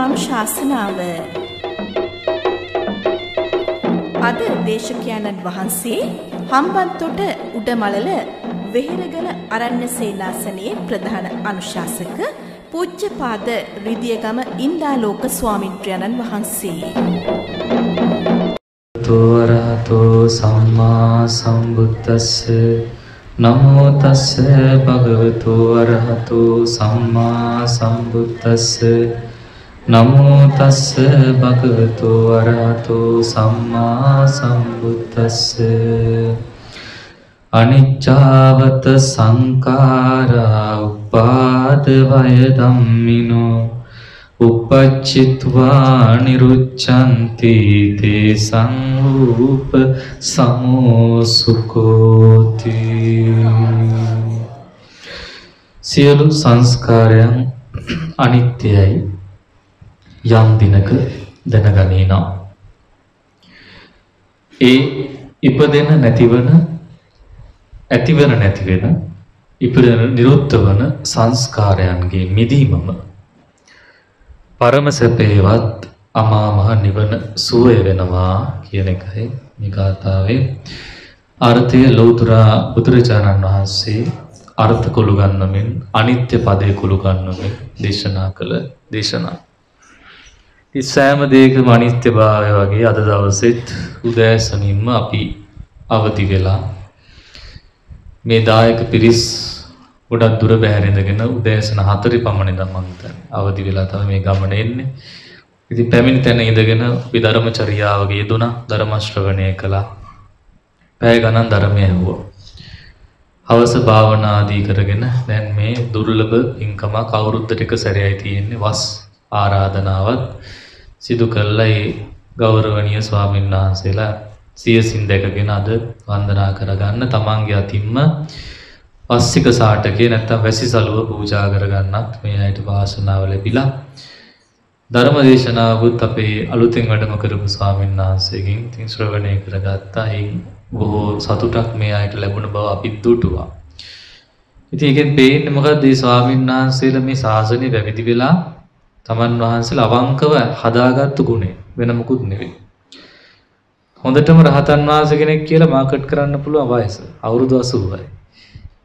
ධර්මානුශාසනාව අද දේශකයන්න් වහන්සේ හම්බන්තොට උඩමලල වෙහෙරගල අරණ්‍ය සේනාසනයේ ප්‍රධාන අනුශාසක පූජ්‍යපාද රිදියගම ඉන්දාලෝක ස්වාමින්ද්‍රයන්න් වහන්සේ. තෝරහතෝ සම්මා සම්බුද්දස්ස නමෝ තස්ස භගවතු අරහතෝ සම්මා සම්බුද්දස්ස නමෝ තස්ස භගවතු අරහතෝ සම්මා සම්බුද්දස්ස. අනිච්චාවත සංකාරා උපාද වය ධම්මිනෝ. උපච්චිත්වා නිරුච්චන්ති තේ සංරූප සමෝසුකෝති සියලු සංස්කාරයන් අනිත්‍යයි. යම් දිනක දැනගනීනම් ඒ ඉපදෙන නැතිවන ඇතිවන නැතිවෙන ඉපදෙන නිරුද්ධ වන සංස්කාරයන්ගේ මිදීමම පරම සැපේවත් අමා මහ නිවන සුවය වෙනවා කියන එකයි මේ ගාථාවේ අර්ථය ලෞතුරා බුදුරජාණන් වහන්සේ අර්ථ කුළු ගන්නමින් අනිත්‍ය පදේ කුළු ගන්නමින් දේශනා කළ දේශනා. ඉතින් සෑම දෙයකම අනිත්‍යභාවය වගේ අද දවසෙත් උදෑසනින්ම අපි අවදි වෙලා මේ දායක පිරිස් ගොඩක් දුර බැහැරඳගෙන උදෑසන 4 පමණ ඉඳන් මම හිතන්නේ අවදි වෙලා තමයි මේ ගමන එන්නේ. ඉතින් පැමිණි තැන ඉඳගෙන අපි ධර්මචර්යාවක යෙදුණා ධර්ම ශ්‍රවණය කළා. පැය ගණන් ධර්මය ඇහුවා. හවස භාවනා ආදී කරගෙන දැන් මේ දුර්ලභ ඉන්කමක් අවුරුද්දට එක සැරයයි තියෙන්නේ වස් ආරාධනාවත් සිදු කළා ඒ ගෞරවනීය ස්වාමීන් වහන්සේලා සියසින් දැකගෙන අද වන්දනා කරගන්න තමන්ගේ අතින්ම පස්සික සාටකේ නැත්තම් වැසි සලුව පූජා කරගන්නත් මේ අයට වාසනාව ලැබිලා ධර්ම දේශනාවකුත් අපේ අලුතෙන් වැඩම කරපු ස්වාමීන් වහන්සේගෙන් ඉතින් ශ්‍රවණය කරගත්තා. ඒ බොහෝ සතුටක් මේ අයට ලැබුණ බව අපිත් දුටුවා. ඉතින් ඒකෙන් පේන්නේ මොකද්ද මේ ස්වාමීන් වහන්සේලා මේ ශාසනය පැවිදි වෙලා තමන් වහන්සේලා අවංකව හදාගත්තු ගුණය වෙන මොකුත් නෙවෙයි. හොඳටම රහතන් වහන්සේ කෙනෙක් කියලා මාකට් කරන්න පුළුවන් වයස අවුරුදු 80යි.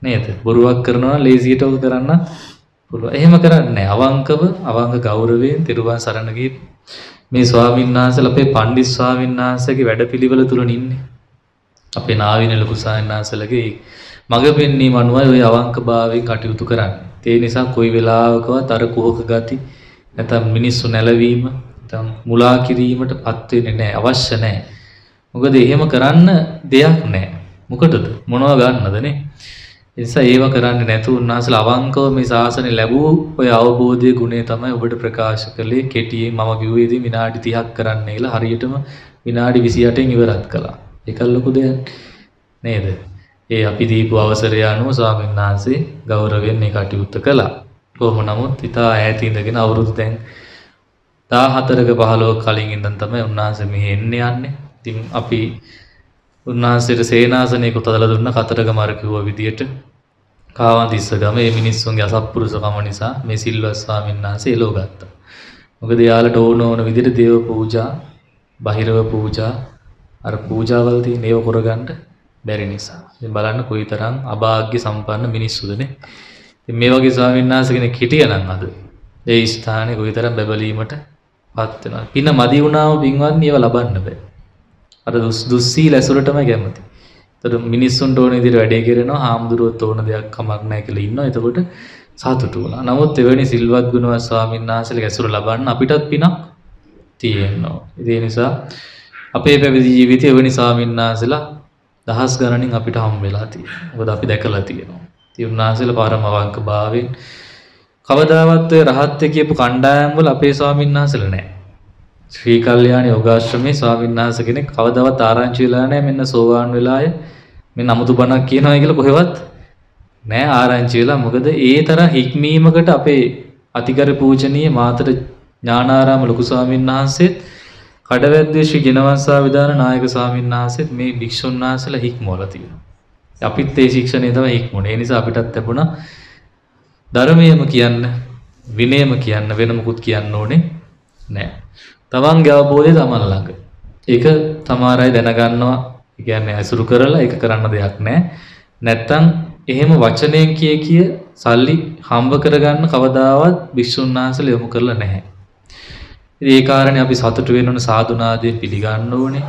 නේද? බොරුවක් කරනවා ලේසියට ඔක කරන්න පුළුවන්. එහෙම කරන්නේ අවංකව අවංක ගෞරවයෙන් තිරුවන් සරණ මේ ස්වාමීන් වහන්සේලා අපේ පණ්ඩිත් ස්වාමීන් වහන්සේගේ වැඩපිළිවෙල තුල ඉන්නේ. අපේ නාවින ලොකු ස්වාමීන් වහන්සේලගේ මඟ පෙන්වීම අනුවයි ওই අවංකභාවයෙන් කටයුතු කරන්නේ. ඒ නිසා කොයි වෙලාවකවත් අර කුහක ගති නැත්නම් මිනිස්සු නැලවීම නැත්නම් මුලා කිරීමට පත් වෙන්නේ නැහැ. අවශ්‍ය නැහැ. මොකද එහෙම කරන්න දෙයක් නැහැ. මොකටද? මොනව ගන්නදනේ? නිසා ඒව කරන්නේ නැතු උන්වහන්සේලා අවංකව මේ ශාසනය ලැබූ ඔය අවබෝධයේ ගුණය තමයි ඔබට ප්‍රකාශ කළේ කෙටියෙන් මම කිව්වේ ඉතින් විනාඩි 30ක් කරන්න කියලා හරියටම විනාඩි 28න් ඉවරත් කළා. ඒක ලොකු දෙයක් නේද? ඒ අපි දීපු අවසරය අනුව ස්වාමීන් වහන්සේ ගෞරවයෙන් මේ කටයුත්ත කළා. කොහොම නමුත් ඉතා ඈත ඉඳගෙන අවුරුදු දැන් 14ක 15ක කලින් ඉඳන් තමයි උන්වහන්සේ මෙහි එන්නේ යන්නේ. ඉතින් අපි උන්වහන්සේට සේනාසනයකුත් හදලා දුන්න කතරගම අර කිව්ව විදියට කාවන්තිස්ස ගම මේ මිනිස්සුන්ගේ අසත්පුරුෂකම නිසා මේ සිල්වත් ස්වාමීන් වහන්සේ එලෝ ගත්තා. මොකද යාලට ඕන ඕන විදිහට දේව පූජා, බහිරව පූජා, අර පූජාවල් තියෙන ඒව කරගන්න බැරි නිසා. ඉතින් බලන්න කොයිතරම් අභාග්‍ය සම්පන්න මිනිස්සුදනේ. ඉතින් මේ වගේ ස්වාමීන් වහන්සේ කෙනෙක් හිටියනම් අද ඒ ස්ථානේ කොයිතරම් බබලීමට පත් වෙනවද? පින මදි වුණාම පින්වත්නි ඒව ලබන්න බෑ. අර දුස්සීල ඇසුරටම කැමති. එතකොට මිනිස්සුන්ට ඕන විදිහට වැඩේ කරනවා, හාමුදුරුවොත් ඕන දෙයක් කමක් නැහැ කියලා ඉන්නවා. එතකොට සතුටු වුණා. නමුත් එවැනි සිල්වත් ගුණවත් ස්වාමීන් වහන්සේලා ඇසුර ලබන්න අපිටත් පිනක් තියෙනවා. ඒ නිසා අපේ පැවිදි ජීවිතයේ එවැනි ස්වාමීන් වහන්සේලා දහස් ගණනින් අපිට හම් වෙලා තියෙනවා. මොකද අපි දැකලා තියෙනවා. ඉතින් උන්වහන්සේලා පරම අවංක භාවයෙන් කවදාවත් ඔය රහත් කියපු කණ්ඩායම් වල අපේ ස්වාමීන් වහන්සේලා නැහැ. ශ්‍රී කල්යාණ යෝගාශ්‍රමේ ස්වාමීන් වහන්සේ කෙනෙක් කවදාවත් ආරංචි වෙලා නැහැ මෙන්න සෝවාන් වෙලාය මෙන්න අමුතු බණක් කියනවා කියලා කොහෙවත් නෑ ආරංචි වෙලා මොකද ඒ තරම් හික්මීමකට අපේ අතිගර පූජනීය මාතර ඥානාරාම ලොකු ස්වාමීන් වහන්සේත් කඩවැද්දේ ශ්‍රී ජනවංශා විදාන නායක ස්වාමීන් වහන්සේත් මේ භික්ෂුන් වහන්සේලා හික්මවලා තියෙනවා. අපිත් ඒ ශික්ෂණය තමයි හික්මුනේ. ඒ නිසා අපිටත් ලැබුණා ධර්මයේම කියන්න විනයම කියන්න වෙන මොකුත් කියන්න ඕනේ නෑ. තමන්ගේ අවබෝධය තමන් ළඟ. ඒක සමහර අය දැනගන්නවා. ඒ කියන්නේ ඇසුරු කරලා ඒක කරන්න දෙයක් නෑ. නැත්තම් එහෙම වචනයෙන් කිය කිය සල්ලි හම්බ කරගන්න කවදාවත් භික්ෂුන් වහන්සේලා යොමු කරලා නැහැ. ඉතින් ඒ කාරණේ අපි සතුටු වෙන්න ඕන සාදුනාදයෙන් පිළිගන්න ඕනේ.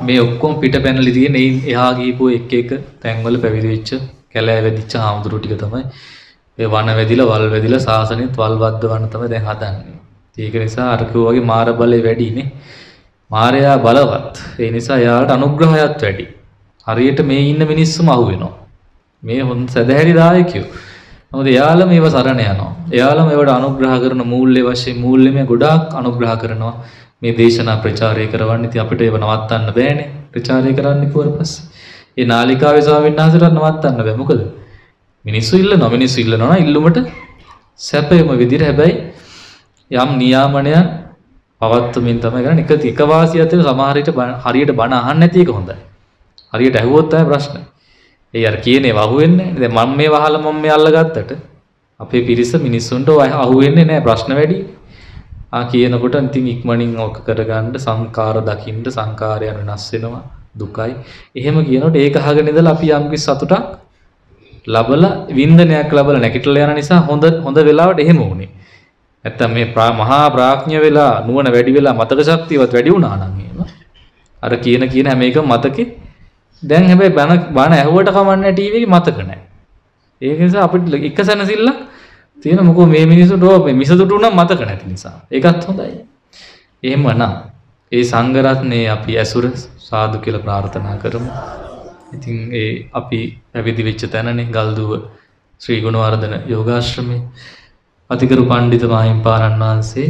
මේ ඔක්කොම පිට පැනලි තියෙන ඒ එහා ගිහපු එක එක තැන්වල පැවිදි වෙච්ච කැලෑ වැදිච්ච හාමුදුරු ටික තමයි ඒ වන වැදිලා වල් වැදිලා සාසනෙත් වල් වද්දවන්න තමයි දැන් හදන්නේ. ඒක නිසා අර වගේ මාර බලය වැඩිනේ. මාරයා බලවත්. ඒ නිසා එයාට අනුග්‍රහයත් වැඩි. හරියට මේ ඉන්න මිනිස්සුම අහු වෙනවා. මේ හොඳ සැදැහැරි දායකයෝ. මොකද එයාලා මේව සරණ යනවා. එයාලා මේවට අනුග්‍රහ කරන මූල්‍ය වශයෙන් මූල්‍යමය ගොඩාක් අනුග්‍රහ කරනවා. මේ දේශනා ප්‍රචාරය කරවන්න ඉතින් අපිට ඒව නවත්තන්න බෑනේ. ප්‍රචාරය කරන්න කිව්වට පස්සේ. ඒ නාලිකාවේ ස්වාමීන් වහන්සේට නවත්තන්න බෑ. මොකද මිනිස්සු ඉල්ලනවා මිනිස්සු ඉල්ලනවා නම් ඉල්ලුමට සැපයම විදිහට හැබැයි යම් නියාමනයන් පවත්වමින් තමයි කරන්නේ. එක එක වාසියක් තියෙන සමහර විට හරියට බණ අහන්න නැති එක හොඳයි. හරියට ඇහුවොත් තමයි ප්‍රශ්නේ. ඒ අර කියන්නේ වහුවෙන්නේ නැහැ. දැන් මම මේ වහලා මම මේ අල්ලගත්තට අපේ පිරිස මිනිස්සුන්ට ඔය අහුවෙන්නේ නැහැ ප්‍රශ්න වැඩි. ආ කියනකොට ඉතින් ඉක්මනින් ඕක කරගන්න සංකාර දකින්න සංකාරයන් වෙනස් වෙනවා දුකයි. එහෙම කියනකොට ඒක අහගෙන ඉඳලා අපි යම්කිසි සතුටක් ලබලා වින්දනයක් ලබලා නැගිටලා යන නිසා හොඳ හොඳ වෙලාවට එහෙම වුනේ. නැත්තම් මේ මහා ප්‍රඥ වෙලා නුවණ වැඩි වෙලා මතක ශක්තියවත් වැඩි වුණා නම් එහෙම අර කියන කියන හැම එකම මතකේ දැන් හැබැයි බණ බණ ඇහුවට කමන්නේ ටීවී එකේ මතක නැහැ. ඒක නිසා අපිට එක සැනසෙල්ල තියෙන මොකෝ මේ මිනිස්සුන්ට මේ මිසදුටු නම් මතක නැති නිසා. ඒකත් හොඳයි. එහෙමනම් ඒ සංඝ රත්නේ අපි ඇසුර සාදු කියලා ප්‍රාර්ථනා කරමු. ඉතින් ඒ අපි පැවිදි වෙච්ච තැනනේ ගල්දුව ශ්‍රී ගුණවර්ධන යෝගාශ්‍රමේ අතිකරු පණ්ඩිත මාහිම්පාණන් වහන්සේ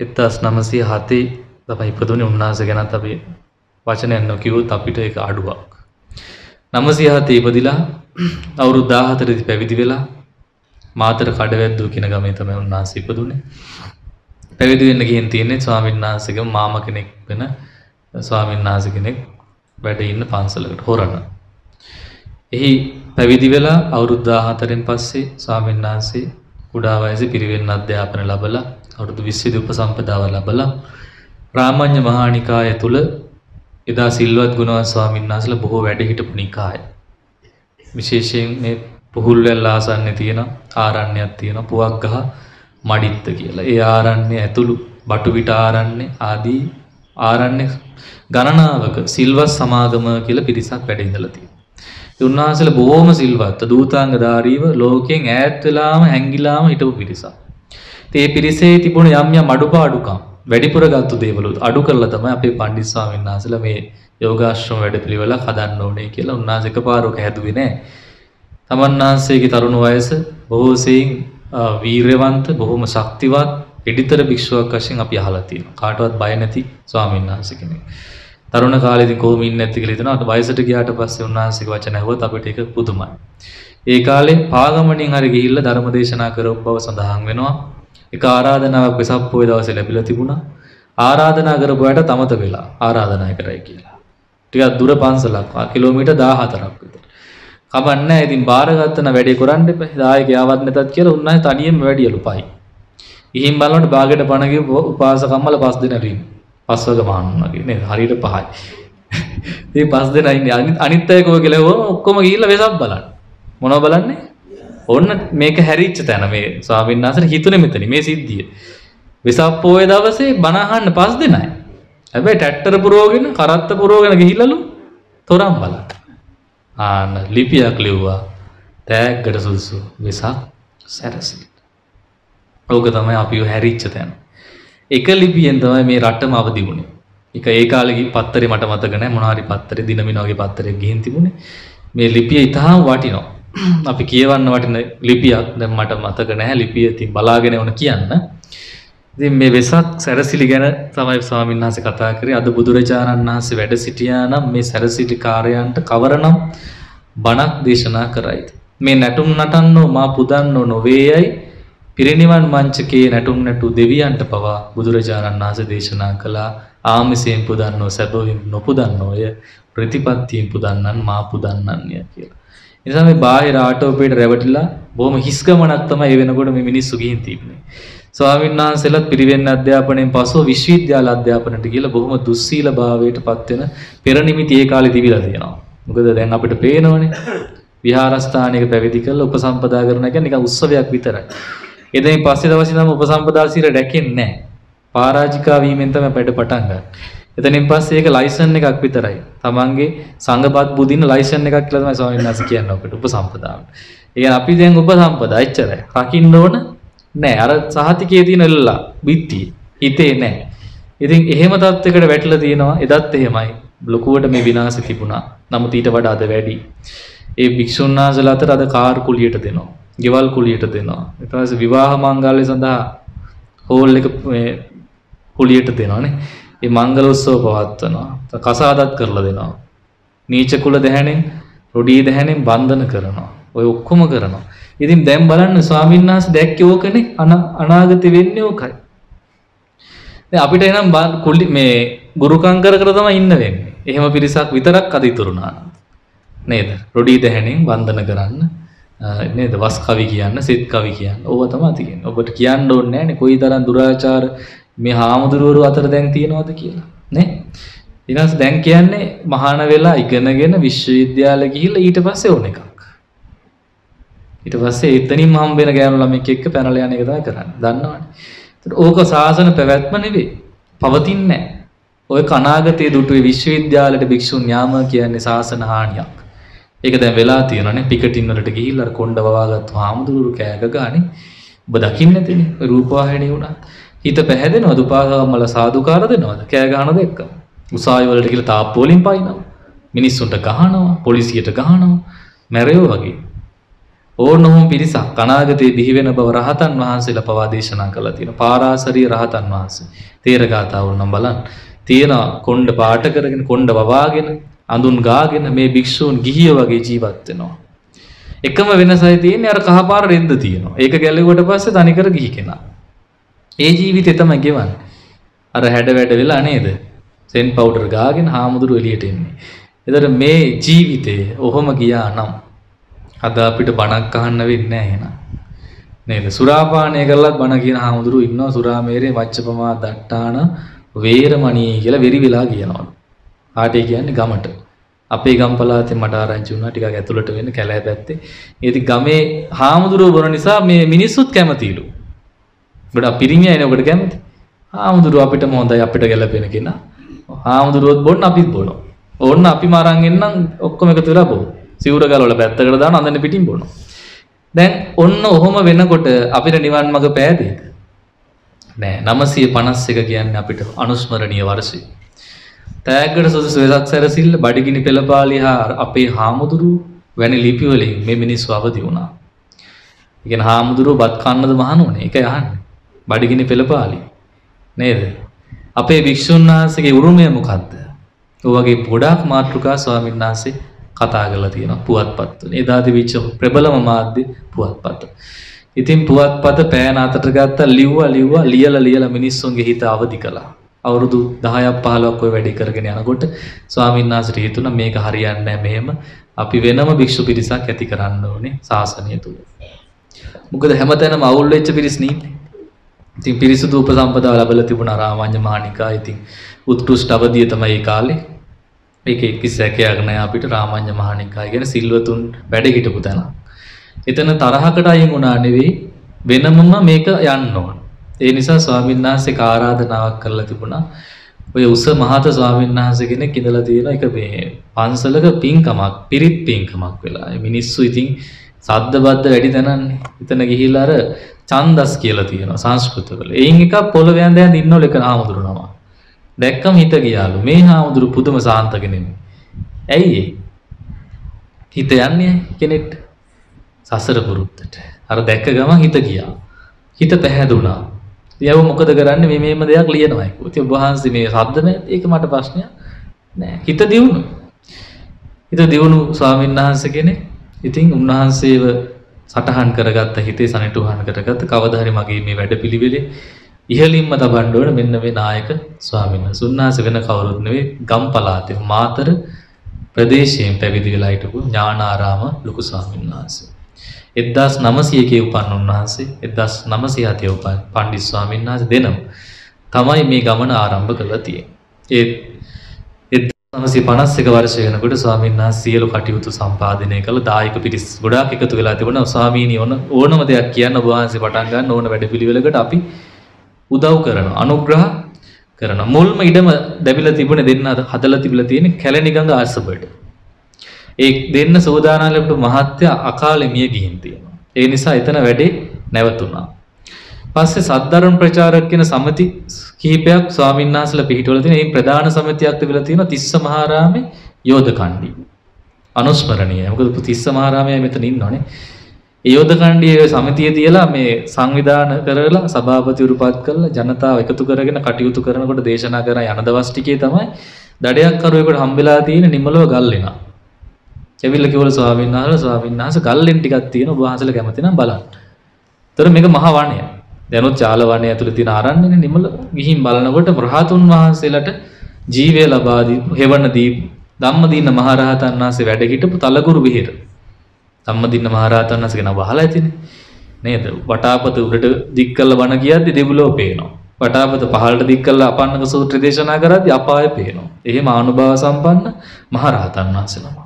1907 තමයි ඉපදුනේ උන්වහන්සේ ගැනත් අපි වචනයක් නොකියුවොත් අපිට ඒක අඩුවක්. 907 ඉපදිලා අවුරුදු 14 දී පැවිදි වෙලා මාතර කඩවැද්දුව කියන ගමේ තමයි උන්වහන්සේ ඉපදුනේ. පැවිදි වෙන්න ගිහින් තියෙන්නේ ස්වාමීන් වහන්සේගේ මාමා කෙනෙක් වෙන ස්වාමීන් වහන්සේ කෙනෙක් වැඩ ඉන්න පන්සලකට හොරණ. එහි පැවිදි වෙලා අවුරුදු 14න් පස්සේ ස්වාමීන් වහන්සේ කුඩා වයසේ පිරිවෙන් අධ්‍යාපන ලැබලා අවුරුදු 20 දී උපසම්පදාව ලැබලා රාමඤ්ඤ මහානිකාය තුල එදා සිල්වත් ගුණවත් ස්වාමීන් වහන්සේලා බොහෝ වැඩ හිටපු නිකාය. විශේෂයෙන් මේ පුහුල්වැල් ආසන්නේ තියෙන ආරණ්‍යයක් තියෙන පුවක්ගහ මඩිත්ත කියලා. ඒ ආරණ්‍ය ඇතුළු බටුවිට ආරණ්‍ය ආදී ආරණ්‍ය ගණනාවක සිල්වත් සමාගම කියලා පිරිසක් වැඩ ඉඳලා තියෙනවා. ඒ උන්වහන්සේලා බොහොම සිල්වත් දූතාංගධාරීව ලෝකයෙන් ඈත් වෙලාම හැංගිලාම හිටපු පිරිසක්. ඒ පිරිසේ තිබුණ යම් යම් අඩුපාඩුකම් වැඩිපුර ගත්තු දේවලු අඩු කරලා තමයි අපේ පණ්ඩිත ස්වාමීන් වහන්සේලා මේ යෝගාශ්‍රම වැඩපිළිවෙලක් හදන්න ඕනේ කියලා උන්වහන්සේ එකපාරක හැදුවේ නෑ. තමන් වහන්සේගේ තරුණ වයස බොහෝ සෙයින් වීරවන්ත බොහොම ශක්තිවත් පිටිතර භික්ෂුවක් වශයෙන් අපි අහලා තියෙනවා. කාටවත් බය නැති ස්වාමීන් වහන්සේ කෙනෙක්. තරුණ කාලේදී කොහොම ඉන්නේ නැති කියලා හිතනවා. වයසට ගියාට පස්සේ උන්වහන්සේගේ වචන ඇහුවත් අපිට ඒක පුදුමයි. ඒ කාලේ පාගමනින් හරි ගිහිල්ලා ධර්ම දේශනා කරපු බව සඳහන් වෙනවා. එක ආරාධනාවක් වෙසක් පොය දවසේ ලැබිලා තිබුණා. ආරාධනා කරපු අයට තමත වෙලා ආරාධනා කරයි කියලා. ටිකක් දුර පන්සලක් කිලෝමීටර් 14ක් විතර. කමන්නේ ඉතින් බාරගත්තන වැඩේ කරන්න එපා. දායකයාවත් නැතත් කියලා උන්වහන්සේ තනියම වැඩියලු පයි. ඉහින් බලනකොට බාගෙට පණ ගිහ උපාසකම්මල පස් දෙනෙක් ඉන්නේ. පස්වග මාන්නුනගේ නේද? හරියට පහයි. ඉතින් පස් දෙනා ඉන්නේ අනිත් අනිත් අය කෝ කියලා ඔක්කොම ගිහිල්ලා වෙසක් බලන්න. මොනව බලන්නේ? ඔන්න මේක හැරිච්ච තැන මේ ස්වාමීන් වහන්සේ හිතුනේ මෙතන මේ සිද්ධිය. වෙසක් පොයේ දවසේ බණ අහන්න පස් දෙනයි. හැබැයි ටැක්ටර පුරවගෙන කරත්ත පුරවගෙන ගිහිල්ලලු තොරම් බලන්න. ආන්න ලිපියක් ලිව්වා. තෑග්ගට සුදුසු වෙසක් සැරසිලි. ඕක තමයි අපිව හැරිච්ච තැන. එක ලිපියෙන් තමයි මේ රටම අවදි වුණේ. එක ඒ කාලේ පත්තරේ මට මතක නැහැ මොනවා හරි පත්තරේ දිනමින වගේ පත්තරයක් ගිහින් තිබුණේ. මේ ලිපිය ඉතාම වටිනවා. අපි කියවන්න වටින ලිපියක් දැන් මට මතක නැහැ ලිපිය ඉතින් බලාගෙන වුණ කියන්න. ඉතින් මේ වෙසක් සැරසිලි ගැන තමයි ස්වාමීන් වහන්සේ කතා කරේ. අද බුදුරජාණන් වහන්සේ වැඩ සිටියා නම් මේ සැරසිලි කාර්යයන්ට කවරනම් බණක් දේශනා කරයිද? මේ නැටුම් නටන්නෝ මා පුදන්නෝ නොවේයයි පිරිනිවන් මංචකයේ නැටුම් නැටු දෙවියන්ට පවා බුදුරජාණන් වහන්සේ දේශනා කළා ආමිසයෙන් පුදන්නෝ සැබවින් නොපුදන්නෝය ප්‍රතිපත්තියෙන් පුදන්නන් මා පුදන්නන්ය කියලා. නිසා මේ බාහිර ආටෝපේට රැවටිලා බොහොම හිස් ගමනක් තමයි ඒ වෙනකොට මේ මිනිස්සු ගිහින් තිබුණේ. ස්වාමීන් වහන්සේලාත් පිරිවෙන් අධ්‍යාපනයෙන් පසුව විශ්වවිද්‍යාල අධ්‍යාපනයට ගිහලා බොහොම දුස්සීල භාවයට පත් වෙන පෙර නිමිති ඒ කාලේ තිබිලා තියෙනවා. මොකද දැන් අපිට පේනවනේ විහාරස්ථානයක පැවිදි කරලා උපසම්පදා කරන එක නිකන් උත්සවයක් විතරයි. එදින් පස්සේ දවසේ නම් උපසම්පදා සිර රැකෙන්නේ නැහැ. පරාජිකා වීමෙන් තමයි වැඩ පටන් ගන්න. එතනින් පස්සේ ඒක ලයිසන් එකක් විතරයි. තමන්ගේ සංඝපත් බුදින ලයිසන් එකක් කියලා තමයි ස්වාමීන් වහන්සේ කියන්නේ ඔකට උපසම්පදාවට. ඒ කියන්නේ අපි දැන් උපසම්පදා එච්චරයි. රකින්න ඕන නෑ. අර සහතිකයේ තියෙන එල්ලා බිත්තිය හිතේ නෑ. ඉතින් එහෙම තත්යකට වැටලා තියෙනවා. එදත් එහෙමයි. ලොකුවට මේ විනාශය තිබුණා. නමුත් ඊට වඩා අද වැඩි. ඒ භික්ෂුන් වහන්සේලා අතර අද කාර් කුලියට දෙනවා. ගෙවල් කුලියට දෙනවා. ඊට පස්සේ විවාහ මංගල්‍ය සඳහා හෝල් එක මේ කුලියට දෙනවානේ. ඒ මංගල උත්සව පවත්වනවා. කසාදත් කරලා දෙනවා. නීච කුල දැහැණෙන් රොඩී දැහැණෙන් බන්ධන කරනවා. ඔය ඔක්කොම කරනවා. ඉතින් දැන් බලන්න ස්වාමීන් වහන්සේ දැක්කේ ඕකනේ අනාගතේ වෙන්නේ ඕකයි. දැන් අපිට එනම් කුලි මේ ගුරුකම් කර කර තමයි ඉන්න වෙන්නේ. එහෙම පිරිසක් විතරක් අද ඉතුරුනා. නේද? රොඩී දැහැණෙන් බන්ධන කරන්න නේද? වස් කවි කියන්න, සිත් කවි කියන්න. ඕවා තමයි තියෙන්නේ. ඔබට කියන්න ඕනේ නැහැනේ කොයිතරම් දුරාචාර මේ හාමුදුරුවරු අතර දැන් තියෙනවද කියලා නේ ඊළඟට දැන් කියන්නේ මහාන වෙලා ඉගෙනගෙන විශ්වවිද්‍යාල ගිහිල්ලා ඊට පස්සේ ඕන එකක් ඊට පස්සේ එතනින්ම හම්බ වෙන ගෑනු ළමෙක් එක්ක පැනලා යන එක තමයි කරන්නේ. දන්නවනේ. ඒත් ඕක සාසන පැවැත්ම නෙවෙයි. පවතින්නේ ඔය කනාගතයේ දුටුවේ විශ්වවිද්‍යාලයට භික්ෂුන් යාම කියන්නේ සාසන හානියක්. ඒක දැන් වෙලා තියෙනවානේ පිකටින් වලට ගිහිල්ලා කොණ්ඩ වවාගත්තු හාමුදුරුවෝ කෑග ගානේ. ඔබ දකින්න නැතිනේ. රූපවාහිනිය වුණා හිත පැහැදෙනවද? උපාසකම්මල සාදුකාර දෙනවද? කෑ ගහන දෙක්ක උසාවි වලට කියලා තාප්පු වලින් පයින්නවා. මිනිස්සුන්ට ගහනවා. පොලිසියට ගහනවා. මැරයෝ වගේ. ඕන ඔහොම පිරිසක් අනාගතයේ බිහි වෙන බව රහතන් වහන්සේලා පවා දේශනා කළා තියෙනවා පාරාසරිය රහතන් වහන්සේ තේරගතාවු නම් බලන්න තියෙන කොණ්ඩ පාට කරගෙන කොණ්ඩ වවාගෙන අඳුන් ගාගෙන මේ භික්ෂූන් ගිහිය වගේ ජීවත් වෙනවා එකම වෙනසයි තියෙන්නේ අර කහපාර රෙද්ද තියෙනවා ඒක ගැලෙව්වට පස්සේ තනිකර ගිහි කෙනා ඒ ජීවිතය තමයි ගෙවන්නේ. අර හැඩ වැඩ වෙලා නේද? සෙන් පවුඩර් ගාගෙන හාමුදුරු එළියට එන්නේ. එතකොට මේ ජීවිතේ ඔහොම ගියා නම් අද අපිට බණක් අහන්න වෙන්නේ නැහැ එහෙනම්. නේද? සුරාපානය කරලත් බණ කියන හාමුදුරු ඉන්නවා සුරාමේරේ මච්චපමා දට්ටාන වේරමණී කියලා වෙරි වෙලා කියනවා. ආටේ කියන්නේ ගමට. අපේ ගම් පළාතේ මට ආරංචි වුණා ටිකක් ඇතුළට වෙන්න කැලෑ පැත්තේ. ඉතින් ගමේ හාමුදුරුවෝ බොන නිසා මේ මිනිස්සුත් කැමතිලු. ගොඩක් පිරිමි අයනේ ඔකට කැමති. හාමුදුරුව අපිට හොඳයි අපිට ගැලපෙන කෙනා. හාමුදුරුවොත් බොන්න අපිත් බොනවා. ඕන්න අපි මරන් එන්නම් ඔක්කොම එකතු වෙලා බොමු. සිවුර ගලවලා පැත්තකට දාන අඳින්න පිටින් බොනවා. දැන් ඔන්න ඔහොම වෙනකොට අපිට නිවන් මඟ පෑදේද? නෑ 951 කියන්නේ අපිට අනුස්මරණීය වර්ෂය. තෑග්ගට සුදුසු වෙසක් සැරසිල්ල බඩගිනි පෙළපාලි හා අපේ හාමුදුරු වැනි ලිපි වලින් මේ මිනිස්සු අවදි වුණා. ඒ කියන්නේ හාමුදුරුවෝ බත් කන්නද මහණෝනේ ඒකයි අහන්නේ. බඩගිනි පෙළපාලි නේද? අපේ භික්ෂුන් වහන්සේගේ උරුමය මොකද්ද? ඔයගේ ගොඩාක් මාතෘකා ස්වාමීන් වහන්සේ කතා කරලා තියෙනවා පුවත්පත් වල. එදා තිබිච්ච ප්‍රබලම මාධ්‍ය පුවත්පත. ඉතින් පුවත්පත පෑන අතට ගත්තා ලිව්වා ලිව්වා ලියලා ලියලා මිනිස්සුන්ගේ හිත අවදි කළා. අවුරුදු 10ක් 15ක් ඔය වැඩේ කරගෙන යනකොට ස්වාමීන් වහන්සේට හිතුණා මේක හරියන්නේ නැහැ මෙහෙම අපි වෙනම භික්ෂු පිරිසක් ඇති කරන්න ඕනේ ශාසනය තුල. මොකද හැමතැනම අවුල් වෙච්ච පිරිස් නේ. ඉතින් පිරිසුදු උපසම්පදාව ලැබලා තිබුණා රාමඤ්ඤ මහානිකා. ඉතින් උත්කෘෂ්ඨ අවධිය තමයි ඒ කාලේ. ඒකේ කිසිසැකයක් නැහැ අපිට රාමඤ්ඤ මහානිකා කියන සිල්වතුන් වැඩ හිටපු තැන. එතන තරහකට අයින් වුණා නෙවෙයි වෙනමම මේක යන්න ඕන. ඒ නිසා ස්වාමීන් වහන්සේ ආරාධනාවක් කරලා තිබුණා. ඔය උස මහත ස්වාමීන් වහන්සේ කෙනෙක් ඉඳලා තියෙන එක මේ පන්සලක පින්කමක් පිරිත් පින්කමක් වෙලා. මිනිස්සු ඉතින් සද්ද බද්ද වැඩි තැනන්නේ. එතන ගිහිල්ලා අර ඡන්දස් කියලා තියෙනවා සංස්කෘතවල. එයින් එකක් පොළොව යන දැන් ඉන්නවල එක හාමුදුරු නම. දැක්කම හිත ගියාලු. මේ හාමුදුරු පුදුම සාන්ත කෙනෙක්. ඇයි හිත යන්නේ කෙනෙක්ට සසර පුරුද්දට. අර දැක්ක ගමන් හිත ගියා. හිත පැහැදුනා. යව මොකද කරන්නේ මේ මේම දෙයක් ලියනවා. ඉතින් ඔබ වහන්සේ මේ ශබ්ද නැත් ඒක මට ප්‍රශ්නයක් නෑ. හිත දියුණු. හිත දියුණු ස්වාමීන් වහන්සේ කෙනෙක්. ඉතින් උන්වහන්සේව සටහන් කරගත්ත හිතේ සනිටුහන් කරගත්ත කවදා හරි මගේ මේ වැඩපිළිවෙලේ ඉහළින්ම තබන්න ඕන මෙන්න මේ නායක ස්වාමීන් වහන්සේ. උන්වහන්සේ වෙන කවුරුත් නෙවෙයි ගම් පළාතේ මාතර ප්‍රදේශයෙන් පැවිදි වෙලා හිටපු ඥානාරාම ලොකු ස්වාමීන් වහන්සේ. 1900 උපන් උන්වහන්සේ 1907 උපන් පණ්ඩිත් ස්වාමීන් වහන්සේ දෙනම තමයි මේ ගමන ආරම්භ කළා තියෙන්නේ. ඒ 1951 වර්ෂ වෙනකොට ස්වාමීන් වහන්සේ සියලු කටයුතු සම්පාදනය කළ දායක පිරිස් ගොඩාක් එකතු වෙලා තිබුණා. ස්වාමීනි ඕන ඕනම දෙයක් කියන්න ඔබ වහන්සේ පටන් ගන්න ඕන වැඩපිළිවෙලකට අපි උදව් කරනවා. අනුග්‍රහ කරනවා. මුල්ම ඉඩම දැබිලා තිබුණේ දෙන්න හදලා තිබිලා තියෙන කැලණිගඟ ආසබඩ. ඒ දෙන්න සෝදානාලට මහත්ය අකාලෙ මිය ගිහින් තියෙනවා. ඒ නිසා එතන වැඩේ නැවතුණා. පස්සේ සද්ධර්ම ප්‍රචාරක කියන සමිති කිහිපයක් ස්වාමීන් වහන්සේලා පිහිටවල තියෙන මේ ප්‍රධාන සමිතියක් තිබිලා තියෙනවා තිස්ස මහාරාමේ යෝධ කණ්ඩි. අනුස්මරණීය. මොකද තිස්ස මහාරාමයේ මෙතන ඉන්නෝනේ. ඒ යෝධ කණ්ඩියේ සමිතිය තියලා මේ සංවිධාන කරලා සභාපතිවරු පත් කරලා ජනතාව එකතු කරගෙන කටයුතු කරනකොට දේශනා කරන යන දවස් ටිකේ තමයි දඩයක් කරුවෙකුට හම්බෙලා තියෙන නිමලව ගල් වෙනවා. ඇවිල්ලා කිව්වල ස්වාමීන් වහන්සේ ස්වාමීන් වහන්සේ ගල්ලෙන් ටිකක් තියෙන ඔබ වහන්සේලා කැමති නම් බලන්න. ඒතර මේක මහ වනය. දැනුත් චාල වනය ඇතුළේ තියෙන ආරණ්‍යනේ නිමල ගිහින් බලනකොට රහතුන් වහන්සේලාට ජීවය ලබා දීපු හෙවණ දීපු ධම්මදින්න මහරහතන් වහන්සේ වැඩ හිටපු තලගුරු විහෙර. ධම්මදින්න මහරහතන් වහන්සේ ගැන අහලා ඇතිනේ. නේද? වටාපත උඩට දික් කළ වණ කියද්දි දෙවිලෝ පේනවා. වටාපත පහළට දික් කළ අපන්නක සූත්‍ර දේශනා කරද්දි අපාය පේනවා. එහෙම ආනුභාව සම්පන්න මහරහතන් වහන්සේ නම.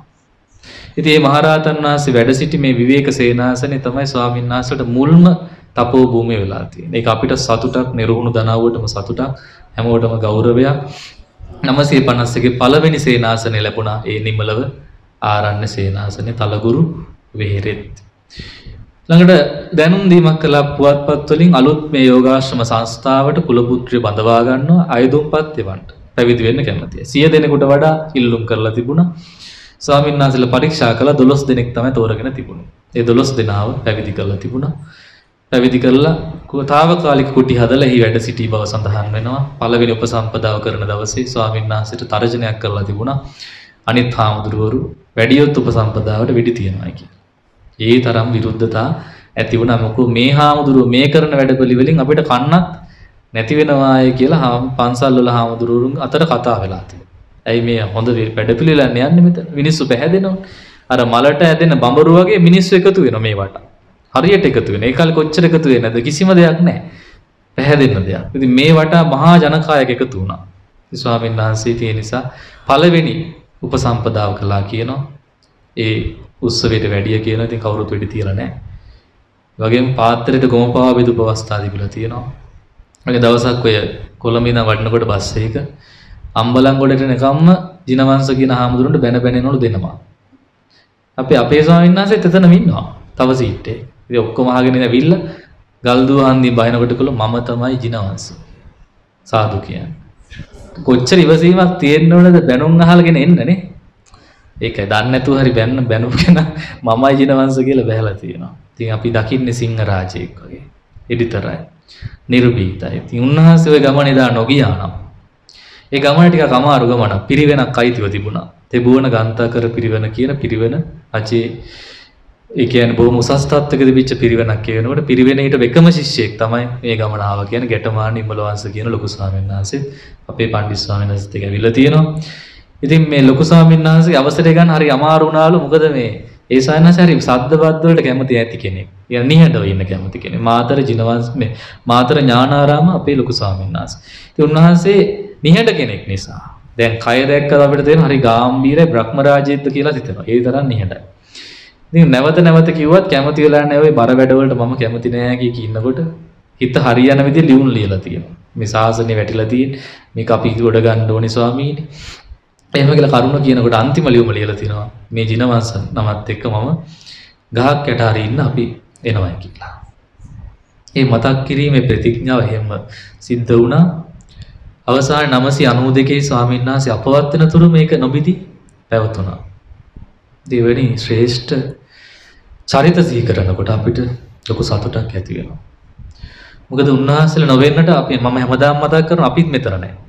ඉතින් මේ මහරහතන් වහන්සේ වැඩ සිටි මේ විවේක සේනාසනේ තමයි ස්වාමීන් වහන්සේට මුල්ම තපෝ භූමිය වෙලා තියෙන්නේ. ඒක අපිට සතුටක්, නිර්වුණු දනාවුවටම සතුටක්, හැමෝටම ගෞරවයක්. 951 පළවෙනි සේනාසනේ ලැබුණා ඒ නිමලව ආරණ්‍ය සේනාසනේ තලගුරු වෙහෙරෙත්. ළඟට දැනුම් දීමක් කළා පුවත්පත් වලින් අලුත් මේ යෝගාශ්‍රම සංස්ථාවට කුලපුත්‍රය බඳවා ගන්නවා අයදුම්පත් එවන්න. පැවිදි වෙන්න කැමතියි. 100 දෙනෙකුට වඩා ඉල්ලුම් කරලා තිබුණා. ස්වාමීන් වහන්සේලා පරීක්ෂා කළා 12 දෙනෙක් තමයි තෝරගෙන තිබුණේ. ඒ 12 දෙනාව පැවිදි කරලා තිබුණා. පැවිදි කරලා තාවකාලික කුටි හදලා එහි වැඩ සිටි බව සඳහන් වෙනවා. පළවෙනි උපසම්පදාව කරන දවසේ ස්වාමීන් වහන්සේට තර්ජනයක් කරලා තිබුණා. අනිත් හාමුදුරුවරු වැඩියොත් උපසම්පදාවට වෙඩි තියනවා කියලා. ඒ තරම් විරුද්ධතා ඇති වුණා. මොකද මේ හාමුදුරුව මේ කරන වැඩපිළිවෙලින් අපිට කන්නත් නැති වෙනවාය කියලා පන්සල් වල හාමුදුරුවරුන් අතර කතා වෙලා තියෙනවා. ඇයි මේ හොඳ වැඩපිළිවෙලක් යන්නේ මෙතන? මිනිස්සු පැහැදෙනවා. අර මලට ඇදෙන බඹරු වගේ මිනිස්සු එකතු වෙනවා මේවට. හරියට එකතු වෙන. ඒ කාලේ කොච්චර එකතු වෙන්නේ නැද්ද? කිසිම දෙයක් නැහැ. පැහැදෙන්න දෙයක්. ඉතින් මේ වටා මහා ජනකායක් එකතු වුණා. ස්වාමීන් වහන්සේ තියෙන නිසා පළවෙනි උපසම්පදාව කළා කියනවා. ඒ උත්සවයට වැඩිය කියන ඉතින් කවුරුත් වෙඩි තියලා නැහැ. වගේම පාත්‍රයට ගොම පාව බෙදුපු අවස්ථා තිබිලා තියෙනවා. වගේ දවසක් ඔය කොළඹ ඉඳන් වඩනකොට බස් එකක අම්බලන්ගොඩට එනකම්ම ජිනවංශ කියන හාමුදුරන්ට බැන බැන එනවලු දෙනවා. අපි අපේ ස්වාමීන් වහන්සේත් එතනම ඉන්නවා. තව සීට්ටේ. ඉතින් ඔක්කොම අහගෙන ඉඳවිල්ලා ගල්දුව හන්දි බහිනකොට කළා මම තමයි ජිනවංශ. සාදු කියන්නේ. කොච්චර ඉවසීමක් තියෙන්න ඕනද බැනුම් අහලගෙන එන්නනේ. ඒකයි දන්නේ නැතුව හරි බැන්න බැනුම් කෙනා මමයි ජිනවංශ කියලා බහැලා තියෙනවා. ඉතින් අපි දකින්නේ සිංහ රාජයෙක් වගේ. එඩිතරයි. නිර්භීතයි. ඉතින් උන්වහන්සේ ওই ගමන එදා නොගියා නම් ඒ ගමන ටිකක් අමාරු ගමනක්. පිරිවෙනක් අයිතිව තිබුණා. තෙබුවන ගාන්තාකර පිරිවෙන කියන පිරිවෙන අචේ ඒ කියන්නේ බොහොම උසස් තත්ත්වයක තිබිච්ච පිරිවෙනක් කියනකොට පිරිවෙන ඊට එකම ශිෂ්‍යයෙක් තමයි මේ ගමන ආවා කියන ගැටමාන නිමලවංශ කියන ලොකු ස්වාමීන් වහන්සේ අපේ පණ්ඩිත් ස්වාමීන් වහන්සේත් එක්ක ඇවිල්ලා තියෙනවා. ඉතින් මේ ලොකු ස්වාමීන් වහන්සේ අවසරය ගන්න හරි අමාරු වුණාලු මොකද මේ ඒ සායනස හරි සද්ද බද්ද වලට කැමති ඇති කෙනෙක්. يعني නිහඬව ඉන්න කැමති කෙනෙක්. මාතර ජිනවංශ මේ මාතර ඥානාරාම අපේ ලොකු ස්වාමීන් වහන්සේ. ඉතින් උන්වහන්සේ නිහඬ කෙනෙක් නිසා දැන් කය දැක්කම අපිට තේරෙන හරි ගාම්භීරයි බ්‍රහ්මරාජයේත් කියලා හිතෙනවා. ඒ තරම් නිහඬයි. ඉතින් නැවත නැවත කිව්වත් කැමති වෙලා නැහැ ওই බර වැඩවලට මම කැමති නෑ කිය කින්නකොට හිත හරියන විදිහ ලියුම් ලියලා තියෙනවා. මේ සාසනේ වැටිලා තියෙන මේක අපි ගොඩ ගන්න ඕනේ ස්වාමීනි. එහෙම කියලා කරුණ කියනකොට අන්තිම ලියුම ලියලා තිනවා. මේ ජිනවංශ නමත් එක්ක මම ගහක් යට හරි ඉන්න අපි එනවා කියලා. ඒ මතක් කිරීමේ ප්‍රතිඥාව එහෙම සිද්ධ වුණා. අවසාන 992 ස්වාමීන් වහන්සේ අපවත් වෙන තුරු මේක නොබිදි පැවතුණා. දෙවැනි ශ්‍රේෂ්ඨ චරිත සිහි කරනකොට අපිට ලොකු සතුටක් ඇති වෙනවා. මොකද උන්වහන්සේලා නොවෙන්නට අපි මම හැමදාම මතක් කරන අපිත් මෙතන නැහැ.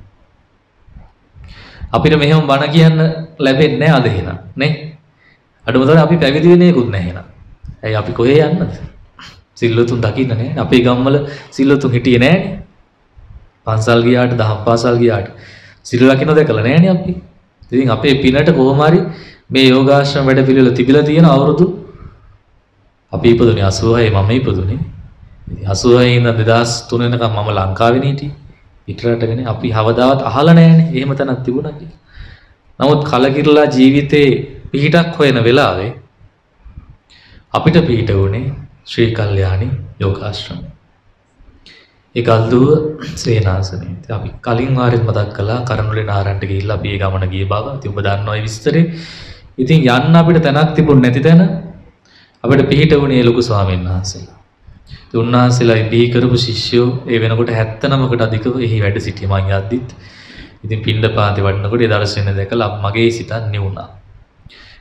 අපිට මෙහෙම බණ කියන්න ලැබෙන්නේ නැහැ අද එහෙනම් නේ. අඩුම තරම් අපි පැවිදි වෙන්නේකුත් නැහැ එහෙනම්. ඇයි අපි කොහේ යන්නද? සිල්ලුතුන් දකින්න නැහැ. අපේ ගම්වල සිල්ලුතුන් හිටියේ නැහැනේ. පන්සල් ගියාට දහම් පාසල් ගියාට සිල් ලකින්න දැකලා නැහැනේ අපි. ඉතින් අපේ පිනට කොහොම හරි මේ යෝගාශ්‍රම වැඩ පිළිවෙල තිබිලා තියෙන අවුරුදු අපි ඉපදුනේ 86 මම ඉපදුනේ. ඉතින් 86 ඉඳන් 2003 වෙනකම් මම ලංකාවේ හිටියේ. පිටරටගෙන අපි හවදාවත් අහලා නැහැනේ. එහෙම තැනක් තිබුණා කියලා. නමුත් කලකිරලා ජීවිතේ පිහිටක් හොයන වෙලාවේ අපිට පිහිට වුණේ ශ්‍රී කල්යාණි යෝගාශ්‍රම. ඒ ගල්දුව සේනාසනේ. ඉතින් අපි කලින් වාරෙත් මතක් කළා කරනුලේ නාරන්ට ගිහිල්ලා අපි ඒ ගමන ගිය බව. ඉතින් ඔබ දන්නවා ඒ විස්තරේ. ඉතින් යන්න අපිට තැනක් තිබුණ නැති තැන අපිට පිහිට වුණේ ලොකු ස්වාමීන් වහන්සේලා. ඉතින් උන්වහන්සේලා බිහි කරපු ශිෂ්‍යෝ ඒ වෙනකොට 79කට අධිකව එහි වැඩ සිටිය මං යද්දිත්. ඉතින් පින්ඩපාතේ වඩනකොට ඒ දර්ශනය දැකලා මගේ සිතක් නිවුණා.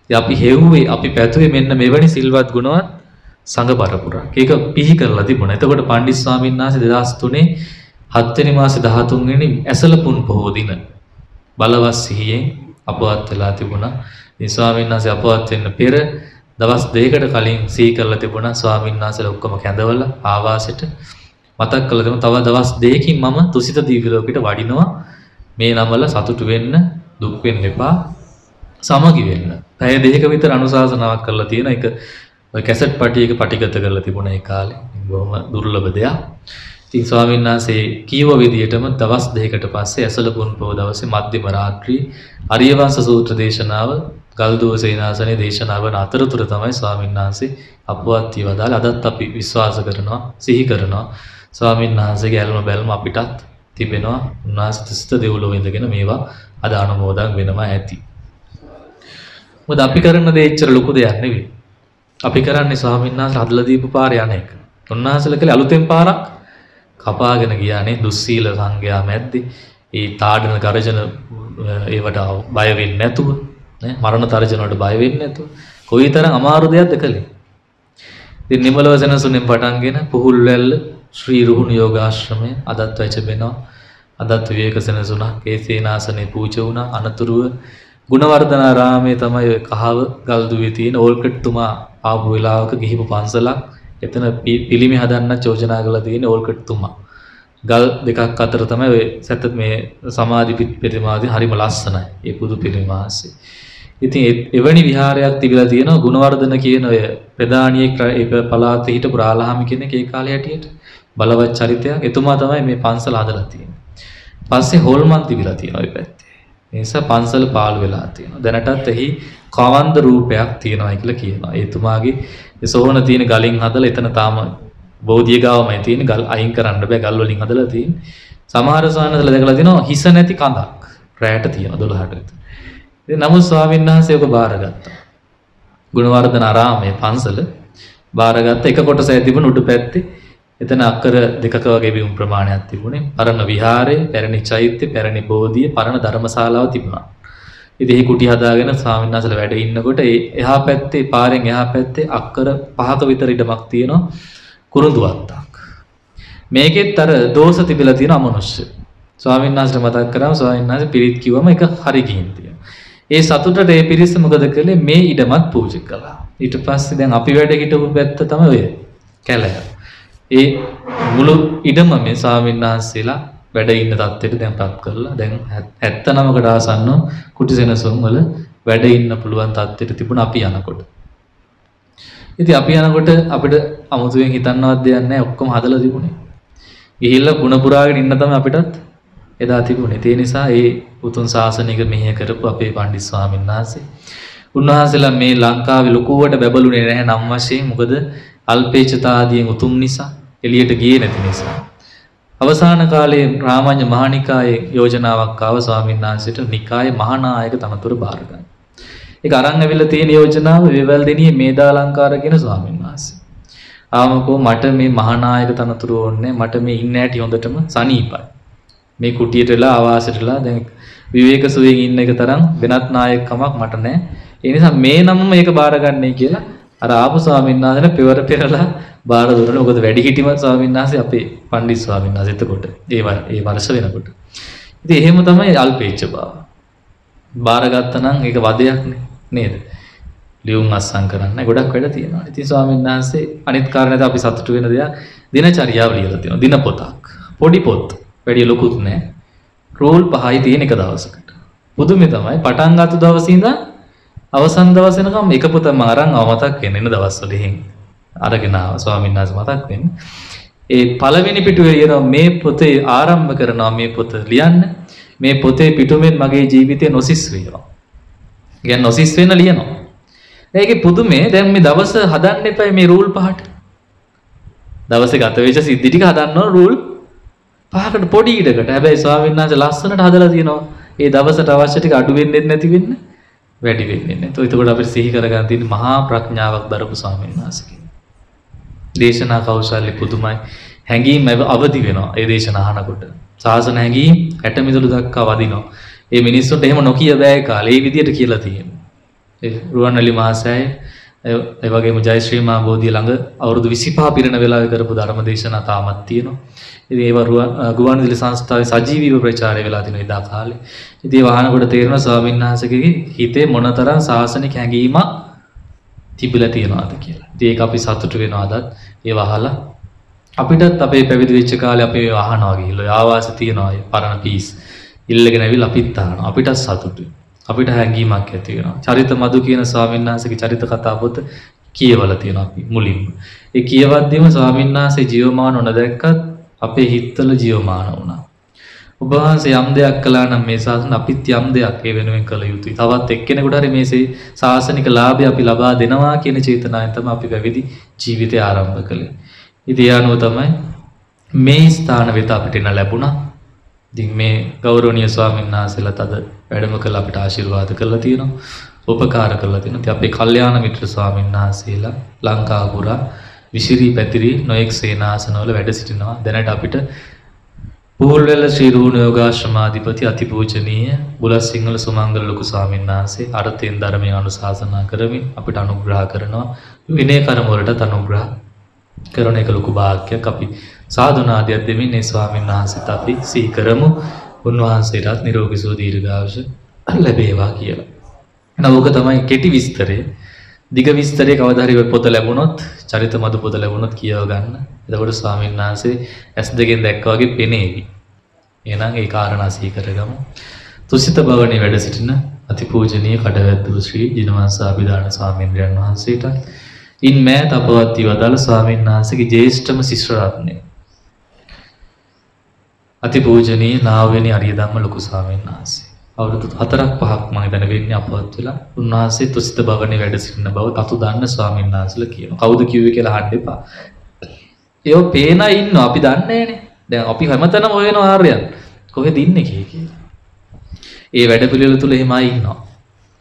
ඉතින් අපි හෙව්වේ අපි පැතුවේ මෙන්න මෙවැනි සිල්වත් ගුණවත් සංඝ පරපුරක්. ඒක පිහි කරලා තිබුණා. එතකොට පණ්ඩිත් ස්වාමීන් වහන්සේ 2003 හත්වෙනි මාසේ 13 වෙනි ඇසලපුන් පොහෝ දින බලවත් සිහියෙන් අපවත් වෙලා තිබුණා. ඉතින් ස්වාමීන් වහන්සේ අපවත් වෙන්න පෙර දවස් දෙකකට කලින් සිහි කරලා තිබුණා ස්වාමීන් වහන්සේලා ඔක්කොම කැඳවලා ආවාසෙට මතක් කළා තමයි තව දවස් දෙකකින් මම තුසිත දිව්‍ය ලෝකෙට වඩිනවා. මේ නමල සතුටු වෙන්න දුක් වෙන්න එපා. සමගි වෙන්න. පැය දෙකක විතර අනුශාසනාවක් කරලා තියෙන එක ඔය කැසට් පටියක පටිගත කරලා තිබුණා ඒ කාලේ. බොහොම දුර්ලභ දෙයක්. ඉතින් ස්වාමීන් වහන්සේ කීව විදියටම දවස් දෙකකට පස්සේ ඇසලපුන් පොව දවසේ මධ්‍යම රාත්‍රී අරියවංශ සූත්‍ර දේශනාව ගල්දුව සේනාසනේ දේශනාව වන අතරතුර තමයි ස්වාමීන් වහන්සේ අපවත් වදාළ අදත් අපි විශ්වාස කරනවා සිහි කරනවා ස්වාමීන් වහන්සේගේ ඇල්ම බැල්ම අපිටත් තිබෙනවා උන්වහන්සේ තිස්ත දෙව්ලොව ඉඳගෙන මේවා අද අනුමෝදන් වෙනවා ඇති. මොකද අපි කරන දේ එච්චර ලොකු දෙයක් නෙවෙයි. අපි කරන්නේ ස්වාමීන් වහන්සේ හදලා දීපු පාර යන එක. උන්වහන්සේලා කලේ අලුතෙන් පාරක් කපාගෙන ගියානේ දුස්සීල සංඝයා මැද්දේ. ඒ තාඩන ගර්ජන ඒවට බය වෙන්නේ නැතුව නේ මරණ තර්ජන වලට බය වෙන්නේ නැතුව කොයිතරම් අමාරු දෙයක්ද කළේ. ඉතින් නිමලව සෙනසුනෙන් පටන්ගෙන පුහුල්වැල්ල ශ්‍රී රුහුණු යෝගාශ්‍රමය අදත් වැචබෙනවා. අදත් විවේක සෙනසුණක් ඒ සේනාසනේ පූජා වුණා. අනතුරුව ගුණවර්ධනාරාමයේ තමයි ඔය කහව ගල්දුවේ තියෙන ඕල්කට්තුමා ආපු වෙලාවක ගිහිපු පන්සලක් එතන පිළිමි හදන්න යෝජනා කරලා තියෙන ඕල්කට්තුමා. ගල් දෙකක් අතර තමයි ඔය සැත මේ සමාධි ප්‍රතිමාදී හරිම ලස්සනයි. ඒ පුදු පිළිමාස්සේ. ඉතින් එවැනි විහාරයක් තිබිලා තියෙනවා ගුණවර්ධන කියන ඔය ප්‍රධානියෙක් ඒක පළාතේ හිටපු රාලහාමි කෙනෙක් ඒ කාලේ හැටියට බලවත් චරිතයක්. එතුමා තමයි මේ පන්සල හදලා තියෙන්නේ. පස්සේ හොල්මන් තිබිලා තියෙනවා ওই පැත්තේ. ඒ නිසා පන්සල පාළු වෙලා තියෙනවා. දැනටත් එහි කවන්ද රූපයක් තියෙනවා කියලා කියනවා. එතුමාගේ සෝහන තියෙන ගලින් හදලා එතන තාම බෝධිය ගාවමයි තියෙන ගල් අයින් කරන්න බෑ ගල් වලින් හදලා තියෙන. සමහර සානදලා දැකලා තිනවා හිස නැති කඳක්. රැයට තියෙනවා 12ට විතර. ඉතින් නමුත් ස්වාමීන් වහන්සේ ඔක බාරගත්තා. ගුණවර්ධන ආරාමයේ පන්සල බාරගත්ත එක කොටසයි තිබුණ උඩු පැත්තේ එතන අක්කර දෙකක වගේ බිම් ප්‍රමාණයක් තිබුණේ. පරණ විහාරේ, පැරණි චෛත්‍ය, පැරණි බෝධිය, පරණ ධර්මශාලාව තිබුණා. ඉතින් එහි කුටි හදාගෙන ස්වාමීන් වහන්සේලා වැඩ ඉන්නකොට ඒ එහා පැත්තේ පාරෙන් එහා පැත්තේ අක්කර පහක විතර ඉඩමක් තියෙනවා කුරුඳු වත්තක්. මේකෙත් අර දෝෂ තිබිලා තියෙන අමනුෂ්‍ය. ස්වාමීන් වහන්සේට මතක් කරාම ස්වාමීන් වහන්සේ පිරිත් කිව්වම ඒක හරි ගිහින් තියෙනවා. ඒ සතුටට ඒ පිරිස මොකද කළේ මේ ඉඩමත් පූජා කළා. ඊට පස්සේ දැන් අපි වැඩ හිටපු පැත්ත තමයි ඔය කැලය. ඒ මුළු ඉඩම මේ ස්වාමීන් වහන්සේලා වැඩ ඉන්න තත්ත්වයට දැන්පත් කරලා දැන් 79කට ආසන්නව කුටි සෙනසුන් වල වැඩ ඉන්න පුළුවන් තත්ත්වයට තිබුණා අපි යනකොට. ඉතින් අපි යනකොට අපිට අමුතුවෙන් හිතන්නවත් දෙයක් නැහැ ඔක්කොම හදලා තිබුණේ. ගිහිල්ලා ಗುಣ පුරාගෙන ඉන්න තමයි අපිටත් එදා තිබුණේ. ඒ නිසා ඒ උතුම් ශාසනික මෙහෙය කරපු අපේ පණ්ඩිත් ස්වාමීන් වහන්සේ උන්වහන්සේලා මේ ලංකාවේ ලොකුවට බැබළුනේ නැහැ නම් වශයෙන් මොකද අල්පේච්ඡතාදියෙන් උතුම් නිසා එළියට ගියේ නැති නිසා. අවසාන කාලයේ රාමඤ්ඤ මහානිකායේ යෝජනාවක් ආව ස්වාමීන් වහන්සේට නිකායේ මහානායක තනතුර බාර ගන්න. ඒක අරන් ඇවිල්ලා තියෙන යෝජනාව වේවැල් දෙනියේ මේදාලංකාර කියන ස්වාමීන් වහන්සේ. ආමකෝ මට මේ මහානායක තනතුර ඕනේ මට මේ ඉන්න හැටි හොඳටම සනීපයි. මේ කුටියටලා ආවාසයටලා දැන් විවේක සුවයෙන් ඉන්න එක තරම් වෙනත් නායකකමක් මට නැහැ. ඒ නිසා මේ නම මේක බාරගන්නයි කියලා අර ආපු ස්වාමීන් වහන්සේලා පෙවර පෙරලා බාර දුන්නා. මොකද වැඩි හිටිම ස්වාමීන් වහන්සේ අපේ පණ්ඩිත් ස්වාමීන් වහන්සේ එතකොට ඒ ඒ වර්ෂ වෙනකොට. ඉතින් එහෙම තමයි අල්පේච්ඡ බව. බාරගත්තා නම් ඒක වදයක්නේ නේද? ලියුම් අස්සම් කරන්න ගොඩක් වැඩ තියෙනවා. ඉතින් ස්වාමීන් වහන්සේ අනිත් කාරණේද අපි සතුටු වෙන දෙයක් දිනචරියාව ලියලා තියෙනවා. දින පොතක්. පොඩි පොත්. වැඩි ලොකුත් නෑ. රෝල් පහයි තියෙන එක දවසකට. පුදුමේ තමයි පටන් ගත්ත දවසේ ඉඳන් අවසන් දවස් වෙනකම් එක පොතම අරන් අවමතක් වෙන එන දවස්වල එහෙන්. අරගෙන ආවා ස්වාමීන් වහන්සේ මතක් වෙන්නේ. ඒ පළවෙනි පිටුවේ කියනවා මේ පොතේ ආරම්භ කරනවා මේ පොත ලියන්න. මේ පොතේ පිටුමෙන් මගේ ජීවිතය නොසිස් වේවා. කියන්නේ නොසිස් වෙන ලියනවා. ඒකේ පුදුමේ දැන් මේ දවස හදන්න එපා මේ රූල් පහට. දවසේ ගත වෙච්ච සිද්ධි ටික හදන්න ඕන රූල් පහකට පොඩි ඉඩකට. හැබැයි ස්වාමීන් වහන්සේ ලස්සනට හදලා තියෙනවා. ඒ දවසට අවශ්‍ය ටික අඩු වෙන්නේ නැති වෙන්න වැඩි වෙන්නේ නැහැ. එතකොට අපිට සිහි කරගන්න තියෙන මහා ප්‍රඥාවක් දරපු ස්වාමීන් වහන්සේ. දේශනා කෞශල්‍ය පුදුමයි. හැඟීම් අවදි වෙනවා ඒ දේශනා අහනකොට. සාසන හැඟීම් ඇටමිදුළු දක්වා වදිනවා. ඒ මිනිස්සුන්ට එහෙම නොකිය බෑ කාලේ ඒ විදියට කියලා තියෙනවා. ඒ රුවන්වැලි මහසෑය ඒ වගේම ජයශ්‍රී මහා බෝධිය ළඟ අවුරුදු 25 පිරෙන වෙලාවේ කරපු ධර්ම දේශනා තාමත් තියෙනවා. ඉතින් ඒව ගුවන්විදුලි සංස්ථාවේ සජීවීව ප්‍රචාරය වෙලා තිනවා එදා කාලේ. ඉතින් ඒ වහනකොට තේරෙනවා ස්වාමීන් වහන්සේගේ හිතේ මොනතරම් සාසනික හැඟීමක් තිබිලා තියනවාද කියලා. ඉතින් ඒක අපි සතුටු වෙනවා අදත් ඒ වහලා අපිටත් අපේ පැවිදි වෙච්ච කාලේ අපි අහනවා ගිහිල්ලා ආවාස තියනවා පරණ පීස්. ඉල්ලගෙන ඇවිල්ලා අපිත් අහනවා. අපිටත් සතුටුයි. අපිට හැඟීමක් ඇති වෙනවා. චරිත මදු කියන ස්වාමීන් වහන්සේගේ චරිත කතා පොත කියවලා තියෙනවා අපි මුලින්ම. ඒ කියවද්දිම ස්වාමීන් වහන්සේ ජීවමාන නොදැක්කත් අපේ හිත්වල ජීවමාන වුණා. ඔබ වහන්සේ යම් දෙයක් කළා නම් මේ ශාසන අපිත් යම් දෙයක් ඒ වෙනුවෙන් කළ යුතුයි. තවත් එක්කෙනෙකුට හරි මේ ශාසනික ලාභය අපි ලබා දෙනවා කියන චේතනාවෙන් තමයි අපි පැවිදි ජීවිතය ආරම්භ කළේ. ඉතින් ඒ අනුව තමයි මේ ස්ථාන වෙත අපිට එන ලැබුණා. ඉතින් මේ ගෞරවනීය ස්වාමීන් වහන්සේලාත් අද වැඩම කළ අපිට ආශිර්වාද කරලා තියෙනවා. උපකාර කරලා තියෙනවා. ඉතින් අපේ කල්යාණ මිත්‍ර ස්වාමීන් වහන්සේලා ලංකාව පුරා විසිරී පැතිරී නොයෙක් සේනාසනවල වැඩ සිටිනවා. දැනට අපිට පූර්වවැල ශ්‍රී රූණ යෝගාශ්‍රමාධිපති අතිපූජනීය බුලත් සිංහල සුමංගල ලොකු ස්වාමීන් වහන්සේ අර්ථයෙන් ධර්මයෙන් අනුශාසනා කරමින් අපිට අනුග්‍රහ කරනවා. විනය කර්ම වලටත් අනුග්‍රහ කරන එක ලොකු භාග්‍යයක් අපි සාධනාදයක් දෙමින් ඒ ස්වාමීන් වහන්සේත් අපි සිහි කරමු. උන්වහන්සේටත් නිරෝගී සුව දීර්ඝායුෂ ලැබේවා කියලා. එහෙනම් ඕක තමයි කෙටි විස්තරය. දිග විස්තරය කවදා හරි පොත ලැබුණොත් චරිත මදු පොත ලැබුණොත් කියව ගන්න. එතකොට ස්වාමීන් වහන්සේ S2කින් දැක්කා වගේ පෙනේවි. එහෙනම් ඒ කාරණා සිහි කරගමු. තුසිත භවනේ වැඩ සිටින අතිපූජනීය කඩවැද්දුව ශ්‍රී ජිනවංශ අභිදාන ස්වාමීන් වහන්සේට ඉන් මෑත අපවත් වදාළ ස්වාමීන් වහන්සේගේ ජේෂ්ඨම ශිෂ්‍ය රත්නය අතිපූජනීය නාවවෙනි අරිය ධම්ම ලොකු ස්වාමීන් වහන්සේ අවුරුදු 4ක් 5ක් මම හිතන වෙන්නේ අපවත් වෙලා උන්වහන්සේ තුසිත භවනේ වැඩ සිටින බව තතු දන්න ස්වාමීන් වහන්සේලා කියනවා. කවුද කිව්වේ කියලා අහන්න එපා. ඒව පේන ඉන්නවා අපි දන්නේ නැහනේ. දැන් අපි හැමතැනම හොයන ආර්යයන්. කොහෙද ඉන්නේ කියලා. ඒ වැඩ පිළිවෙල තුල එහෙමයි ඉන්නවා.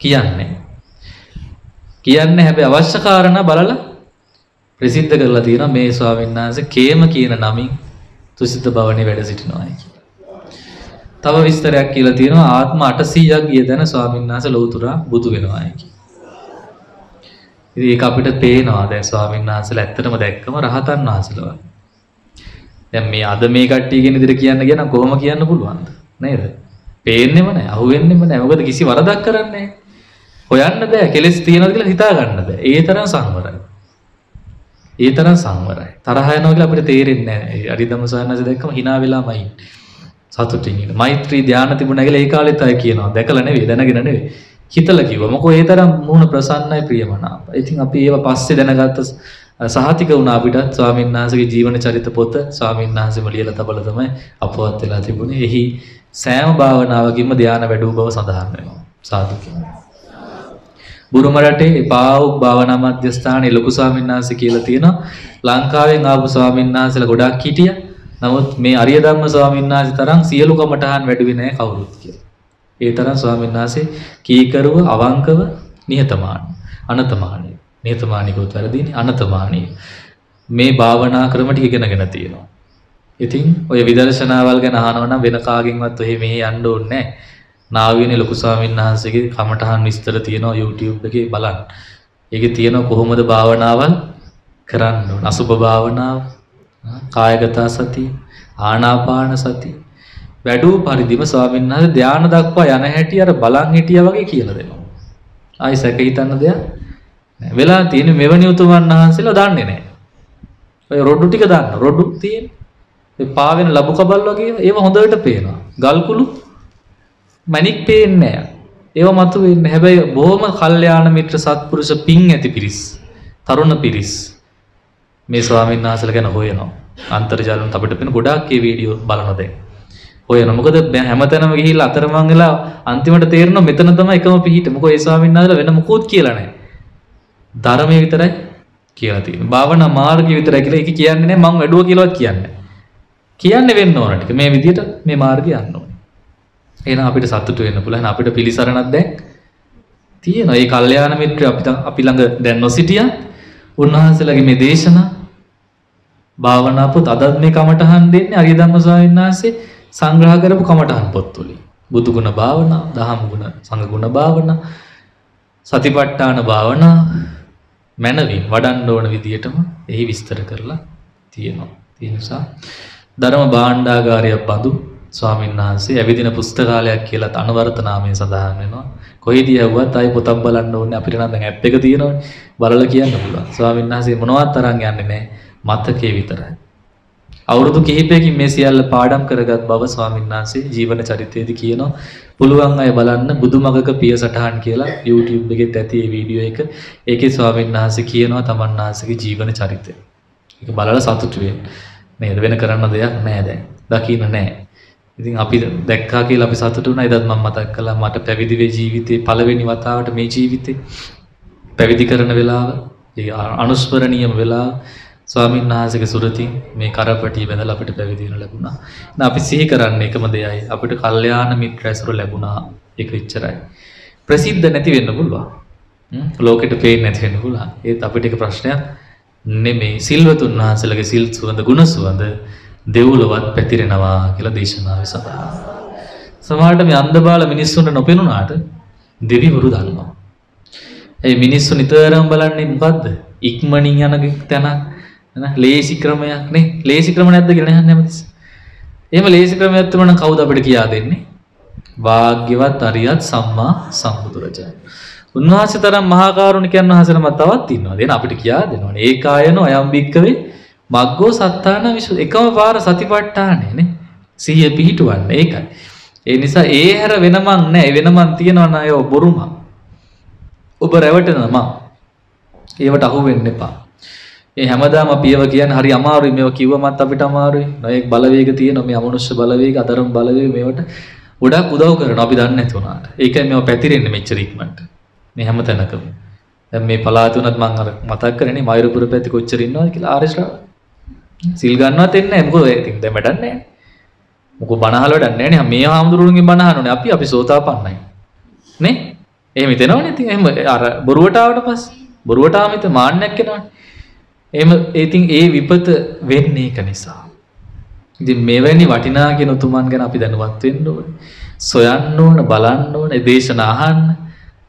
කියන්නේ. කියන්නේ හැබැයි අවශ්‍ය කාරණා බලලා ප්‍රසිද්ධ කරලා තියෙනවා මේ ස්වාමීන් වහන්සේ කේම කියන නමින් තුසිත භවනේ වැඩ සිටිනවා කියලා. තව විස්තරයක් කියලා තියෙනවා ආත්ම 800ක් ගිය තැන ස්වාමීන් වහන්සේ ලෞතුරා බුදු වෙනවා කියලා. ඉතින් ඒක අපිට පේනවා දැන් ස්වාමීන් වහන්සේලා ඇත්තටම දැක්කම රහතන් වහන්සේලා. දැන් මේ අද මේ කට්ටියගෙන ඉදිරිය කියන්න ගියා නම් කොහොම කියන්න පුළුවන්ද? නේද? පේන්නෙම නැහැ, අහුවෙන්නෙම නැහැ. මොකද කිසි වරදක් කරන්නේ හොයන්න බෑ. කෙලස් තියනවද කියලා හිතා ගන්න බෑ. ඒ තරම් සංවරයි. ඒ තරම් සංවරයි. තරහ යනවා කියලා අපිට තේරෙන්නේ නැහැ. අරිදම සයන්වහන්සේ දැක්කම hina වෙලාමයි ඉන්නේ. සතුටින් ඉන්න. මෛත්‍රී ධානය තිබුණා කියලා ඒ කාලෙත් අය කියනවා. දැකලා නෙවෙයි, දැනගෙන නෙවෙයි. හිතලා කිව්වා. මොකෝ ඒ තරම් මුණ ප්‍රසන්නයි ප්‍රියමනාප. ඉතින් අපි ඒව පස්සේ දැනගත්ත සහතික වුණා අපිට ස්වාමීන් වහන්සේගේ ජීවන චරිත පොත ස්වාමීන් වහන්සේම ලියලා තබලා තමයි අපවත් වෙලා තිබුණේ. එහි සෑම භාවනාවකින්ම ධානය වැඩුව බව සඳහන් වෙනවා. සාදු කියනවා. බුරුම රටේ පාවුක් භාවනා මධ්‍යස්ථානයේ ලොකු ස්වාමීන් වහන්සේ කියලා තියෙනවා. ලංකාවෙන් ආපු ස්වාමීන් වහන්සේලා ගොඩක් හිටියා. නමුත් මේ අරිය ධම්ම ස්වාමීන් වහන්සේ තරම් සියලු කමඨහන් වැඩුවේ නැහැ කවුරුත් කියලා. ඒ තරම් ස්වාමීන් වහන්සේ කීකරුව අවංකව නිහතමානී අනතමානී නිහතමානීකවත් වැරදීනේ අනතමානී මේ භාවනා ක්‍රම ටික ඉගෙනගෙන තියෙනවා. ඉතින් ඔය විදර්ශනාවල් ගැන අහනවා නම් වෙන කාගෙන්වත් ඔහෙ මෙහෙ යන්න ඕනේ නැහැ. නාවියනේ ලොකු ස්වාමීන් වහන්සේගේ කමඨහන් විස්තර තියෙනවා YouTube එකේ බලන්න. ඒකේ තියෙනවා කොහොමද භාවනාවල් කරන්න ඕන. අසුභ භාවනාව, කායගත සති, ආනාපාන සති. වැඩූ පරිදිම ස්වාමීන් වහන්සේ ධානය දක්වා යන හැටි අර බලන් හිටියා වගේ කියලා දෙනවා. ආයි සැක හිතන්න දෙයක් නෑ. වෙලා තියෙන මෙවැනි උතුමන් වහන්සේලා දන්නේ නැහැ. ඔය රොඩු ටික දාන්න. රොඩු තියෙන. ඒ පාවෙන ලබු කබල් වගේ ඒව හොඳට පේනවා. ගල්කුළු මණික් පේන්නේ නැහැ. ඒව මතු වෙන්නේ. හැබැයි බොහොම කල්යාණ මිත්‍ර සත්පුරුෂ පිං ඇති පිරිස්. තරුණ පිරිස්. මේ ස්වාමීන් වහන්සේලා ගැන හොයනවා. අන්තර්ජාලයෙන් අපිට පෙන ගොඩාක් ඒ වීඩියෝ බලනවා දැන්. හොයනවා. මොකද දැන් හැමතැනම ගිහිල්ලා අතරමං වෙලා අන්තිමට තේරෙනවා මෙතන තමයි එකම පිහිට. මොකද ඒ ස්වාමීන් වහන්සේලා වෙන මොකුත් කියලා නැහැ. ධර්මයේ විතරයි කියලා තියෙනවා. භාවනා මාර්ගය විතරයි කියලා ඒක කියන්නේ නැහැ. මම වැඩුව කියලාවත් කියන්නේ නැහැ. කියන්න වෙන්න ඕන ටික මේ විදිහට මේ මාර්ගය යන්න ඕනේ. එහෙනම් අපිට සතුටු වෙන්න පුළුවන්. අපිට පිළිසරණක් දැන් තියෙනවා. ඒ කල්යාණ මිත්‍රය අපි අපි ළඟ දැන් නොසිටියා. උන්වහන්සේලාගේ මේ දේශනා භාවනා පොත් අදත් මේ කමටහන් දෙන්නේ අරිය ධම්ම ස්වාමීන් වහන්සේ සංග්‍රහ කරපු කමටහන් පොත් තුලින්. බුදු ගුණ භාවනා, දහම් ගුණ, සංඝ ගුණ භාවනා, සතිපට්ඨාන භාවනා මනවින් වඩන්න ඕන විදිහටම එහි විස්තර කරලා තියෙනවා. ඒ නිසා ධර්ම භාණ්ඩාගාරයක් බඳු ස්වාමීන් වහන්සේ ඇවිදින පුස්තකාලයක් කියලා අනවරත නාමයෙන් සඳහන් වෙනවා. කොයිදී ඇහුවත් ආයි පොතක් බලන්න ඕනේ අපිට නම් දැන් ඇප් එක තියෙනවනේ. බලලා කියන්න පුළුවන්. ස්වාමීන් වහන්සේ මොනවත් තරම් යන්නේ නැහැ. මතකයේ විතරයි. අවුරුදු කිහිපයකින් මේ සියල්ල පාඩම් කරගත් බව ස්වාමීන් වහන්සේ ජීවන චරිතයේදී කියනවා. පුළුවන් අය බලන්න බුදුමගක පිය සටහන් කියලා YouTube එකෙත් ඇති මේ වීඩියෝ එක. ඒකේ ස්වාමීන් වහන්සේ කියනවා තමන් වහන්සේගේ ජීවන චරිතය. ඒක බලලා සතුටු වෙන්න. නේද වෙන කරන්න දෙයක් නැහැ දැන්. දකින්න නැහැ. ඉතින් අපි දැක්කා කියලා අපි සතුටු වුණා. එදත් මම මතක් කළා මට පැවිදි වේ ජීවිතේ පළවෙනි වතාවට මේ ජීවිතේ පැවිදි කරන වෙලාව, ඒ අනුස්මරණීයම වෙලාව ස්වාමීන් වහන්සේගේ සුරතින් මේ කරපටිය බැඳලා අපිට පැවිදි වෙන ලැබුණා. එහෙනම් අපි සිහි කරන්නේ එකම දෙයයි. අපිට කල්යාණ මිත්‍ර ඇසුර ලැබුණා. ඒක එච්චරයි. ප්‍රසිද්ධ නැති වෙන්න පුළුවන්. ලෝකෙට පේන්නේ නැති වෙන්න පුළුවන්. ඒත් අපිට ඒක ප්‍රශ්නයක් නෙමෙයි. සිල්වතුන් වහන්සේලාගේ සිල් සුවඳ ගුණ සුවඳ දෙව්ලොවත් පැතිරෙනවා කියලා දේශනාවේ සඳහන්. සමහරට මේ අන්ධබාල මිනිස්සුන්ට නොපෙනුනාට දෙවිවරු දන්නවා. ඒ මිනිස්සු නිතරම බලන්නේ මොකද්ද? ඉක්මනින් යන තැනක් න ලේසි ක්‍රමයක් නේ ලේසි ක්‍රම නැද්ද කියලා නහන්නේ හැමතිස්සෙම. එහෙම ලේසි ක්‍රමයක් තිබුණා නම් කවුද අපිට කියා දෙන්නේ? වාග්යවත් අරියත් සම්මා සම්බුදුරජාණන්. උන්වහන්සේ තරම් මහා කරුණිකයන් වහන්සේ නමක් තවත් ඉන්නවා. දෙන අපිට කියා දෙනවනේ. ඒකායනෝ අයම් බික්කවේ මග්ගෝ සත්තාන විසු එකම පාර සතිපට්ඨානේ නේ. සිහිය පිහිටවන්න ඒකයි. ඒ නිසා ඒ හැර වෙනමක් නැහැ. වෙනමක් තියනවා නෑ බොරුම. ඔබ රැවටෙනවා. ඒවට අහු වෙන්න එපා. ඒ හැමදාම අපි ඒව කියන්නේ හරි අමාරුයි මේව කිව්වමත් අපිට අමාරුයි. නොයෙක් බලවේග තියෙනවා මේ අමනුෂ්‍ය බලවේග, අධර්ම බලවේග මේවට ගොඩක් උදව් කරනවා අපි දන්නේ නැති වුණාට. ඒකයි මේව පැතිරෙන්නේ මෙච්චර ඉක්මනට. මේ හැම තැනකම. දැන් මේ පළාත උනත් මම අර මතක් කරන්නේ මයුරපුර පැති කොච්චර ඉන්නවද කියලා ආර්ය ශ්‍රාවක. සිල් ගන්නවත් එන්නේ නැහැ. මොකද ඉතින් දැන් වැඩක් නැහැ. මොකද බණහල වැඩක් නැහැ නේ. මේ හාමුදුරුවන්ගෙන් බණ අහන්නේ අපි අපි සෝතාපන්නයි. නේ? එහෙම හිතෙනවනේ ඉතින් එහෙම අර බොරුවට ආවට පස්සේ බොරුවට ආවම ඉතින් මාන්නයක් එනවනේ. එහෙම ඉතින් ඒ විපත වෙන්නේ ඒක නිසා. ඉතින් මෙවැනි වටිනා කියන උතුමන් ගැන අපි දැනුවත් වෙන්න ඕනේ. සොයන්න ඕන, බලන්න ඕන, දේශනා අහන්න.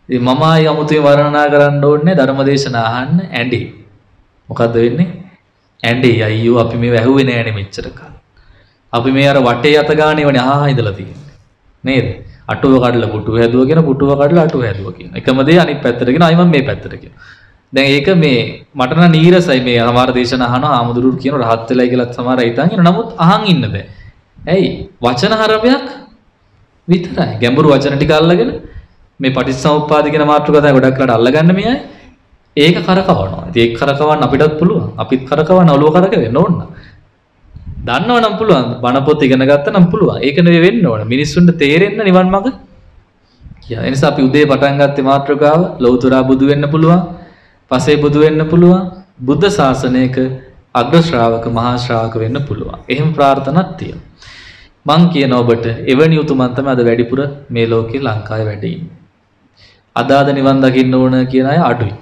ඉතින් මම ආයි 아무තේ වර්ණනා කරන්න ඕනේ ධර්ම දේශනා අහන්න ඇඬි. මොකද්ද වෙන්නේ? ඇඬි අයියෝ අපි මේව ඇහුවේ නෑනේ මෙච්චර කාලෙ. අපි මේ අර වටේ අත ගානේවනේ අහා ඉඳලා තියෙන්නේ. නේද? අටුව කඩලා පුටුව හැදුවා කියන පුටුව කඩලා අටුව හැදුවා කියන. එකම දේ අනිත් පැත්තට කියන අයි මම මේ පැත්තට කියන. දැන් ඒක මේ මට නම් නීරසයි මේ සමහර දේශන අහනවා ආමුදුරු කියන රහත් වෙලයි කියලා සමහර හිතන් ඉන්න නමුත් අහන් ඉන්න බෑ. ඇයි? වචන හරබයක් විතරයි. ගැඹුරු වචන ටික අල්ලගෙන මේ පටිච්චසමුප්පාද කියන මාතෘකාව ගොඩක් කරලා අල්ලගන්න මෙයයි. ඒක කරකවනවා. ඉතින් ඒක කරකවන්න අපිටත් පුළුවන්. අපිත් කරකවන්න ඔළුව කරකවෙන්න ඕන. දන්නව නම් පුළුවන්. බණ පොත් ඉගෙන ගත්තා නම් පුළුවන්. ඒක නෙවෙයි වෙන්න ඕන. මිනිස්සුන්ට තේරෙන්න නිවන් මඟ කියලා. ඒ නිසා අපි උදේ පටන් ගත්තේ මාතෘකාව ලෞතර බුදු වෙන්න පුළුවන්. පසේ බුදු වෙන්න පුළුවන්. බුද්ධ ශාසනයක අග්‍ර ශ්‍රාවක මහා ශ්‍රාවක වෙන්න පුළුවන්. එහෙම ප්‍රාර්ථනාවක් තියෙනවා. මං කියන ඔබට එවැනි උතුමන් තමයි අද වැඩිපුර මේ ලෝකේ ලංකාවේ වැඩ ඉන්නේ. අදාද නිවන් දකින්න ඕන කියන අය අඩුයි.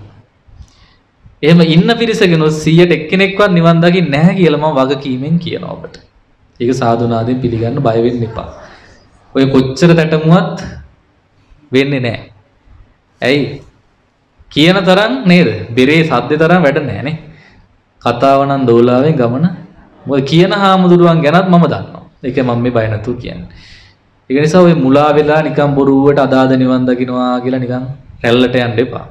එහෙම ඉන්න පිරිසගෙන 100ට එක්කෙනෙක්වත් නිවන් දකින්නේ නැහැ කියලා මම වගකීමෙන් කියනවා ඔබට. ඒක සාදුනාදෙන් පිළිගන්න බය වෙන්න එපා. ඔය කොච්චර තැටමුවත් වෙන්නේ නැහැ. ඇයි? කියන තරම් නේද? බෙරේ සද්ද තරම් වැඩ නැහැ නේ. කතාව නම් දෝලාවෙන් ගමන මොකද කියන හාමුදුරුවන් ගැනත් මම දන්නවා. ඒක මම මේ බය නැතුව කියන්නේ. ඒක නිසා ඔය මුලා වෙලා නිකන් බොරුවට අදාද නිවන් දකින්නවා කියලා නිකන් රැල්ලට යන්න එපා.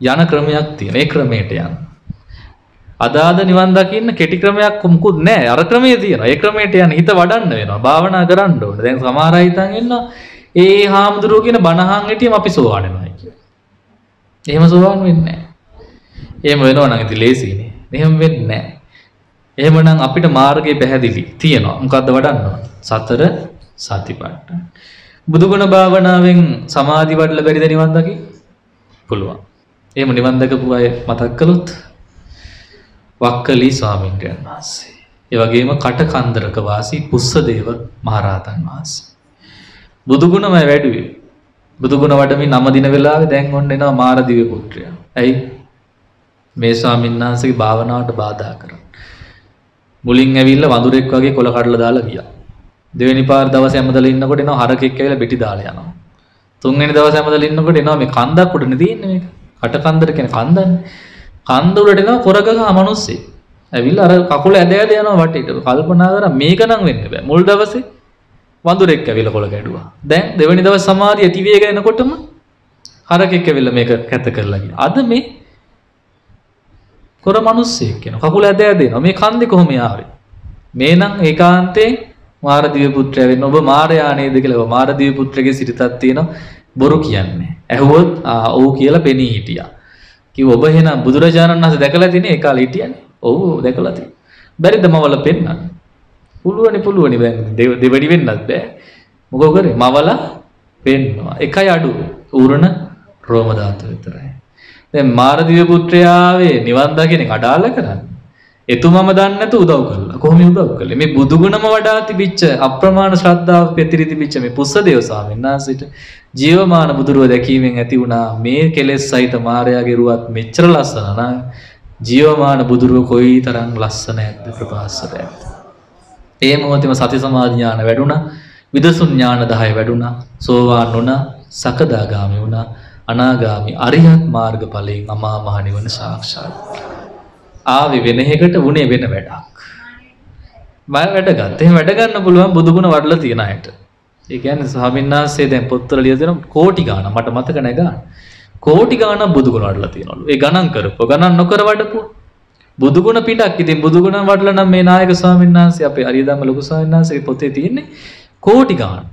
යන ක්‍රමයක් තියෙන. ඒ ක්‍රමයට යන්න. අදාද නිවන් දකින්න කෙටි ක්‍රමයක් මොකුත් නැහැ. අර ක්‍රමයේ තියෙනවා. ඒ ක්‍රමයට යන්න හිත වඩන්න වෙනවා. භාවනා කරන්න ඕනේ. දැන් සමහර අය හිතන් ඉන්නවා ඒ හාමුදුරුවෝ කියන බණහන් හිටියම අපි සෝවාන් වෙනවා කියලා. එහෙම සෝවාන් වෙන්නේ නැහැ. එහෙම වෙනවා නම් ඉතින් ලේසියිනේ. එහෙම වෙන්නේ නැහැ. එහෙමනම් අපිට මාර්ගය පැහැදිලි තියෙනවා. මොකද්ද වඩන්න ඕන? සතර සතිපට්ඨාන. බුදුගුණ භාවනාවෙන් සමාධි වඩලා බැරිද නිවන් දකින්න? පුළුවන්. එහෙම නිවන් දකපු අය මතක් කළොත් වක්කලි ස්වාමීන් වහන්සේ. ඒ වගේම කටකන්දරක වාසී පුස්සදේව මහරහතන් වහන්සේ. බුදුගුණම වැඩුවේ. බුදුගුණ වඩමින් නම දින වෙලාවේ දැන් ඔන්න එනවා මාරදිව්‍ය පුත්‍රයා. ඇයි? මේ ස්වාමීන් වහන්සේගේ භාවනාවට බාධා කරා. මුලින් ඇවිල්ලා වඳුරෙක් වගේ කොල කඩලා දාලා ගියා. දෙවෙනි පාර දවසේ හැමදලා ඉන්නකොට එනවා හරකෙක් ඇවිල්ලා බෙටි දාලා යනවා. තුන්වෙනි දවසේ හැමදලා ඉන්නකොට එනවා මේ කන්දක් උඩනේ තියෙන්නේ මේක. කටකන්දර කියන්නේ කන්දන්නේ. කන්ද උඩට එනවා කොරගහ මිනිස්සේ. ඇවිල්ලා අර කකුල ඇද ඇද යනවා වටේට. කල්පනා කරා මේක නම් වෙන්න බෑ. මුල් දවසේ වඳුරෙක් ඇවිල්ලා කොළ ගැඩුවා. දැන් දෙවෙනි දවස් සමාධිය ටිවියක එනකොටම හරකෙක් ඇවිල්ලා මේක කැත කරලා ගියා. අද මේ කොර මිනිස්සෙක් කෙනා කකුල ඇද ඇද එනවා. මේ කන්දේ කොහොම යාවේ? මේ නම් ඒකාන්තයෙන් මාරදිව්‍ය පුත්‍රය වෙන්න ඔබ මාරයා නේද කියලා මාරදිව්‍ය පුත්‍රගේ සිරිතක් තියෙනවා බොරු කියන්නේ. ඇහුවොත් ආ ඔව් කියලා පෙනී හිටියා. කිව්ව ඔබ එහෙනම් බුදුරජාණන් වහන්සේ දැකලා තියෙන්නේ ඒ කාලේ හිටියනේ. ඔව් දැකලා තියෙනවා. බැරිද මවල පෙන්නන්න? පුළුවනි පුළුවනි දැන් දෙවඩි වෙන්නත් බෑ. මොකෝ කරේ? මවලා පෙන්නවා. එකයි අඩු. ඌරණ රෝම ධාතු විතරයි. දැන් මාරදිව්‍ය පුත්‍රයාවේ නිවන් දකින්න අඩාල කරන්නේ. එතුමම දන්නේ නැතු උදව් කළා. කොහොම උදව් කළේ? මේ බුදුගුණම වඩා තිබිච්ච අප්‍රමාණ ශ්‍රද්ධාව පෙතිරි තිබිච්ච මේ පුස්සදේව ස්වාමීන් වහන්සේට ජීවමාන බුදුරුව දැකීමෙන් ඇති වුණා මේ කෙලෙස් සහිත මායාවේ රුවත් මෙච්චර ලස්සන නම් ජීවමාන බුදුරුව කොයි තරම් ලස්සන ඇද්ද ප්‍රකාශද ඇද්ද. ඒ මොහොතේම සති සමාධි ඥාන වැඩුණා, විදසුන් ඥාන 10 වැඩුණා, සෝවාන් වුණා, සකදාගාමි වුණා, අනාගාමි අරිහත් මාර්ගඵලයෙන් අමා මහ නිවන සාක්ෂාත් කළා. ආවේ වෙන එකකට වුණේ වෙන වැඩක්. මම වැඩ ගත්තා. එහෙම වැඩ ගන්න පුළුවන් බුදුගුණ වඩලා තියන අයට. ඒ කියන්නේ ස්වාමීන් වහන්සේ දැන් පොත්වල ලියලා දෙනවා කෝටි ගාණ මට මතක නැහැ ගාණ. කෝටි ගාණක් බුදුගුණ වඩලා තියනවලු. ඒ ගණන් කරපුවා ගණන් නොකර වඩපුවා. බුදුගුණ පිටක් ඉතින් බුදුගුණ වඩලා නම් මේ නායක ස්වාමීන් වහන්සේ අපේ අරියදම්ම ලොකු ස්වාමීන් වහන්සේගේ පොතේ තියෙන්නේ කෝටි ගාණ.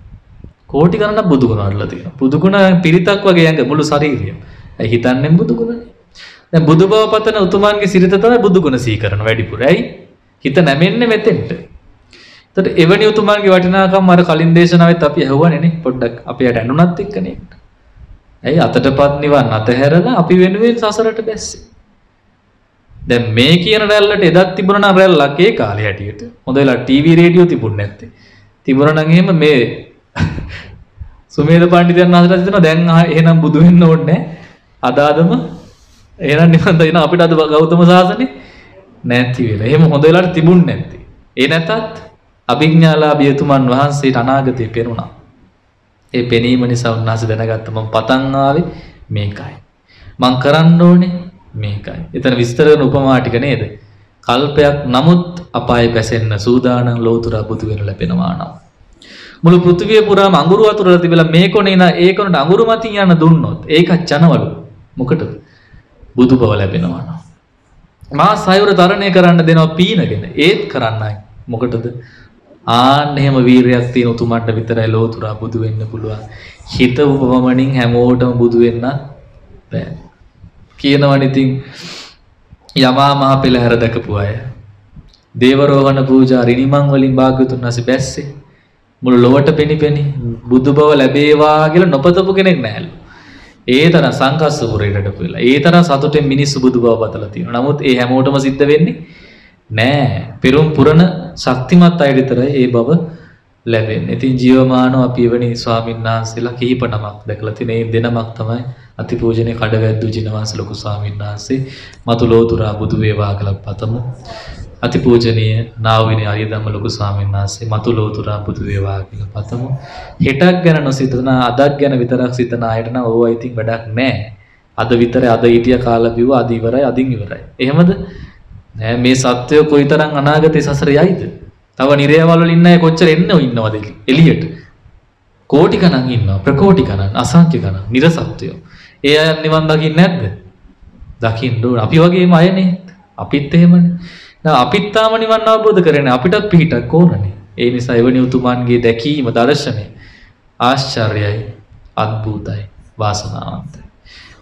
කෝටි ගණනක් බුදුගුණ වඩලා තියෙනවා. බුදුගුණ පිරිතක් වගේ ඇඟ මුළු ශරීරය. ඒ හිතන්නේ බුදුගුණනේ. දැන් බුදු බව පතන උතුමන්ගේ සිරිත තමයි බුදු ගුණ සීකරන වැඩිපුර. ඇයි? හිත නැමෙන්නේ මෙතෙන්ට. එතකොට එවැනි උතුමන්ගේ වටිනාකම් අර කලින් දේශනාවෙත් අපි ඇහුවානේ නේ පොඩ්ඩක් අපියට ඇඬුණත් එක්කනේ. ඇයි අතටපත් නිවන් අතහැරලා අපි වෙනුවෙන් සසරට බැස්සේ. දැන් මේ කියන රැල්ලට එදත් තිබුණා නම් රැල්ලක් ඒ කාලේ හැටියට. හොඳ වෙලා ටීවී රේඩියෝ තිබුණ නැත්තේ. තිබුණා නම් එහෙම මේ සුමේද පණ්ඩිතයන් වහන්සේලා හිතනවා දැන් එහෙනම් බුදු වෙන්න ඕනේ අදාදම එහෙනම් නිවන් දකින්න අපිට අද ගෞතම සාසනේ නැති වෙලා. එහෙම හොඳ වෙලාවට තිබුණ නැත්තේ. ඒ නැතත් අභිඥාලාභී යතුමන් වහන්සේට අනාගතේ පෙනුණා. ඒ පෙනීම නිසා උන්වහන්සේ දැනගත්ත මම පතන් ආවේ මේකයි. මං කරන්න ඕනේ මේකයි. එතන විස්තර කරන උපමා ටික නේද? කල්පයක් නමුත් අපායේ පැසෙන්න සූදානම් ලෝතුරා බුදු වෙන ලැබෙනවා නම්. මුළු පෘථිවිය පුරාම අඟුරු වතුර තිබිලා මේ කොනේ ඉඳන් ඒ කොනට අඟුරු මතින් යන දුන්නොත් ඒකත් යනවලු. මොකටද? බුදු බව ලැබෙනවා නම්. මා සයුර තරණය කරන්න දෙනවා පීනගෙන ඒත් කරන්නයි. මොකටද? ආන්න එහෙම වීරයක් තියෙන උතුමන්ට විතරයි ලෝතුරා බුදු වෙන්න පුළුවන්. හිත උපමණින් හැමෝටම බුදු වෙන්න බෑ. කියනවනේ ඉතින් යමා මහ පෙළහැර දැකපු අය. දේවරෝහණ පූජා රිනිමන් වලින් භාග්‍යතුන් වහන්සේ බැස්සේ. මුළු ලොවට පෙනිපෙනි බුදු බව ලැබේවා කියලා නොපතපු කෙනෙක් නැහැලු. ඒ තරම් සංකස්සපුරේට වෙලා. ඒ තරම් සතුටෙන් මිනිස්සු බුදු බව පතලා තියෙනවා. නමුත් ඒ හැමෝටම සිද්ධ වෙන්නේ නෑ. පෙරම් පුරණ ශක්තිමත් අය විතරයි ඒ බව ලැබෙන්නේ. ඉතින් ජීවමානව අපි එවැනි ස්වාමීන් වහන්සේලා කිහිප නමක් දැකලා තියෙන. ඒ දෙනමක් තමයි අතිපූජනීය කඩවැද්දු ජිනවාස ලොකු ස්වාමීන් වහන්සේ මතුලෝතුරා බුදු වේවා කියලා පතමු. අතිපූජනීය නාවිනේ අරියදම්ම ලොකු ස්වාමීන් වහන්සේ මතුලෝතුරා බුදු වේවා කියලා පතමු. හෙටක් ගැන නොසිතන අදක් ගැන විතරක් සිතන අයට නම් ඕවා ඉතින් වැඩක් නැහැ. අද විතරයි අද ඊටිය කාලා බිව්ව අද ඉවරයි අදින් ඉවරයි. එහෙමද? නෑ මේ සත්වය කොයිතරම් අනාගතේ සසර යයිද? තව නිරයවල වල ඉන්න අය කොච්චර එන්නව ඉන්නවද එළියට? කෝටි ගණන් ඉන්නවා ප්‍රකෝටි ගණන් අසංඛ්‍ය ගණන් නිරසත්වයෝ. ඒ අය නිවන් දකින්නේ නැද්ද? දකින්න ඕන. අපි වගේම අයනේ. අපිත් එහෙමනේ. දැන් අපිත් තාම නිවන් අවබෝධ කරගෙන අපිටත් පිහිටක් ඕනනේ. ඒ නිසා එවැනි උතුමන්ගේ දැකීම දර්ශනය ආශ්චර්යයි, අద్භූතයි, වාසනාවන්තයි.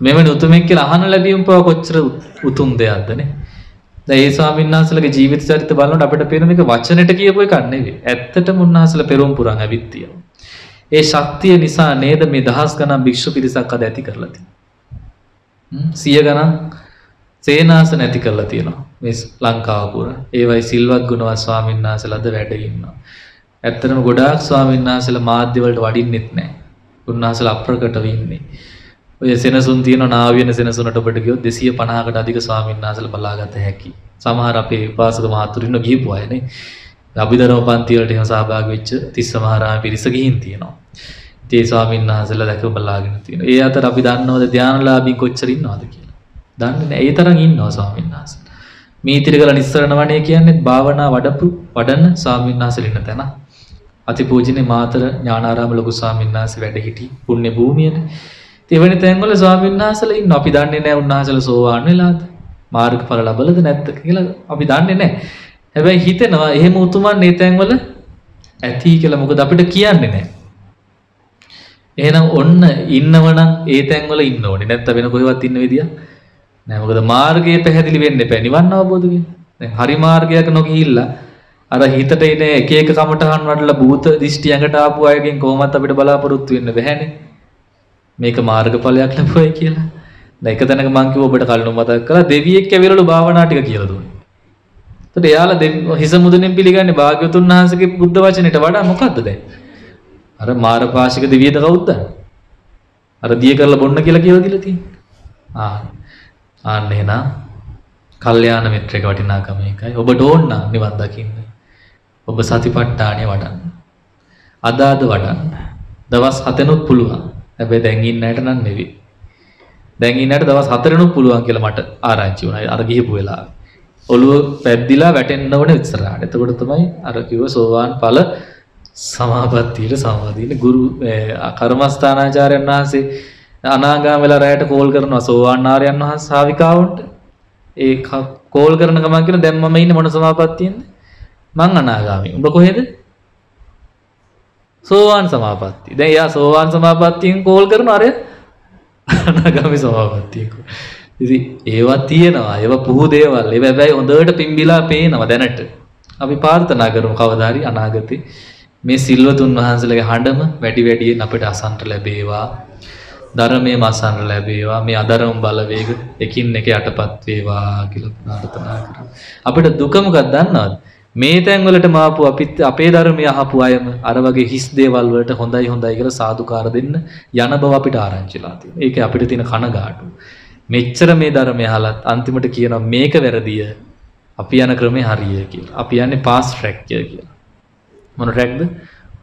මෙවැනි උතුමෙක් කියලා අහන ලැබීම පව කොච්චර උතුම් දෙයක්ද නේ? දැන් ඒ ස්වාමීන් වහන්සේලගේ ජීවිත චරිත බලනකොට අපිට පේන මේක වචනෙට කියපු එකක් නෙවෙයි. ඇත්තටම උන්වහන්සේලා පෙරම් පුරන් ඇවිත් තියෙනවා. ඒ ශක්තිය නිසා නේද මේ දහස් ගණන් භික්ෂු පිරිසක් අද ඇති කරලා තියෙන්නේ. සිය ගණන් සේනාසන ඇති කරලා තියෙනවා මේ ලංකාව පුරා. ඒවයි සිල්වත් ගුණවත් ස්වාමීන් වහන්සේලා අද වැඩ ඉන්නවා. ඇත්තටම ගොඩාක් ස්වාමීන් වහන්සේලා මාධ්‍ය වලට වඩින්නෙත් නැහැ. උන්වහන්සේලා අප්‍රකටව ඉන්නේ. ඔය සෙනසුන් තියෙන නාවියන සෙනසුනට ඔබට ගියොත් 250කට අධික ස්වාමීන් වහන්සේලා බලාගත හැකි. සමහර අපේ උපාසක මහතුරින්ව ගිහපු අයනේ. අභිධර්ම පන්ති වලට එහෙම සහභාගී වෙච්ච තිස්ස මහරහා පිරිස ගිහින් තියෙනවා. ඉතින් ඒ ස්වාමීන් වහන්සේලා දැකලා බලාගෙන තියෙනවා. ඒ අතර අපි දන්නවද ධානලාභී කොච්චර ඉන්නවද කියලා? දන්නේ නැහැ. ඒ තරම් ඉන්නවා ස්වාමීන් වහන්සේලා. මීතිරිගල නිස්සරණ වණේ කියන්නේ භාවනා වඩපු වඩන ස්වාමීන් වහන්සේලා ඉන්න තැන. අතිපූජනීය මාතර ඥානාරාම ලොකු ස්වාමීන් වහන්සේ වැඩ සිටි පුණ්‍ය භූමියනේ. එවැනි තැන්වල ස්වාමීන් වහන්සේලා ඉන්න අපි දන්නේ නැහැ උන්වහන්සේලා සෝවාන් වෙලාද මාර්ගඵල ලබලද නැද්ද කියලා අපි දන්නේ නැහැ. හැබැයි හිතෙනවා එහෙම උතුමන් මේ තැන්වල ඇති කියලා මොකද අපිට කියන්නේ නැහැ. එහෙනම් ඔන්න ඉන්නවනම් ඒ තැන්වල ඉන්න ඕනේ. නැත්නම් වෙන කොහෙවත් ඉන්න විදියක් නෑ. මොකද මාර්ගය පැහැදිලි වෙන්න එපා. නිවන් අවබෝධ වෙන්න. දැන් හරි මාර්ගයක නොගිහිල්ලා අර හිතට එන එක එක කමටහන් වලට භූත දිෂ්ටි ඇඟට ආපු අයගෙන් කොහොමත් අපිට බලාපොරොත්තු වෙන්න බැහැනේ. මේක මාර්ගඵලයක් ලැබුවයි කියලා. දැන් එක තැනක මං කිව්ව ඔබට කලින් මතක් කළා දෙවියෙක් ඇවිල්ලලු භාවනා ටික කියලා දුන්නා. එතකොට එයාලා හිස මුදුනින් පිළිගන්නේ භාග්‍යවතුන් වහන්සේගේ බුද්ධ වචනයට වඩා මොකද්ද දැන්? අර මාරපාශික දෙවියද කවුද? අර දිය කරලා බොන්න කියලා කියලා දීලා තියෙන්නේ. ආ ආන්න එහෙනම් කල්යාණ මිත්‍රයක වටිනාකම ඒකයි. ඔබට ඕන නම් නිවන් දකින්න. ඔබ සතිපට්ඨානය වඩන්න. අද අද වඩන්න. දවස් 7නුත් පුළුවන්. හැබැයි දැන් ඉන්නයට නම් නෙවෙයි. දැන් ඉන්නට දවස් 4නුත් පුළුවන් කියලා මට ආරංචි වුණා. අර ගිහපු වෙලාවේ. ඔළුව පැද්දිලා වැටෙන්න ඕනේ ඉස්සරහට. එතකොට තමයි අර කිව්ව සෝවාන් ඵල සමාපත්තියට සමාදීන ගුරු කර්මස්ථානාචාර්යයන් වහන්සේ අනාගාම වෙලා රැයට කෝල් කරනවා සෝවාන් ආර්යයන් වහන්සේ ශාවිකාවන්ට. ඒ කෝල් කරන ගමන් කියන දැන් මම ඉන්නේ මොන සමාපත්තියෙන්ද? මං අනාගාමී. උඹ කොහෙද? සෝවාන් සමාපත්තිය. දැන් යා සෝවාන් සමාපත්තියෙන් කෝල් කරන අර අනාගාමී සමාපත්තිය. ඉතින් ඒවා තියෙනවා. ඒවා පුහු දේවල්. ඒවා හැබැයි හොඳට පිම්බිලා පේනවා දැනට. අපි ප්‍රාර්ථනා කරමු කවදා හරි අනාගතේ මේ සිල්වතුන් වහන්සේලගේ හඬම වැඩි වැඩියෙන් අපිට අසන්නට ලැබේවා. ධර්මයේ මාසන්න ලැබේවා. මේ අධර්ම බලවේග එකින් එක යටපත් වේවා කියලා ප්‍රාර්ථනා කරමු. අපිට දුක මොකක්ද දන්නවද? මේ තැන්වලට මාපු අපිත් අපේ ධර්මය අහපු අයම අර වගේ හිස් දේවල් වලට හොඳයි හොඳයි කියලා සාදුකාර දෙන්න යන බව අපිට ආරංචිලා තියෙනවා. ඒක අපිට තියෙන කනගාටු. මෙච්චර මේ ධර්මය අහලත් අන්තිමට කියනවා මේක වැරදිය. අපි යන ක්‍රමේ හරිය කියලා. අපි යන්නේ පාස් ට්‍රැක් කියලා. මොන ට්‍රැක්ද?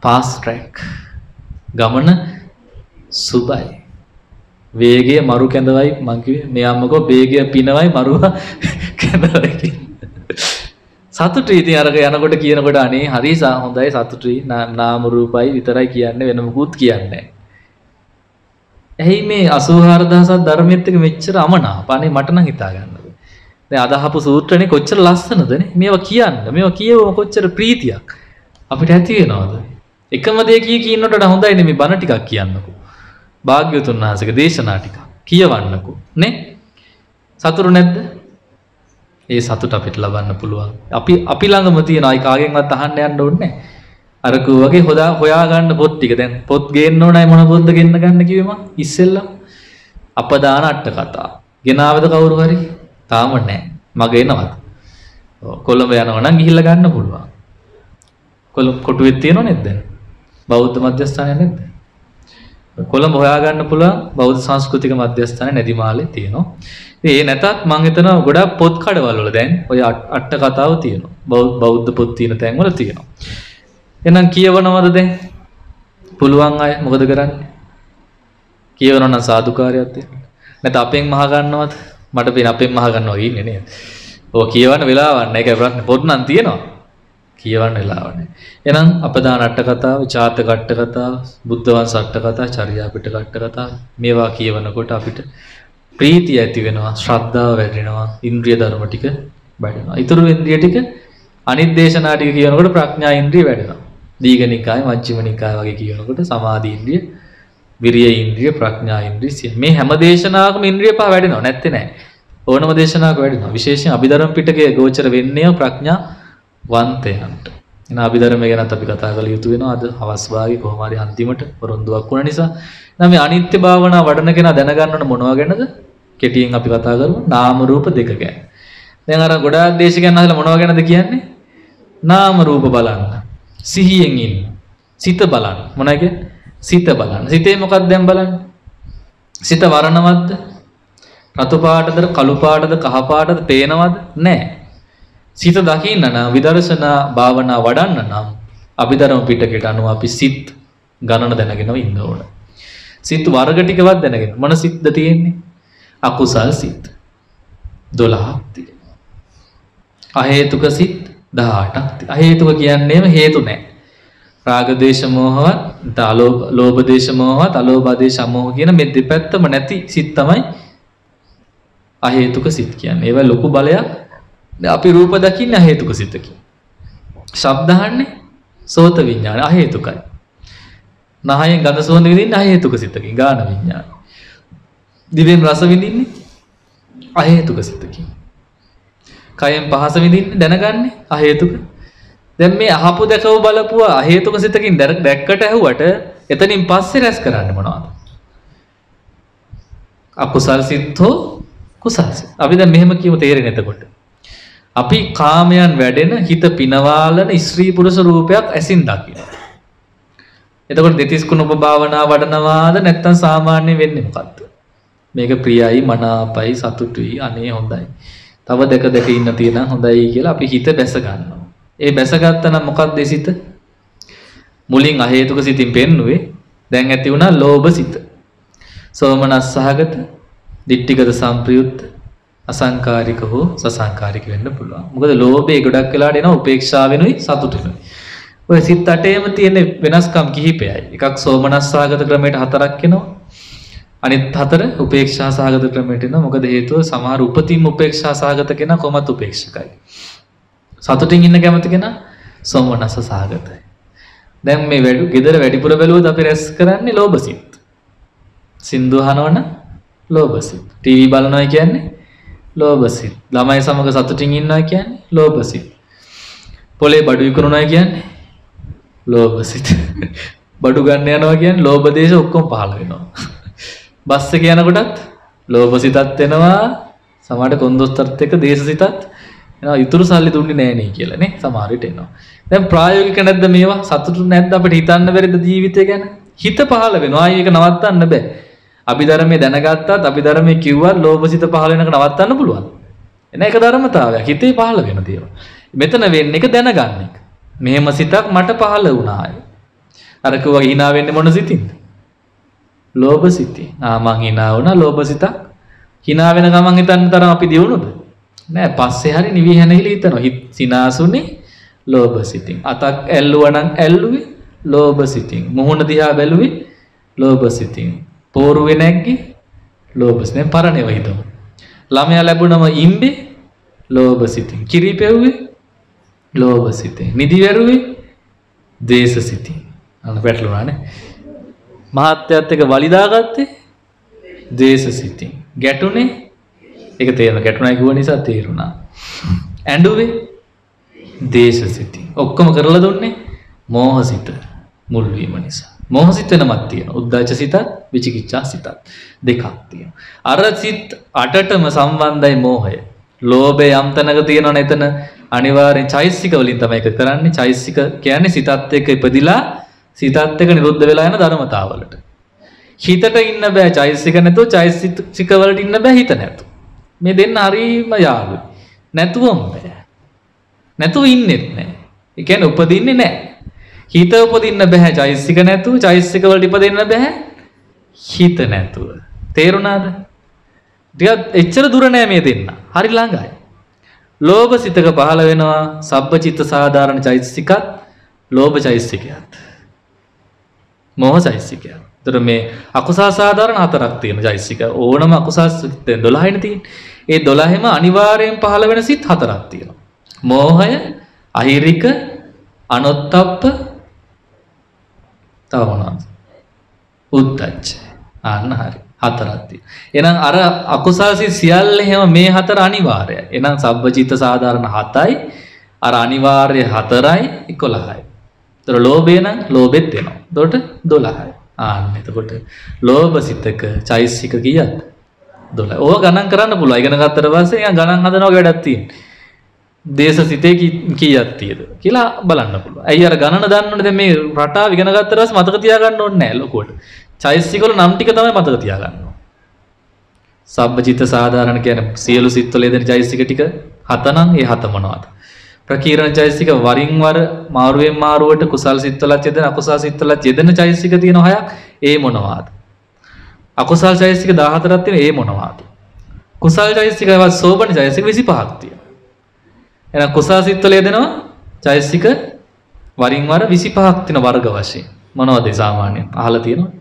Pass track. ගමන සුබයි. වේගය මරු කැඳවයි මං කිව්වේ. මේ අම්මකෝ වේගය පිනවයි මරුව කැඳවයි සතුටුයි ඉතින් අරක යනකොට කියනකොට අනේ හරි හොඳයි සතුටුයි. නාම රූපයි විතරයි කියන්නේ වෙන මොකුත් කියන්නේ ඇයි මේ 84000ක් ධර්මෙත් එක මෙච්චර අමනාප? අනේ මට නම් හිතා ගන්න බෑ. දැන් අදහපු සූත්‍රනේ කොච්චර ලස්සනදනේ මේවා කියන්න. මේවා කියවම කොච්චර ප්‍රීතියක් අපිට ඇති වෙනවද? එකම දේ කිය කියනකොට හොඳයිනේ මේ බණ ටිකක් කියන්නකෝ. භාග්‍යවතුන් වහන්සේගේ දේශනා ටික කියවන්නකෝ නේ? සතුරු නැද්ද? ඒ සතුට අපිට ලබන්න පුළුවන්. අපි අපි ළඟම තියෙන අය කාගෙන්වත් අහන්න යන්න ඕනේ අර වගේ හොදා හොයාගන්න පොත් ටික. දැන් පොත් ගේන්න ඕනයි මොන පොත්ද ගෙන්න ගන්න කිව්වෙම ඉස්සෙල්ලා අපදාන අට කතා. ගෙනාවද කවුරු හරි? තාම නැහැ. මග එනවද? කොළඹ යනවා නම් ගිහිල්ලා ගන්න පුළුවන්. කොළඹ කොටුවෙත් තියෙනව නේද දැන්? බෞද්ධ මධ්‍යස්ථානය නේද? කොළඹ හොයාගන්න පුළුවන් බෞද්ධ සංස්කෘතික මධ්‍යස්ථාන නැදිමාලේ තියෙනවා. ඉතින් ඒ නැතත් මම හිතනවා ගොඩාක් පොත් කඩවල වල දැන් ඔය අට කතාව තියෙනවා. බෞද්ධ පොත් තියෙන තැන් වල තියෙනවා. එහෙනම් කියවනවද දැන්? පුළුවන් අය මොකද කරන්නේ? කියවනවා නම් සාදුකාරයක් දෙන්න. නැත්නම් අපෙන් මහ ගන්නවද? මට පේන අපෙන් මහ ගන්නවා ඉන්නේ නේද? ඔය කියවන්න වෙලාවක් නැහැ. ඒක ප්‍රශ්නේ පොත් නම් තියෙනවා. කියවන්න වෙලාව නැහැ. එහෙනම් අපදාන අට කතාව, චාතක අට කතාව, බුද්ධ වංශ අට කතාව, චර්යා පිටක අට කතාව මේවා කියවනකොට අපිට ප්‍රීතිය ඇති වෙනවා, ශ්‍රද්ධාව වැඩෙනවා, ඉන්ද්‍රිය ධර්ම ටික වැඩෙනවා. ඊතුරු ඉන්ද්‍රිය ටික අනිත් දේශනා ටික කියනකොට ප්‍රඥා ඉන්ද්‍රිය වැඩෙනවා. දීඝනිකාය, මජ්ක්‍ධිම නිකාය වගේ කියනකොට සමාධි ඉන්ද්‍රිය, විරිය ඉන්ද්‍රිය, ප්‍රඥා ඉන්ද්‍රිය මේ හැම දේශනාවකම ඉන්ද්‍රිය පහ වැඩෙනවා නැත්තේ නෑ. ඕනම දේශනාවක වැඩිනවා. විශේෂයෙන් අභිධර්ම පිටකයේ ගෝචර වෙන්නේ ප්‍රඥා වන්තයන්ට. එන අභිධර්මය ගැනත් අපි කතා කළ යුතු වෙනවා අද හවස් වාගේ කොහොම හරි අන්තිමට පොරොන්දුවක් වුණ නිසා. නම් මේ අනිත්‍ය භාවනා වඩන කෙනා දැනගන්න ඕන මොනවා ගැනද? කෙටියෙන් අපි කතා කරමු නාම රූප දෙක ගැන. දැන් අර ගොඩාක් දේශකයන් අහලා මොනවා ගැනද කියන්නේ? නාම රූප බලන්න. සිහියෙන් ඉන්න. සිත බලන්න. මොනවද කියන්නේ? සිත බලන්න. සිතේ මොකක්ද දැන් බලන්න? සිත වරණවත්ද? රතු පාටද, කළු පාටද, කහ පාටද පේනවද? නැහැ. සිත දකින්න නම් විදර්ශනා භාවනා වඩන්න නම් අභිධර්ම පිටකයට අනුව අපි සිත් ගණන දැනගෙනව ඉන්න ඕන. සිත් වර්ග ටිකවත් දැනගෙන මොන සිත්ද තියෙන්නේ? අකුසල් සිත් 12ක් තියෙනවා. අහේතුක සිත් 18ක් තියෙනවා. අහේතුක කියන්නේම හේතු නැහැ. රාග දේශ මොහවත් අලෝභ ලෝභ දේශ මොහවත් අලෝභ දේශ මොහ කියන මේ දෙපැත්තම නැති සිත් තමයි අහේතුක සිත් කියන්නේ. ඒවා ලොකු බලයක්. අපි රූප දකින්නේ අහේතුක සිතකින්. ශබ්ද අහන්නේ සෝත විඥාන අහේතුකයි. නහයෙන් ගඳ සුවඳ විඳින්නේ අහේතුක සිතකින් ගාන විඥාන. දිවෙන් රස විඳින්නේ අහේතුක සිතකින්. කයෙන් පහස විඳින්නේ දැනගන්නේ අහේතුක. දැන් මේ අහපු දැකව බලපුවා අහේතුක සිතකින් දැක්කට ඇහුවට එතනින් පස්සේ රැස් කරන්නේ මොනවද? අකුසල් සිත් හෝ කුසල් සිත්. අපි දැන් මෙහෙම කියමු තේරෙන්නේ එතකොට. අපි කාමයන් වැඩෙන හිත පිනවාලන ස්ත්‍රී පුරුෂ රූපයක් ඇසින් දකිනවා. එතකොට දෙතිස් කුණුප භාවනා වඩනවාද නැත්නම් සාමාන්‍ය වෙන්නේ මොකද්ද? මේක ප්‍රියයි මනාපයි සතුටුයි අනේ හොඳයි. තව දෙක දෙක ඉන්න තියෙන හොඳයි කියලා අපි හිත බැස ගන්නවා. ඒ බැසගත්තා නම් මොකක්ද ඒ සිත? මුලින් අහේතුක සිතින් පෙන්නුවේ දැන් ඇති වුණා ලෝභ සිත. සෝමනස්සහගත, ditthිගත සම්ප්‍රයුක්ත, අසංකාරික හෝ සසංකාරික වෙන්න පුළුවන්. මොකද ලෝභය ගොඩක් වෙලාට එනවා උපේක්ෂාව වෙනුයි සතුට වෙනුයි. ඔය සිත් අටේම තියෙන වෙනස්කම් කිහිපයයි. එකක් සෝමනස්සහගත ක්‍රමයට හතරක් එනවා. අනිත් හතර උපේක්ෂා සහගත ක්‍රමයට එනවා. මොකද හේතුව සමහර උපතින්ම උපේක්ෂා සහගත කෙනා කොහොමත් උපේක්ෂකයි. සතුටින් ඉන්න කැමති කෙනා සෝමනස්ස සහගතයි. දැන් මේ වැඩි ගෙදර වැඩිපුර බැලුවොත් අපි රැස් කරන්නේ ලෝභ සිත්. සින්දු අහනවන ලෝභ සිත්. ටීවී බලනවා කියන්නේ ලෝභ සිත්. ළමයි සමග සතුටින් ඉන්නවා කියන්නේ ලෝභ සිත්. පොලේ බඩු විකුණනවා කියන්නේ ලෝභ සිත්. බඩු ගන්න යනවා කියන්නේ ලෝභ දේශ ඔක්කොම පහළ වෙනවා. බස් එක යනකොටත් ලෝභ සිතත් එනවා. සමහරට කොන්දොස්තරත් එක්ක දේශ සිතත් එනවා. ඉතුරු සල්ලි දුන්නේ නෑ නේ කියලා නේ සමහර විට එනවා. දැන් ප්‍රායෝගික නැද්ද මේවා? සතුටු නැද්ද අපිට හිතන්න බැරිද ජීවිතය ගැන? හිත පහළ වෙනවා. ආයි ඒක නවත්තන්න බෑ. අභිධර්මයේ දැනගත්තත් අභිධර්මයේ කිව්වත් ලෝභසිත පහළ වෙනක නවත්තන්න පුළුවන්. එන එක ධර්මතාවයක්. හිතේ පහළ වෙන දේවල්. මෙතන වෙන්නේ එක දැනගන්න එක. මෙහෙම සිතක් මට පහළ වුණාය. අර කිව්වා hina වෙන්නේ මොන සිතින්ද? ලෝභ සිතින්. ආ මං hina වුණා ලෝභ සිතක්. hina වෙන ගමන් හිතන්න තරම් අපි දියුණුද? නෑ පස්සේ හරි නිවි හැනගිලි හිතනවා. හිත සිනාසුනේ ලෝභ සිතින්. අතක් ඇල්ලුවා නම් ඇල්ලුවේ ලෝභ සිතින්. මුහුණ දිහා බැලුවේ ලෝභ සිතින්. පෝරුවේ නැග්ගේ ලෝභ සිතින්. පරණේව හිතමු. ළමයා ලැබුණම ඉම්බේ ලෝභ සිතින්. කිරි පෙව්වේ ලෝභ සිතින්. නිදි වැරුවේ දේශ සිතින්. අන්න පැටලුණානේ. මහත්යත් එක වලිදාගත්තේ දේශ සිතින්. ගැටුනේ ඒක තේරෙන ගැටුණා කිව්ව නිසා තේරුණා. ඇඬුවේ දේශ සිතින්. ඔක්කොම කරලා දුන්නේ මෝහසිත මුල් වීම නිසා. මෝහසිත වෙනමක් තියෙනවා. උද්දච්ච සිතත් විචිකිච්ඡා සිතත් දෙකක් තියෙනවා. අර සිත් අටටම සම්බන්ධයි මෝහය. ලෝභය යම් තැනක තියෙනවනේ එතන අනිවාර්යෙන් චෛසික වලින් තමයි ඒක කරන්නේ. චෛසික කියන්නේ සිතත් එක්ක ඉපදිලා සිතත් එක්ක නිරුද්ධ වෙලා යන ධර්මතාවලට. හිතට ඉන්න බෑ චෛසික නැතුව චෛසික වලට ඉන්න බෑ හිත නැතුව. මේ දෙන්න හරීම යාළුයි. නැතුවම බෑ. නැතුව ඉන්නෙත් නෑ. ඒ කියන්නේ උපදින්නේ නෑ. හිත උපදින්න බෑ චෛසික නැතුව චෛසික වලට ඉපදෙන්න බෑ හිත නැතුව. තේරුණාද? ටිකක් එච්චර දුර නෑ මේ දෙන්න. හරි ළඟයි. ලෝභ සිතක පහළ වෙනවා සබ්බචිත්ත සාධාරණ චෛතසිකත් ලෝභ චෛතසිකයත්. මෝහ චෛතසිකයත්. එතකොට මේ අකුසල සාධාරණ හතරක් තියෙන චෛතසික. ඕනම අකුසල දැන් 12යිනේ තියෙන්නේ. ඒ 12ෙම අනිවාර්යෙන් පහළ වෙන සිත් හතරක් තියෙනවා. මෝහය, අහිරික, අනොත්තප්ප තව මොනවද? උද්දච්ච. අන්න හරි. හතරක් තියෙනවා. එහෙනම් අර අකුසල් සිත් සියල්ල එහෙම මේ හතර අනිවාර්යයි. එහෙනම් සබ්බචිත්ත සාධාරණ 7යි අර අනිවාර්ය 4යි 11යි. ඒතර ලෝභය නම් ලෝභෙත් වෙනවා. එතකොට 12යි. ආන්න එතකොට ලෝභ සිතක චෛසික කීයක්ද? 12. ඕක ගණන් කරන්න පුළුවන්. ඉගෙන ගත්තට පස්සේ නිකන් ගණන් හදනවා වගේ වැඩක් තියෙනවා. දේශ සිතේ කීයක් තියෙද කියලා බලන්න පුළුවන්. ඇයි අර ගණන දන්නවනේ දැන් මේ රටාව ඉගෙන ගත්තට පස්සේ මතක තියාගන්න ඕනේ නැහැ ලොකුවට. චෛසික වල නම් ටික තමයි මතක තියාගන්න ඕනේ. සබ්බචිත්ත සාධාරණ කියන්නේ සියලු සිත්වල යෙදෙන චෛසික ටික හත නම් ඒ හත මොනවද? ප්‍රකීර්ණ චෛසික වරින් වර මාරුවෙන් මාරුවට කුසල් සිත්වලත් යෙදෙන අකුසල් සිත්වලත් යෙදෙන චෛසික තියෙන හයක් ඒ මොනවාද? අකුසල් චෛසික 14ක් තියෙන ඒ මොනවාද? කුසල් චෛසිකවත් සෝබන චෛසික 25ක් තියෙනවා. එහෙනම් කුසල් සිත්වල යෙදෙනවා චෛසික වරින් වර 25ක් තියෙන වර්ග වශයෙන්. මොනවද සාමාන්‍යයෙන් අහලා තියෙනවා?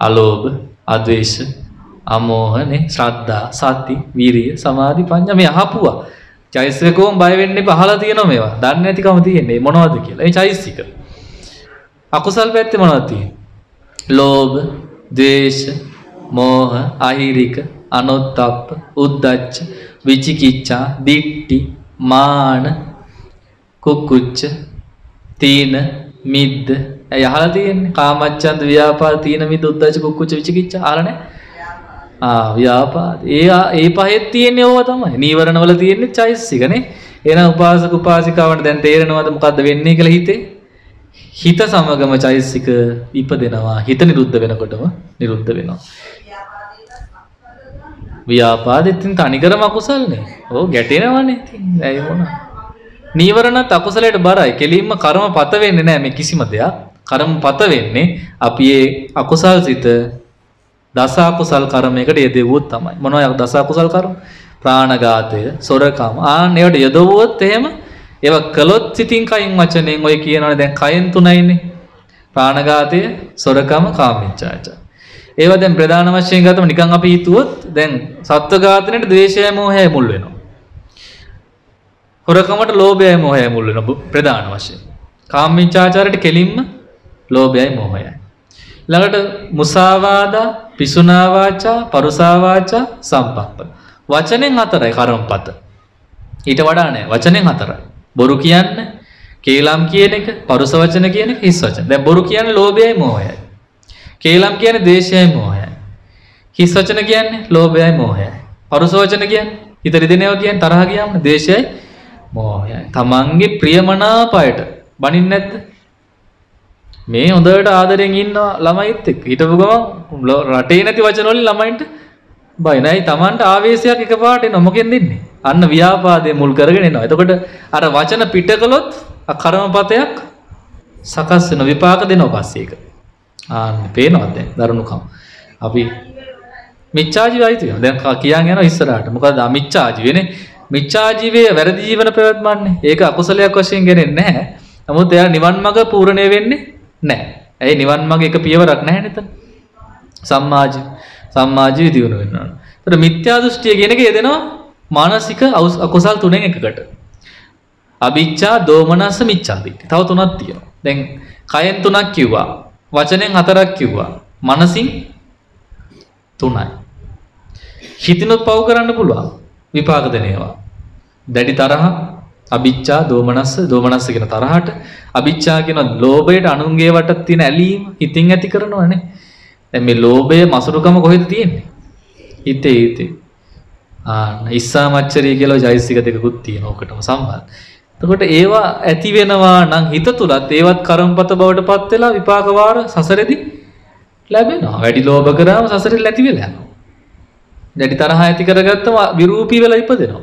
අලෝභ, අද්වේෂ, අමෝහනේ, ශ්‍රද්ධා, සති, වීරිය, සමාධි, ප්‍රඥා මේ අහපුවා. චෛසිකකෝම් බය වෙන්න එපා අහලා තියෙනවා මේවා. දන්නේ නැතිකම තියෙන්නේ මොනවද කියලා. ඒ චෛසික. අකුසල් පැත්තේ මොනවද තියෙන්නේ? ලෝභ, ද්වේෂ, මෝහ, අහිරික, අනොත්තප්ප, උද්ධච්ච, විචිකිච්ඡා, දිට්ඨි, මාන, කුක්කුච්ච, තීන, මිද්ද. ඇයි අහලා තියෙන්නේ? කාමච්ඡන්ද, ව්‍යාපාද, තීන, මිද්ද, උද්ධච්ච, කුක්කුච්ච, විචිකිච්ඡා අහලා නැහැ? ආ ව්‍යාපාද. ඒ ඒ පහෙත් තියෙන්නේ ඕවා තමයි. නීවරණ වල තියෙන්නේ චෛසිකනේ. එහෙනම් උපාසක උපාසිකාවන්ට දැන් තේරෙනවද මොකද්ද වෙන්නේ කියලා හිතේ? හිත සමගම චෛසික ඉපදෙනවා. හිත නිරුද්ධ වෙනකොටම නිරුද්ධ වෙනවා. ව්‍යාපාදෙත් ඉතින් තනිකරම අකුසල්නේ. ඕ ගැටෙනවනේ ඉතින්. ඇයි මොන? නීවරණත් අකුසලයට බරයි. කෙලින්ම කර්මපත වෙන්නේ නැහැ මේ කිසිම දෙයක්. කර්මපත වෙන්නේ අපි ඒ අකුසල් සිත දස අකුසල් කර්මයකට යෙදුවොත් තමයි. මොනවද දස අකුසල් කර්ම? ප්‍රාණඝාතය, සොරකම. ආන් ඒවට යෙදුවොත් එහෙම ඒවා කළොත් සිතින් කයින් වචනෙන් ඔය කියනවනේ දැන් කයෙන් තුනයිනේ. ප්‍රාණඝාතය, සොරකම, කාමීච්ඡාචාර. ඒවා දැන් ප්‍රධාන වශයෙන් ගත්තම නිකන් අපි හිතුවොත් දැන් සත්ව ඝාතනයේ ද්වේෂය මොහය මුල් වෙනවා. හොරකමට ලෝභයයි මොහයයි මුල් වෙනවා ප්‍රධාන වශයෙන්. කාමීච්ඡාචාරයට කෙලින්ම ලෝභයයි මොහයයි. ළඟට මුසාවාදා, පිසුනා වාචා, පරුසා වාචා, සම්පප්පල. වචනෙන් හතරයි කර්මපත. ඊට වඩා නෑ වචනෙන් හතරයි. බොරු කියන්නේ කේලම් කියන එක, පරුස වචන කියන එක හිස් වචන. දැන් බොරු කියන්නේ ලෝභයයි මෝහයයි. කේලම් කියන්නේ ද්වේෂයයි මෝහයයි. හිස් වචන කියන්නේ ලෝභයයි මෝහයයි. පරුස වචන කියන්නේ හිත රිදෙනවා කියන්නේ තරහ ගියාම ද්වේෂයයි මෝහයයි. තමන්ගේ ප්‍රියමනාපයට බනින්නේ නැද්ද? මේ හොඳට ආදරෙන් ඉන්න ළමයිත් එක්ක හිටපු ගමන් රටේ නැති වචන වලින් ළමයින්ට බය නැයි Tamanට ආවේශයක් එකපාරට එනවා මොකෙන්ද එන්නේ අන්න ව්‍යාපාදයේ මුල් කරගෙන එනවා එතකොට අර වචන පිට කළොත් කර්මපතයක් සකස් වෙන විපාක දෙනවා පස්සේ ඒක ආන්න පේනවද දැන් දරුණුකම් අපි මිච්ඡාජීවය අයිති වෙනවා දැන් කියන් යනවා ඉස්සරහට මොකද අමිච්ඡාජීවනේ මිච්ඡාජීවයේ වැරදි ජීවන ප්‍රවත්මන්නේ ඒක අකුසලයක් වශයෙන් ගෙනෙන්නේ නැහැ නමුත් එයා නිවන් මඟ පූර්ණේ වෙන්නේ නෑ. ඇයි නිවන් මඟ එක පියවරක් නැහැ නේද? සම්මාජ සම්මාජීව දියුණු වෙන්න ඕන. ඒතර මිත්‍යා දෘෂ්ටිය කියන එක යෙදෙනවා මානසික අකුසල් තුනෙන් එකකට. අභිච්ඡා, දෝමනස්ස, මිච්ඡා දිට්ඨි. තව තුනක් තියෙනවා. දැන් කයෙන් තුනක් කිව්වා. වචනෙන් හතරක් කිව්වා. මනසින් තුනයි. හිතිනොත් පව් කරන්න පුළුවන්. විපාක දෙන ඒවා. දැඩි තරහ, අභිච්ඡා දෝමනස්ස දෝමනස්ස කියන තරහට අභිච්ඡා කියන ලෝභයට අනුන්ගේ වට තියෙන ඇලීම හිතින් ඇති කරනවනේ දැන් මේ ලෝභය මසුරුකම කොහෙද තියෙන්නේ හිතේ හිතේ ආ ඉස්සා මච්චරිය කියලා ජෛසික දෙකකුත් තියෙන ඔකටම සම්බන්ධ එතකොට ඒවා ඇති වෙනවා නම් හිත තුලත් ඒවත් කර්මපත බවට පත් වෙලා විපාක වාර සසරෙදි ලැබෙනවා. වැඩි ලෝභ කරාම සසරෙදි නැති වෙලා යනවා. දැඩි තරහ ඇති කරගත්තම විරූපී වෙලා ඉපදෙනවා.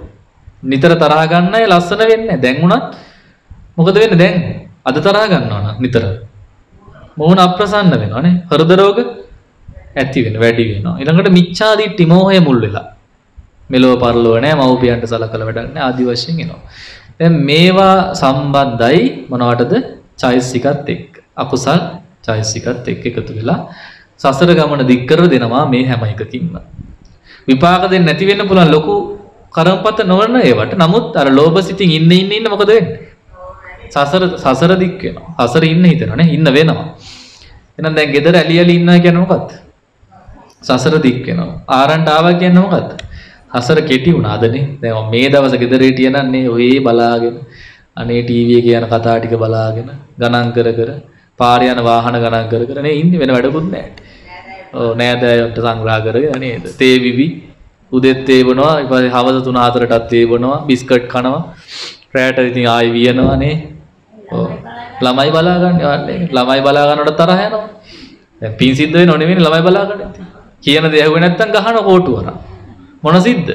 නිතර තරහ ගන්න අය ලස්සන වෙන්නේ දැන් උනත් මොකද වෙන්නේ දැන්? අද තරහ ගන්නවා නම් නිතර. මොහොන අප්‍රසන්න වෙනවානේ හෘද රෝග ඇති වෙන වැඩි වෙනවා. ඊළඟට මිච්ඡා දිට්ඨි මෝහය මුල් වෙලා. මෙලොව පරලොව නැහැ මව්පියන්ට සලකලා වැඩක් නැහැ ආදි වශයෙන් එනවා. දැන් මේවා සම්බන්ධයි මොනවටද චෛසිකත් එක්ක අකුසල් චෛසිකත් එක්ක එකතු වෙලා සසර ගමන දික් කර දෙනවා මේ හැම එකකින්ම විපාක දෙන්නේ නැති වෙන්න පුළුවන් ලොකු කරම්පත නොවන ඒවට නමුත් අර ලෝභ සිතින් ඉන්න ඉන්න ඉන්න මොකද වෙන්නේ? සසර සසර දික් වෙනවා. සසර ඉන්න හිතනවනේ ඉන්න වෙනවා. එහෙනම් දැන් ගෙදර ඇලි ඇලි ඉන්නවා කියන්නේ මොකක්ද? සසර දික් වෙනවා. ආරන්ට ආවා කියන්නේ මොකද්ද? හසර කෙටි වුණාදනේ. දැන් මේ දවස් ගෙදර හිටියනන්නේ ඔය බලාගෙන අනේ ටීවී එකේ යන කතා ටික බලාගෙන ගණන් කර කර පාරේ යන වාහන ගණන් කර කර නේ ඉන්නේ වෙන වැඩකුත් නැහැ. ඔව් නෑදෑයන්ට සංග්‍රහ කරගෙන නේද? තේ විවි උදෙත් තේ බොනවා ඊපස්සේ හවස 3-4ටත් තේ බොනවා බිස්කට් කනවා රැට ඉතින් ආයි වියනවා නේ. ඔව් ළමයි බලා ගන්න. ළමයි බලා ගන්නකොට තරහ යනවා. දැන් පින් සිද්ධ වෙනව නෙවෙයි ළමයි බලා ගන්න. කියන දේ ඇහුවේ නැත්තම් ගහන කෝටු වරා. මොන සිද්ද?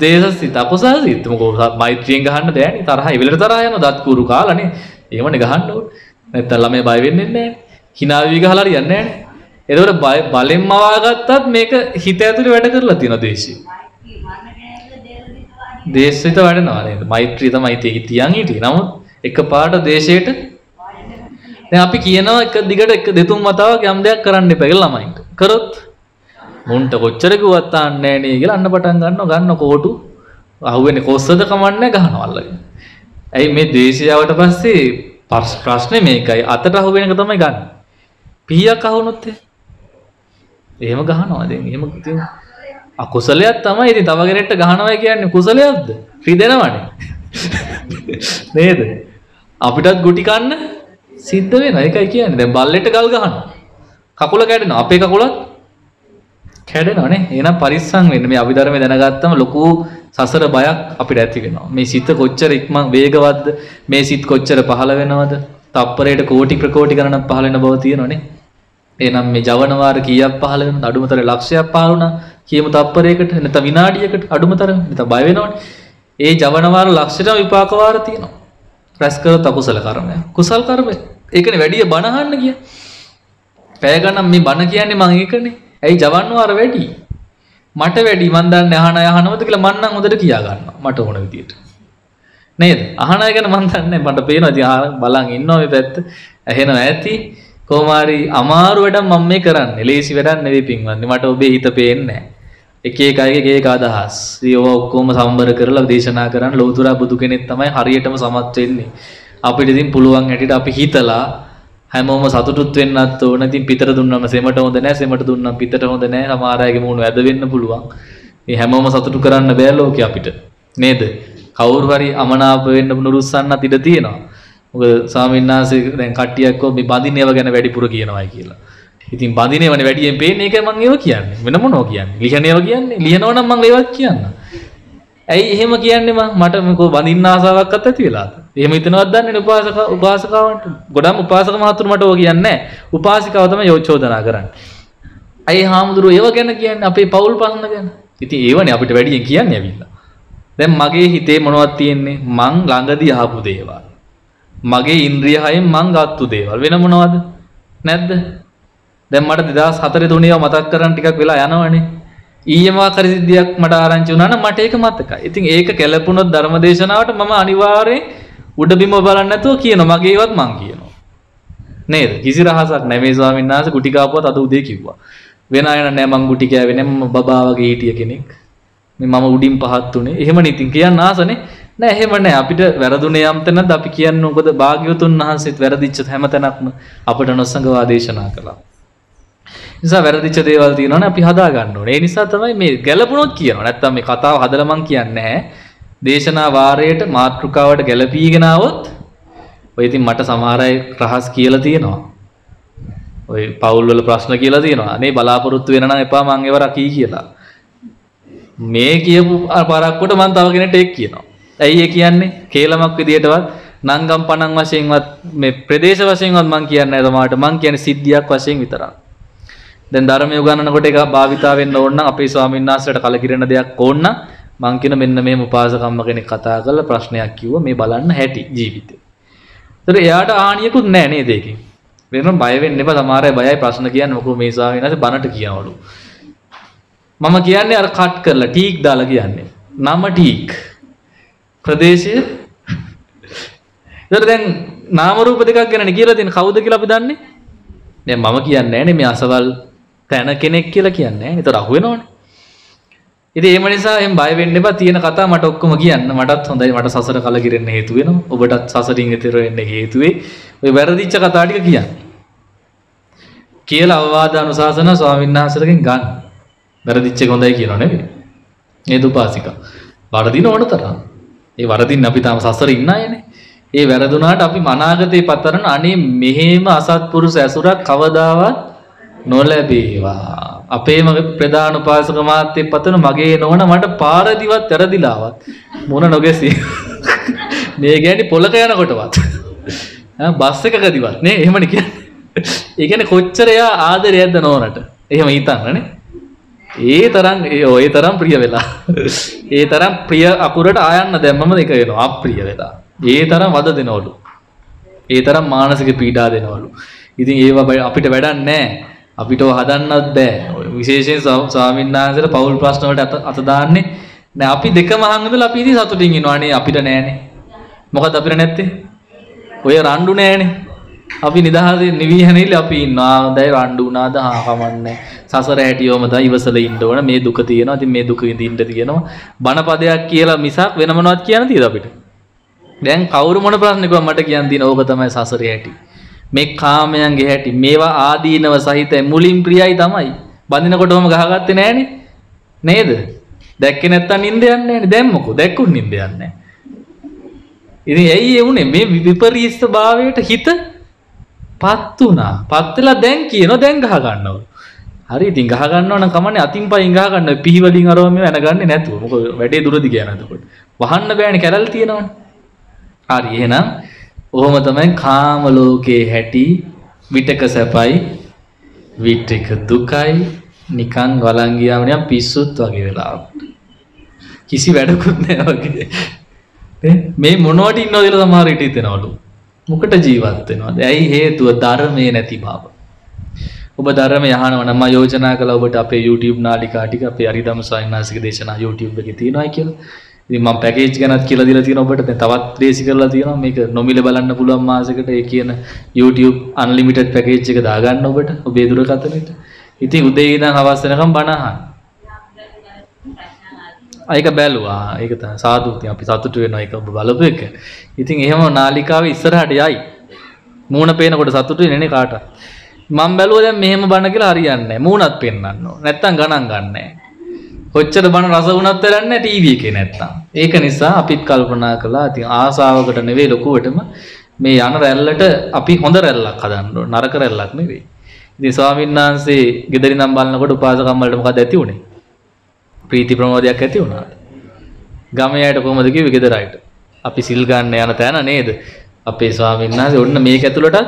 දේශසිත අකුසල් සිත් මොකෝ මෛත්‍රියෙන් ගහන්න බෑනේ තරහ ඉවලට තරහ යනවා දත් කුරු කාලානේ. එහෙමනේ ගහන්න ඕනේ. නැත්තම් ළමයි බය වෙන්නේ නැහැ. hina වී ගහලා හරියන්නේ නැහැ. එතකොට බය බලෙන් මවා ගත්තත් මේක හිත ඇතුලේ වැඩ කරලා තියෙනවා දේශය. දේශිත වැඩනවා නේද? මෛත්‍රිය තමයි තියෙන්නේ තියන් හිටියේ. නමුත් එකපාරට දේශයට දැන් අපි කියනවා එක දිගට එක දෙතුන් වතාවක් යම් දෙයක් කරන්න එපා කියලා ළමයින්ට. කරොත් මුන්ට කොච්චර කිව්වත් තාන්නේ නේ කියලා අන්න පටන් ගන්නවා ගන්න කෝටු අහුවෙන්නේ කොස්සද කමන්නේ ගහනවා අල්ලගෙන. ඇයි මේ දේශයාවට පස්සේ ප්‍රශ්නේ මේකයි අතට අහුවෙන එක තමයි ගන්න. පීයක් අහුනොත් එහෙම ගහනවා දැන් එහෙම ඉතින් අකුසලයක් තමයි ඉතින් තව කෙනෙක්ට ගහනවා කියන්නේ කුසලයක්ද? රිදෙනවනේ. නේද? අපිටත් ගුටි කන්න සිද්ධ වෙනවා. ඒකයි කියන්නේ. දැන් බල්ලෙට ගල් ගහනවා. කකුල කැඩෙනවා. අපේ කකුලත් කැඩෙනවා නේ. එහෙනම් පරිස්සම් වෙන්න. මේ අභිධර්මය දැනගත්තම ලොකු සසර බයක් අපිට ඇති වෙනවා. මේ සිත කොච්චර ඉක්මන් වේගවත්ද? මේ සිත් කොච්චර පහළ වෙනවද? තප්පරයට කෝටි ප්‍රකෝටි ගණනක් පහළ වෙන බව තියෙනවනේ. එහෙනම් මේ ජවන වාර කීයක් පහළ වෙනවද? අඩුමතර ලක්ෂයක් පහළ වුණා. කියමු තප්පරයකට නැත්නම් විනාඩියකට අඩුමතර නැත්නම් බය වෙනවනේ. ඒ ජවන වාර ලක්ෂයට විපාක වාර තියෙනවා. රැස් කරොත් අකුසල කර්මය. කුසල් කර්මය. ඒකනේ වැඩි බණ අහන්න කිය. පැය ගණන් මේ බණ කියන්නේ මම ඒකනේ. ඇයි ජවන් වාර වැඩි? මට වැඩි මන් දන්නේ අහන අය අහනවද කියලා මන් නම් හොඳට කියා ගන්නවා. මට ඕන විදියට. නේද? අහන අය ගැන මන් දන්නේ මට පේනවා ඉතින් බලන් ඉන්නවා මේ පැත්ත. ඇහෙනවා ඇති. කොහොම හරි අමාරු වැඩක් මම මේ කරන්නේ. ලේසි වැඩක් නෙවෙයි පින්වත්නි. මට ඔබේ හිත පේන්නේ නැහැ. එක එක අයගේ එක එක අදහස්. ඉතින් ඔය ඔක්කොම සම්බර කරලා දේශනා කරන්න ලෞතර බුදු කෙනෙක් තමයි හරියටම සමත් වෙන්නේ. අපිට ඉතින් පුළුවන් හැටියට අපි හිතලා හැමෝම සතුටුත් වෙන්නත් ඕන. ඉතින් පිටර දුන්නම සෙමට හොඳ නැහැ, සෙමට දුන්නම් පිටට හොඳ නැහැ. සමහර අයගේ මූණ වැද වෙන්න පුළුවන්. මේ හැමෝම සතුටු කරන්න බෑ ලෝකේ අපිට. නේද? කවුරු හරි අමනාප වෙන්න නුරුස්සන්නත් ඉඩ තියෙනවා. මොකද ස්වාමීන් වහන්සේ දැන් කට්ටියක් කො මේ බඳිනේව ගැන වැඩිපුර කියනවායි කියලා. ඉතින් බඳිනේවනේ වැඩියෙන් පේන්නේ ඒකයි මම ඒව කියන්නේ. වෙන මොනව කියන්නේ? ලියනේව කියන්නේ. ලියනවා නම් මම ඒවත් කියන්න. ඇයි එහෙම කියන්නේ මම මට මොකෝ බඳින්න ආසාවක්වත් ඇති වෙලාද? එහෙම හිතනවත් දන්නේ නේ උපාසක උපාසකවන්ට. ගොඩක් උපාසක මහතුරු මට ඕක කියන්නේ නැහැ. උපාසිකාව තමයි යෝචෝදනා කරන්නේ. ඇයි හාමුදුරුවෝ ඒව ගැන කියන්නේ අපේ පෞල් ප්‍රශ්න ගැන? ඉතින් ඒවනේ අපිට වැඩියෙන් කියන්නේ ඇවිල්ලා. දැන් මගේ හිතේ මොනවද තියෙන්නේ? මං ළඟදී අහපු දේවල්. මගේ ඉන්ද්‍රිය හයෙන් මං ගත්තු දේවල්. වෙන මොනවද? නැද්ද? දැන් මට 2004 තුනේ මතක් කරන් ටිකක් වෙලා යනවනේ. ඊයේ මොකක් හරි සිද්ධියක් මට ආරංචි වුණා නම් මට ඒක මතකයි. ඉතින් ඒක කැළපුණොත් ධර්මදේශනාවට මම අනිවාර්යෙන් උඩබිම බලන්නේ නැතුව කියනවා. මගේවත් මං කියනවා. නේද? කිසි රහසක් නැහැ මේ ස්වාමීන් වහන්සේ කුටි කාපුවත් අද උදේ කිව්වා. වෙන අය නෑ මං ගුටි කෑවේ නෑ මම බබා වගේ හිටිය කෙනෙක්. මේ මම උඩින් පහත් උනේ. එහෙමනේ ඉතින් කියන්න ආසනේ. නෑ එහෙම නෑ අපිට වැරදුනේ යම් තැනක්ද අපි කියන්නේ මොකද භාග්‍යවතුන් වහන්සේත් වැරදිච්ච හැම තැනක්ම අපිට නොසඟවා දේශනා කළා. නිසා වැරදිච්ච දේවල් තියෙනවනේ අපි හදා ගන්න ඕනේ. ඒ නිසා තමයි මේ ගැළපුණොත් කියනවා. නැත්තම් මේ කතාව හදලා මං කියන්නේ නැහැ. දේශනා වාරයට මාතෘකාවට ගැළපීගෙන આવොත් ඔය ඉතින් මට සමහර අය රහස් කියලා තියෙනවා. ඔය පවුල් වල ප්‍රශ්න කියලා තියෙනවා. අනේ බලාපොරොත්තු වෙන නම් එපා මං ඒව රකී කියලා. මේ කියපු පරක්කොට මං තව කෙනෙක්ට ඒක කියනවා. ඇයි ඒ කියන්නේ? කේලමක් විදියටවත් නංගම් පණන් වශයෙන්වත් මේ ප්‍රදේශ වශයෙන්වත් මං කියන්නේ නැහැ තමාට. මං කියන්නේ සිද්ධියක් වශයෙන් විතරක්. දැන් ධර්මය උගන්වනකොට ඒක භාවිතා වෙන්න ඕන නම් අපේ ස්වාමීන් වහන්සේට කලකිරෙන දෙයක් ඕන නම් මං කියන මෙන්න මේ උපාසකම්ම කෙනෙක් කතා කරලා ප්‍රශ්නයක් කිව්වා මේ බලන්න හැටි ජීවිතේ. ඒතර එයාට ආනියකුත් නැහැ නේද ඒකේ. වෙනම බය වෙන්න එපා සමහර අය බයයි ප්‍රශ්න කියන්නේ මොකෝ මේ ස්වාමීන් වහන්සේ බනට කියනවලු. මම කියන්නේ අර කට් කරලා ටීක් දාලා කියන්නේ. නම ටීක්. ප්‍රදේශය ඒතර දැන් නාම රූප දෙකක් ගැන කියලා තියෙන කවුද කියලා අපි දන්නේ? දැන් මම කියන්නේ නැහැ නේ මේ අසවල් තැන කෙනෙක් කියලා කියන්නේ නැහැ. ඒතර අහු වෙනවනේ. ඉතින් ඒම නිසා එහෙන් බය වෙන්න එපා. තියෙන කතා මට ඔක්කොම කියන්න. මටත් හොඳයි. මට සසර කලකිරෙන්න හේතු වෙනවා. ඔබටත් සසරින් එතෙර වෙන්න හේතු වෙයි. ඔය වැරදිච්ච කතා ටික කියන්න. කියලා අවවාද අනුශාසන ස්වාමීන් වහන්සේලගෙන් ගන්න. වැරදිච්ච එක හොඳයි කියනව නෙවෙයි. ඒ දුපාසිකා. වරදින ඕන තරම්. ඒ වරදින්න අපි තාම සසර ඉන්න අයනේ. ඒ වැරදුනාට අපි මනාගතේ පතරන අනේ මෙහෙම අසත්පුරුෂ ඇසුරක් කවදාවත් නොලැබේවා. අපේම ප්‍රධාන උපාසක මාත්‍යෙ පතන මගේ නොවන මට පාරදිවත් වැරදිලාවත් මොන නොගැසී. මේ කියන්නේ පොලක යනකොටවත්. බස් එකකදිවත් නේ එහෙමනේ කියන්නේ. ඒ කියන්නේ කොච්චර එයා ආදරයක්ද නෝනට. එහෙම හිතන්නනේ. ඒ තරම් ඒ ඔය තරම් ප්‍රිය වෙලා. ඒ තරම් ප්‍රිය අකුරට ආයන්න දැම්මම ඒක වෙනවා අප්‍රිය වෙලා. ඒ තරම් වද දෙනවලු. ඒ තරම් මානසික පීඩා දෙනවලු. ඉතින් ඒවා අපිට වැඩක් නැහැ. අපිට හදන්නත් බෑ. විශේෂයෙන් ස්වාමීන් වහන්සේලා පෞල් ප්‍රශ්න වලට අත දාන්නේ නෑ අපි දෙකම අහන් ඉඳලා අපි ඉතින් සතුටින් ඉන්නවා නේ අපිට නෑනේ. මොකද අපිට නැත්තේ? ඔය රණ්ඩු නෑනේ. අපි නිදහසේ නිවි හැනිල්ල අපි ඉන්නවා. දැන් රණ්ඩු වුණාද? හා කමන්නේ. සසර හැටියෝම තමයි ඉවසලා ඉන්න ඕන. මේ දුක තියෙනවා. ඉතින් මේ දුක විඳින්න තියෙනවා. බණ පදයක් කියලා මිසක් වෙන මොනවත් කියන්න තියෙද අපිට? දැන් කවුරු මොන ප්‍රශ්නකව මට කියන්න තියෙන ඕක තමයි සසරේ හැටි. මේ කාමයන්ගේ හැටි මේවා ආදීනව සහිතයි මුලින් ප්‍රියයි තමයි. බඳිනකොටම ගහගත්තේ නෑනේ. නේද? දැක්කේ නැත්තම් නිින්ද යන්නේ නෑනේ. දැන් මොකෝ? දැක්කුත් නිින්ද යන්නේ නෑ. ඉතින් ඇයි ඒ උනේ මේ විපරීත භාවයට හිත පත් වුණා. පත් වෙලා දැන් කියනවා දැන් ගහ ගන්නවා. හරි ඉතින් ගහ ගන්නවා නම් කමන්නේ අතින් පයින් ගහ ගන්න පිහි වලින් අරව මේ වෙනගන්නේ නැතුව. මොකද වැඩේ දුරදි කියන එතකොට. වහන්න බෑනේ කැරල් තියෙනවනේ. හරි එහෙනම් ඔහොම තමයි කාම ලෝකේ හැටි විතක සැපයි විතක දුකයි නිකන් වලන් ගියාම නිකන් පිස්සුත් වගේ වෙලාවට. කිසි වැඩකුත් නැහැ වගේ. මේ මොනවට ඉන්නවද කියලා සමහර විට හිතෙනවලු. මොකට ජීවත් වෙනවද? ඇයි හේතුව ධර්මයේ නැති බව. ඔබ ධර්මය අහනවා නම් මම යෝජනා කළා ඔබට අපේ YouTube නාලිකා ටික අපේ අරිදම සායනාසික දේශනා YouTube එකේ තියෙනවා කියලා. ඉතින් මම පැකේජ් ගැනත් කියලා දීලා තියෙනවා ඔබට දැන් තවත් ලේසි කරලා තියෙනවා මේක නොමිලේ බලන්න පුළුවන් මාසෙකට ඒ කියන YouTube unlimited පැකේජ් එක දාගන්න ඔබට ඔබේ දුරකථනෙට. ඉතින් උදේ ඉඳන් හවස වෙනකම් බණ අහන්න. ඒක බැලුවා. ඒක තමයි සාදු ඉතින් අපි සතුටු වෙනවා ඒක ඔබ බලපු එක. ඉතින් එහෙම නාලිකාවේ ඉස්සරහට යයි. මූණ පේනකොට සතුටු වෙන්නේ කාටවත්. මම බැලුවා දැන් මෙහෙම බණ කියලා හරියන්නේ නැහැ. මූණත් පෙන්වන්න ඕන. නැත්තම් ගණන් ගන්නෑ. කොච්චර බණ රස වුණත් වෙලන්නේ ටීවී එකේ නැත්තම්. ඒක නිසා අපිත් කල්පනා කළා ඉතින් ආසාවකට නෙවෙයි ලොකුවටම මේ යන රැල්ලට අපි හොඳ රැල්ලක් හදන්න ඕන. නරක රැල්ලක් නෙවෙයි. ඉතින් ස්වාමීන් වහන්සේ ගෙදරින් නම් බලනකොට උපාසකම් වලට මොකද ඇති උනේ? ප්‍රීති ප්‍රමෝදයක් ඇති වුණාද? ගමේ අයට කොහොමද කිව්වේ ගෙදර අයට? අපි සිල් ගන්න යන තැන නේද? අපේ ස්වාමීන් වහන්සේ ඔන්න මේක ඇතුළටත්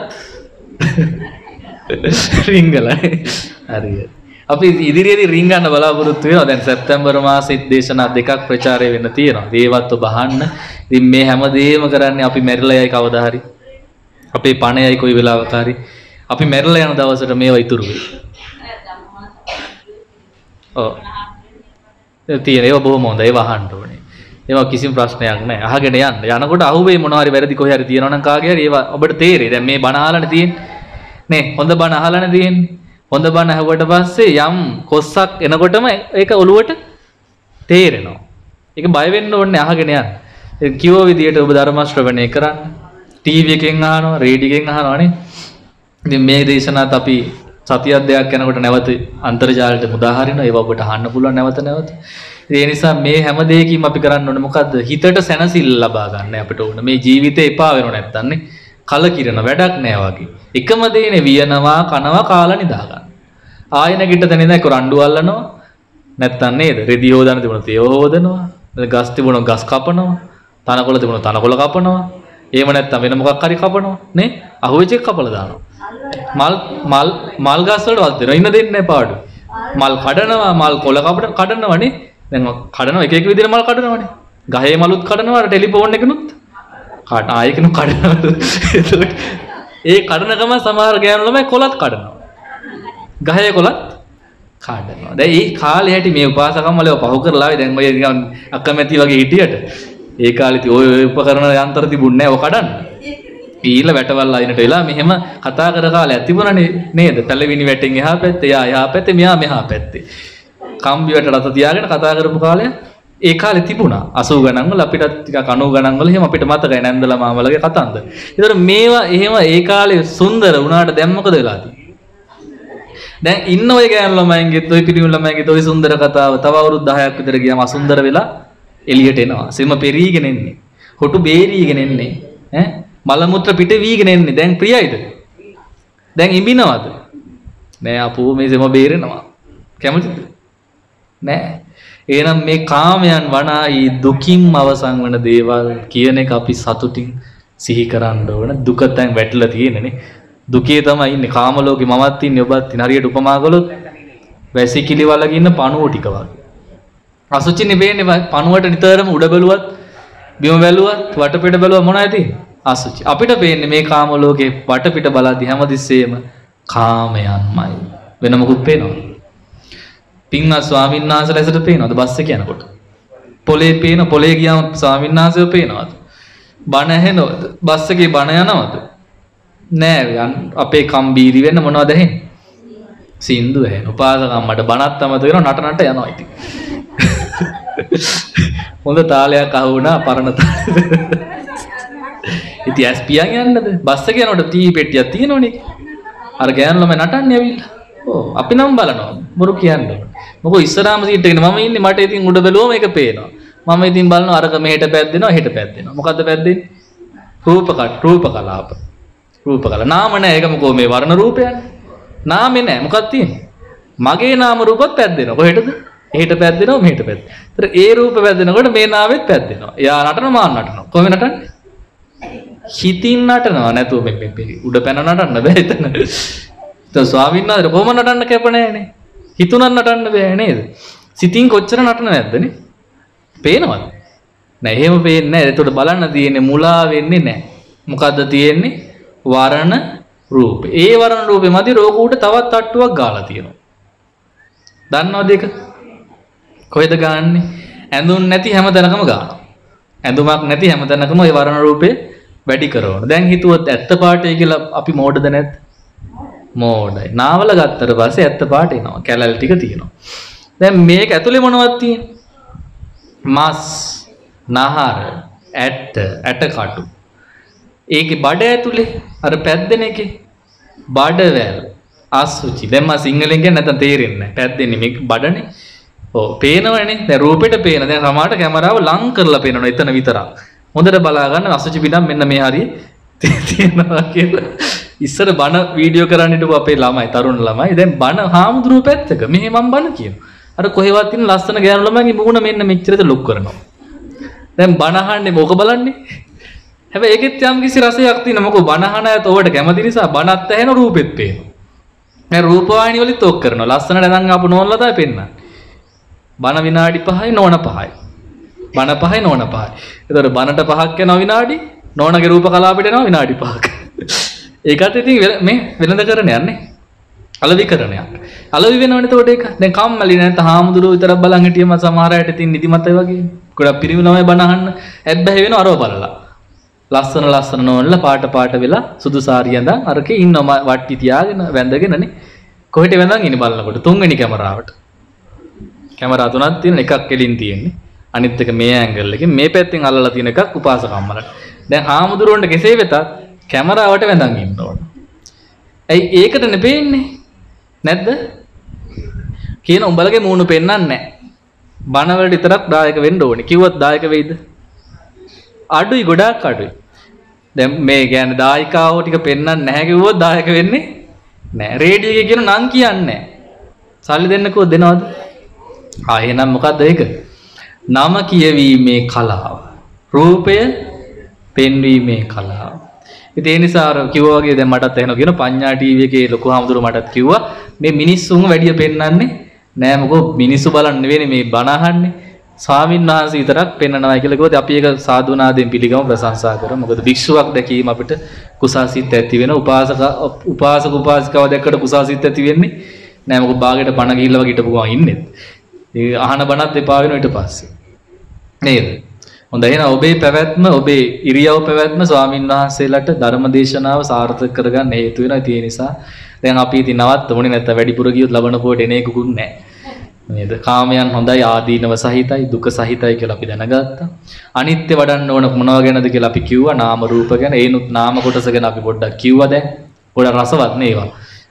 රිංගලයි. හරියට. අපි ඉදිරියේදී රින්ගන්න බලාපොරොත්තු වෙනවා. දැන් සැප්තැම්බර් මාසෙත් දේශනා දෙකක් ප්‍රචාරය වෙන්න තියෙනවා. ඒවත් ඔබ අහන්න. ඉතින් මේ හැමදේම කරන්නේ අපි මැරිලා යයි කවදා හරි. අපේ පණයයි කොයි වෙලාවක හරි. අපි මැරිලා යන දවසට මේවා ඉතුරු වෙයි. ඔව්. තියෙන ඒවා බොහොම හොඳයි. ඒවා අහන්න ඕනේ. ඒවා කිසිම ප්‍රශ්නයක් නැහැ. අහගෙන යන්න. යනකොට අහුවේ මොනවා හරි වැරදි කොහේ හරි තියෙනවා නම් කාගේ හරි ඒවා ඔබට තේරෙයි. දැන් මේ බණ අහලානේ තියෙන්නේ. නේ හොඳ බණ අහලානේ තියෙන්නේ. හොඳ බණ ඇහුවට පස්සේ යම් කොස්සක් එනකොටම ඒක ඔලුවට තේරෙනවා. ඒක බය වෙන්න ඕනේ අහගෙන යන්න. ඒ කිව්ව විදියට ඔබ ධර්ම ශ්‍රවණය කරන්න. ටීවී එකෙන් අහනවා, රේඩියෝ එකෙන් අහනවානේ. ඉතින් මේ දේශනාවත් අපි සතියක් දෙකක් යනකොට නැවත අන්තර්ජාලයට මුදා හරිනවා. ඒව ඔබට අහන්න පුළුවන් නැවත නැවත. ඒ නිසා මේ හැම දෙයකින්ම අපි කරන්න ඕනේ මොකද්ද? හිතට සැනසෙල්ල ලබා ගන්න අපිට ඕන. මේ ජීවිතේ එපා වෙනව නැත්තම් නේ. කලකිරෙන වැඩක් නෑ වගේ. එකම දේනේ වියනවා, කනවා, කාලා නිදා ගන්න. ආයෙ නැගිට තැන ඉඳන් ඒක රණ්ඩු අල්ලනවා. නැත්තම් නේද? රෙදි හොදන්න තිබුණොත් ඒව හොදනවා. ගස් තිබුණොත් ගස් කපනවා. තනකොළ තිබුණොත් තනකොළ කපනවා. එහෙම නැත්තම් වෙන මොකක් හරි කපනවා. නේ? අහුවෙච්ච එක කපලා දානවා. මල් මල් මල් ගස් වලට වත් දෙනවා. ඉන්න දෙන්නේ නැහැ පාඩු. මල් කඩනවා, මල් කොළ කපන කඩනවනේ. දැන් කඩනවා එක එක විදිහට මල් කඩනවනේ. ගහේ මලුත් කඩනවා ටෙලිෆෝන් එකනුත් කඩ ආයකනු කඩනවා. එතකොට ඒ කඩන ගම සමහර ගෑනු ළමයි කොලත් කඩනවා. ගහේ කොලත් කඩනවා. දැන් මේ කාලේ හැටි මේ උපාසකම් වල පහු කරලා ආවේ දැන් ඔය නිකන් අකමැති වගේ හිටියට ඒ කාලේ ඉතින් ඔය ඔය උපකරණ යන්ත්‍ර තිබුණේ නැහැ ඔය කඩන්න. ඊළ වැටවල් අයිනට වෙලා මෙහෙම කතා කර කාලයක් තිබුණනේ නේද? පළවෙනි වැටෙන් එහා පැත්තේ, යා එහා පැත්තේ, මෙහා මෙහා පැත්තේ. කම්බි වැට රත තියාගෙන කතා කරපු කාලයක් ඒ කාලේ තිබුණා 80 ගණන් වල අපිට ටිකක් 90 ගණන් වල එහෙම අපිට මතකයි නැන්දලා මාමලගේ කතන්දර. ඒතර මේවා එහෙම ඒ කාලේ සුන්දර වුණාට දැන් මොකද වෙලා තියෙන්නේ? දැන් ඉන්න ඔය ගෑනු ළමයින්ගෙත් ඔය පිරිමි ළමයින්ගෙත් ඔය සුන්දර කතාව තව අවුරුදු 10ක් විතර ගියාම අසුන්දර වෙලා එළියට එනවා. සෙම පෙරීගෙන එන්නේ. හොටු බේරීගෙන එන්නේ. ඈ මල මුත්‍ර පිට වීගෙන එන්නේ. දැන් ප්‍රියයිද? දැන් ඉඹිනවද? නෑ අපෝ මේ සෙම බේරෙනවා. කැමතිද? නෑ. එහෙනම් මේ කාමයන් වනායි දුකින් අවසන් වන දේවල් කියන එක අපි සතුටින් සිහි කරන්න ඕන. දුක දැන් වැටලා තියෙනනේ. දුකේ තමයි ඉන්නේ කාම ලෝකේ මමත් ඉන්නේ ඔබත් ඉන්නේ හරියට උපමා කළොත් වැසිකිලි වලක ඉන්න පණුව ටික වගේ. අසුචි නෙවෙයිනේ පණුවට නිතරම උඩ බැලුවත් බිම බැලුවත් වටපිට බැලුවා මොනවද තියෙන්නේ? අසුචි. අපිට පේන්නේ මේ කාම ලෝකේ වටපිට බලද්දි හැමතිස්සෙම කාමයන්මයි. වෙන මොකුත් පේනවද? පින්වත් ස්වාමීන් වහන්සේලා ඇසට පේනවද බස් එක යනකොට? පොලේ පේන පොලේ ගියාම ස්වාමීන් වහන්සේව පේනවද? බණ ඇහෙනවද? බස් එකේ බණ යනවද? නෑ යන් අපේ කම්බීරි වෙන්න මොනවද ඇහෙන්නේ? සින්දු ඇහෙන. උපාසකම්මට බණත් අමතක වෙනවා නට නට යනවා ඉතින්. හොඳ තාලයක් අහු වුණා පරණ තාලෙ. ඉතින් ඇස් පියන් යන්නද? බස් එක යනකොට තී පෙට්ටියක් තියෙනවනේ. අර ගෑනු ළමයි නටන්නේ ඇවිල්ලා. ඔව් අපි නම් බලනවා. බොරු කියන්නේ. මොකෝ ඉස්සරහාම සීට් එකේ මම ඉන්නේ මට ඉතින් උඩ බැලුවම ඒක පේනවා. මම ඉතින් බලනවා අරක මෙහෙට පැද්දෙනවා හෙට පැද්දෙනවා. මොකද්ද පැද්දෙන්නේ? රූප කට රූප කලාප. රූප කලා. නාම නෑ ඒක මොකෝ මේ වර්ණ රූපයන්නේ. නාමේ නෑ මොකක්ද තියෙන්නේ? මගේ නාම රූපත් පැද්දෙනවා. කොහෙටද? එහෙට පැද්දෙනවා මෙහෙට පැද්දෙනවා. ඒතර ඒ රූප පැද්දෙනකොට මේ නාමෙත් පැද්දෙනවා. එයා නටන මාන් නටනවා. කොහොම නටන්නේ? හිතින් නටනවා නැතුව මේ මේ උඩ පැන නටන්න බෑ එතන. ඒතර ස්වාමීන් වහන්සේ කොහොම නටන්න කැප නෑනේ. හිතුණක් නටන්න බෑ නේද? සිතින් කොච්චර නටන නැද්දනේ? පේනවද? නෑ එහෙම පේන්නේ නෑ. ඒතකොට බලන්න තියෙන්නේ මුලා වෙන්නේ නෑ. මොකද්ද තියෙන්නේ? වරණ රූප. ඒ වරණ රූපේ මැදි රෝගුට තවත් තට්ටුවක් ගාලා තියෙනවා. දන්නවද ඒක? කොහෙද ගාන්නේ? ඇඳුම් නැති හැම තැනකම ගන්නවා. ඇඳුමක් නැති හැම තැනකම ඒ වරණ රූපේ වැඩි කරනවා. දැන් හිතුවොත් ඇත්ත පාටයි කියලා අපි මෝඩද නැද්ද? මෝඩයි. නාවල ගත්තට පස්සේ ඇත්ත පාට එනවා. කැලල් ටික තියෙනවා. දැන් මේක ඇතුලේ මොනවද තියෙන්නේ? මස්, නහර, ඇට, ඇටකටු. ඒකේ බඩ ඇතුලේ අර පැද්දෙන එකේ බඩවැල් අසුචි. දැන් මම සිංහලෙන් කියන්නේ නැත්නම් තේරෙන්නේ නැහැ. පැද්දෙන්නේ මේක බඩනේ. ඔව් පේනවනේ. දැන් රූපෙට පේන. දැන් සමහරට කැමරාව ලං කරලා පේනවනේ එතන විතරක්. හොඳට බලා ගන්න අසුචි පිටම් මෙන්න මේ හරිය තියෙනවා කියලා. ඉස්සර බණ වීඩියෝ කරන්න හිටපු අපේ ළමයි තරුණ ළමයි දැන් බණ හාමුදුරුවෝ පැත්තක මෙහෙ මම බණ කියනවා. අර කොහෙවත් ඉන්න ලස්සන ගෑනු ළමයිගේ මුහුණ මෙන්න මෙච්චරද ලොක් කරනවා. දැන් බණ අහන්නේ මොක බලන්නේ? හැබැයි ඒකෙත් යම් කිසි රසයක් තියෙන මොකෝ බණ අහන අයත් ඔබට කැමති නිසා බණත් ඇහෙන රූපෙත් පේනවා. දැන් රූපවාහිනිය වලිත් ඔක් කරනවා. ලස්සනට දැන් ආපු නෝනලා තමයි පෙන්නන්නේ. බණ විනාඩි 5යි නෝන 5යි. බණ 5යි නෝන 5යි. ඒතකොට බණට 5ක් යනවා විනාඩි නෝනගේ රූප කලාපෙට යනවා විනාඩි 5ක. ඒකට ඉතින් මේ වෙනද කරන යන්නේ. අලවි කරණයක්. අලවි වෙනවනේ එතකොට ඒක. දැන් කම්මැලි නැත්නම් හාමුදුරුවෝ විතරක් බලන් හිටියම සමහර අයට ඉතින් නිදිමතයි වගේ. ගොඩක් පිරිමි ළමයි බණ අහන්න ඇබ්බැහි වෙනව අරව බලලා. ලස්සන ලස්සන නෝනලා පාට පාට වෙලා සුදු සාරිය ඇඳන් අරකේ ඉන්නම වට්ටි තියාගෙන වැඳගෙනනේ. කොහෙට වැඳන් ඉන්නේ බලනකොට තුන්වෙනි කැමරාවට. කැමරා තුනක් තියෙන එකක් එලින් තියෙන්නේ. අනිත් එක මේ ඇන්ගල් එකෙන් මේ පැත්තෙන් අල්ලලා තියෙන එකක් උපාසකම්මලට. දැන් හාමුදුරුවන්ට කෙසේ වෙතත් කැමරාවට වැඳන් ඉන්න ඕන. ඇයි ඒකට නෙපෙන්නේ? නැද්ද? කියන උඹලගේ මූණු පෙන්වන්නේ නැහැ. බණ වලට විතරක් දායක වෙන්න ඕනේ. කිව්වත් දායක වෙයිද? අඩුයි ගොඩාක් අඩුයි. දැන් මේ කියන්නේ දායකාවෝ ටික පෙන්වන්න නැහැ කිව්වොත් දායක වෙන්නේ නැහැ. රේඩියෝ එකේ කියන නම් කියන්නේ නැහැ. සල්ලි දෙන්නකෝ දෙනවද? ආ එහෙනම් මොකද්ද ඒක? නම කියවීමේ කලාව. රූපය පෙන්වීමේ කලාව. ඉතින් ඒ නිසා අර කිව්වා වගේ දැන් මටත් එහෙම කියන පඤ්ඤා ටීවී එකේ ලොකු හාමුදුරුවෝ මටත් කිව්වා මේ මිනිස්සුන් වැඩිය පෙන්වන්නේ නෑ මොකෝ මිනිස්සු බලන්න නෙවෙයි මේ බණ අහන්නේ. ස්වාමීන් වහන්සේ විතරක් පෙන්වනවා කියලා කිව්වොත් අපි ඒක සාදුනාදෙන් පිළිගමු ප්‍රශංසා කරමු. මොකද භික්ෂුවක් දැකීම අපිට කුසාසිත ඇති වෙන උපාසක උපාසක උපාසිකාව දැක්කට කුසාසිත ඇති වෙන්නේ නෑ මොකද බාගෙට බණ ගිහිල්ලා වගේ හිටපු ගමන් ඉන්නේ. ඒ අහන බණත් එපා වෙන ඊට පස්සේ. නේද? හොඳයි එහෙනම් ඔබේ පැවැත්ම ඔබේ ඉරියව් පැවැත්ම ස්වාමින් වහන්සේලාට ධර්ම දේශනාව සාර්ථක කරගන්න හේතු වෙනවා. ඒ නිසා දැන් අපි ඉතින් නවත්තමුනේ නැත්නම් වැඩිපුර ගියොත් ලබන පොයට එන එකකුත් නැහැ. නේද? කාමයන් හොඳයි ආදීනව සහිතයි දුක සහිතයි කියලා අපි දැනගත්තා. අනිත්‍ය වඩන්න ඕන මොනවා ගැනද කියලා අපි කිව්වා නාම රූප ගැන. ඒනුත් නාම කොටස ගැන අපි පොඩ්ඩක් කිව්වා දැන්. පොඩ රසවත් නේ ඒවා.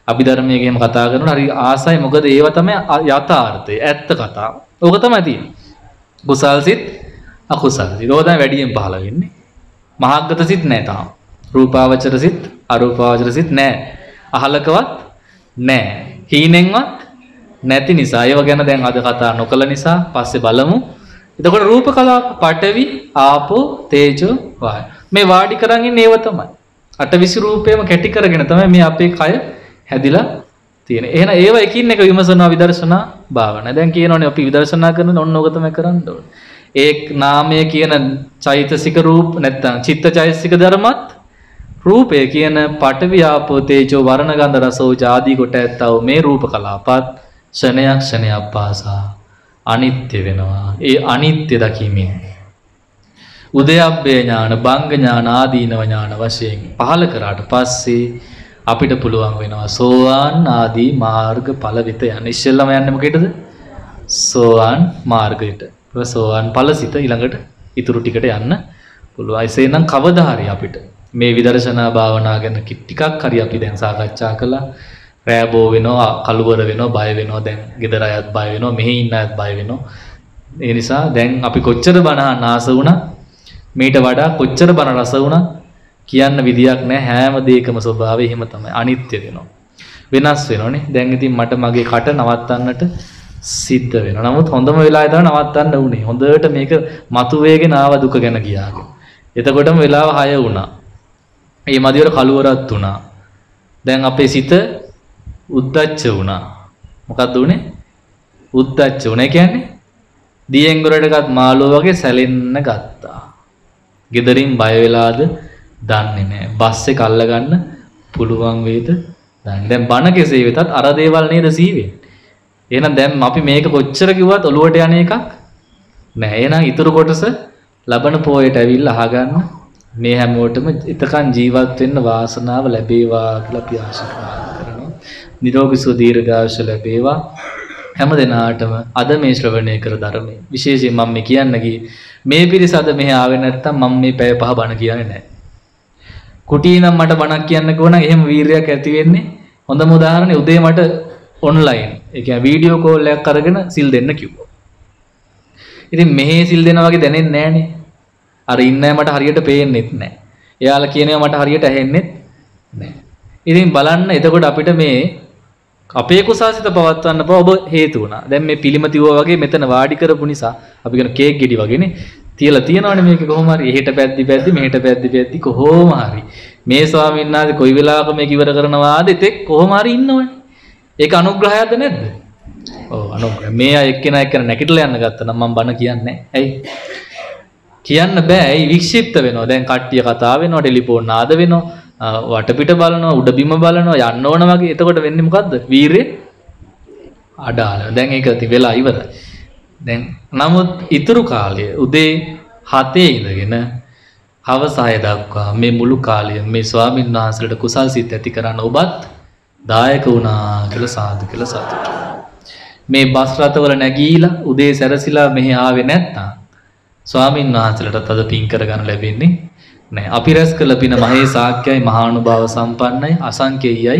අභිධර්මයේ එහෙම කතා කරනකොට හරි ආසයි මොකද ඒව තමයි අ- යථාර්ථය ඇත්ත කතාව. ඕක තමයි තියෙන්නේ. කුසල් සිත් අකුසල් සිත්. ඕක තමයි වැඩියෙන් පහළ වෙන්නේ. මහග්ගත සිත් නැහැ තාම. රූපාවචර සිත් අරූපාවචර සිත් නැහැ. අහලකවත් නැහැ. හීනෙන්වත් නැති නිසා ඒව ගැන දැන් අද කතා නොකළ නිසා පස්සේ බලමු. එතකොට රූප කලාප පඨවි ආපෝ තේජෝ වායු. මේ වාඩි කරන් ඉන්නේ ඒව තමයි. අටවිසි රූපේම කැටි කරගෙන තමයි මේ අපේ කය හැදිලා තියෙන්නේ. එහෙනම් ඒව එකින් එක විමසනවා විදර්ශනා භාවනා. දැන් කියනෝනේ අපි විදර්ශනා කරන ඔන්න ඕක තමයි කරන්න ඕනේ. ඒ නාමය කියන චෛතසික රූප නැත්තම් චිත්ත චෛතසික ධර්මත් රූපය කියන පඨවි ආපෝ තේජෝ වර්ණ ගන්ධ රස ඕජ ආදී කොට ඇත්තව මේ රූප කලාපත් ක්ෂණයක් ක්ෂණයක් පාසා අනිත්‍ය වෙනවා. ඒ අනිත්‍ය දකීමෙන් උදයබ්බේ ඥාන බංග ඥාන ආදීනව ඥාන වශයෙන් පහල කරාට පස්සේ අපිට පුළුවන් වෙනවා සෝවාන් ආදී මාර්ග ඵල වෙත යන්න. ඉස්සෙල්ලම යන්නේ මොකේද? සෝවාන් මාර්ගයට. ඊට සෝවාන් ඵල සිත ඊළඟට ඉතුරු ටිකට යන්න පුළුවන්. එසේනම් කවදා හරි අපිට මේ විදර්ශනා භාවනා ගැන කි- ටිකක් හරි අපි දැන් සාකච්ඡා කළා. රෑබෝ වෙනවා, කලුවර වෙනවා, බය වෙනවා. දැන් ගෙදර අයත් බය වෙනවා, මෙහි ඉන්න අයත් බය වෙනවා. ඒ නිසා දැන් අපි කොච්චර බණ අහන්න ආස වුණා මීට වඩා කොච්චර බණ රස වුණා කියන්න විදියක් නැහැ හැම දෙයකම ස්වභාවය එහෙම තමයි අනිත්‍ය වෙනවා වෙනස් වෙනවනේ දැන් ඉතින් මට මගේ කට නවත්තන්නට සිද්ධ වෙනවා නමුත් හොඳම වෙලාවේ තමයි නවත්තන්න උනේ හොඳට මේක මතුවේගෙන ආව දුක ගැන කියාගෙන එතකොටම වෙලාව 6 වුණා මේ මදිවර කලුවරත් වුණා දැන් අපේ සිත උද්දච්ච වුණා මොකක්ද උනේ උද්දච්ච වුණා කියන්නේ දියෙන් ගොඩටගත් මාළුව වගේ සැලෙන්න ගත්තා. ගෙදරින් බය වෙලාද දන්නේ නැහැ. බස් එක අල්ලගන්න පුළුවන් වේද? දන්නේ. දැන් බන කෙසේ වෙතත් අර දේවල් නේද සීවෙන්නේ. එහෙනම් දැන් අපි මේක කොච්චර කිව්වත් ඔලුවට යන එකක් නෑ. එහෙනම් ඊතුරු කොටස ලබන පොයට ඇවිල්ලා අහගන්න මේ හැමෝටම එතකන් ජීවත් වෙන්න වාසනාව ලැබේවා කියලා අපි ආශිර්වාද කරනවා. නිරෝගී සුව දීර්ඝායුෂ ලැබේවා. හැම දෙනාටම අද මේ ශ්‍රවණය කර ධර්මයේ විශේෂයෙන් මම මේ කියන්න ගියේ මේ පිරිස අද මෙහි ආවේ නැත්තම් මම මේ පැය පහ බණ කියන්නේ නැහැ. කුටි නම් මට බණක් කියන්න කිව්වනම් එහෙම වීරයක් ඇති වෙන්නේ හොඳම උදාහරණේ උදේ මට ඔන්ලයින් ඒ කියන්නේ වීඩියෝ කෝල් එකක් අරගෙන සිල් දෙන්න කිව්වා. ඉතින් මෙහි සිල් දෙනා වගේ දැනෙන්නේ නැහනේ. අර ඉන්න අය මට හරියට පේන්නෙත් නැහැ. එයාලා කියන ඒවා මට හරියට ඇහෙන්නෙත් නැහැ. ඉතින් බලන්න එතකොට අපිට මේ අපේ කුසාසිත පවත්වන්න බව ඔබ හේතු වුණා. දැන් මේ පිළිම තියුවා වගේ මෙතන වාඩි කරපු නිසා අපි කියන කේක් ගෙඩි වගේනේ තියලා තියනවනේ මේක කොහොම හරි එහෙට පැද්දි පැද්දි මෙහෙට පැද්දි පැද්දි කොහොම හරි මේ ස්වාමීන් වහන්සේ කොයි වෙලාවක මේක ඉවර කරනවාද එතෙක් කොහොම හරි ඉන්නවනේ. ඒක අනුග්‍රහයක්ද නැද්ද? ඔව් අනුග්‍රහ. මේ අය එක්කෙනා එක්කෙනා නැගිටලා යන්න ගත්තා නම් මම බන කියන්නේ නැහැ. ඇයි? කියන්න බෑ. ඇයි වික්ෂිප්ත වෙනවා. දැන් කට්ටිය කතා වෙනවා, ටෙලිෆෝන් නාද වෙනවා, අ, වටපිට බලනවා, උඩ බිම බලනවා, යන්න ඕන වගේ. එතකොට වෙන්නේ මොකද්ද? වීරය අඩාල. දැන් ඒක ඉතින් වෙලා ඉවරයි. දැන් නමුත් ඉතුරු කාලය උදේ 7 ඉඳගෙන හවස 6 දක්වා මේ මුළු කාලය මේ ස්වාමීන් වහන්සේලාට කුසල් සිත් ඇති කරන්න ඔබත් දායක වුණා කියලා සාදු කියලා සතුටු. මේ බස් රථවල නැගීලා උදේ සැරසිලා මෙහි ආවේ නැත්නම් ස්වාමීන් වහන්සේලාටත් අද පින් කරගන්න ලැබෙන්නේ නැහැ. අපි රැස් කළ පින මහේ සාක්‍යයි මහානුභාව සම්පන්නයි අසංකේයයි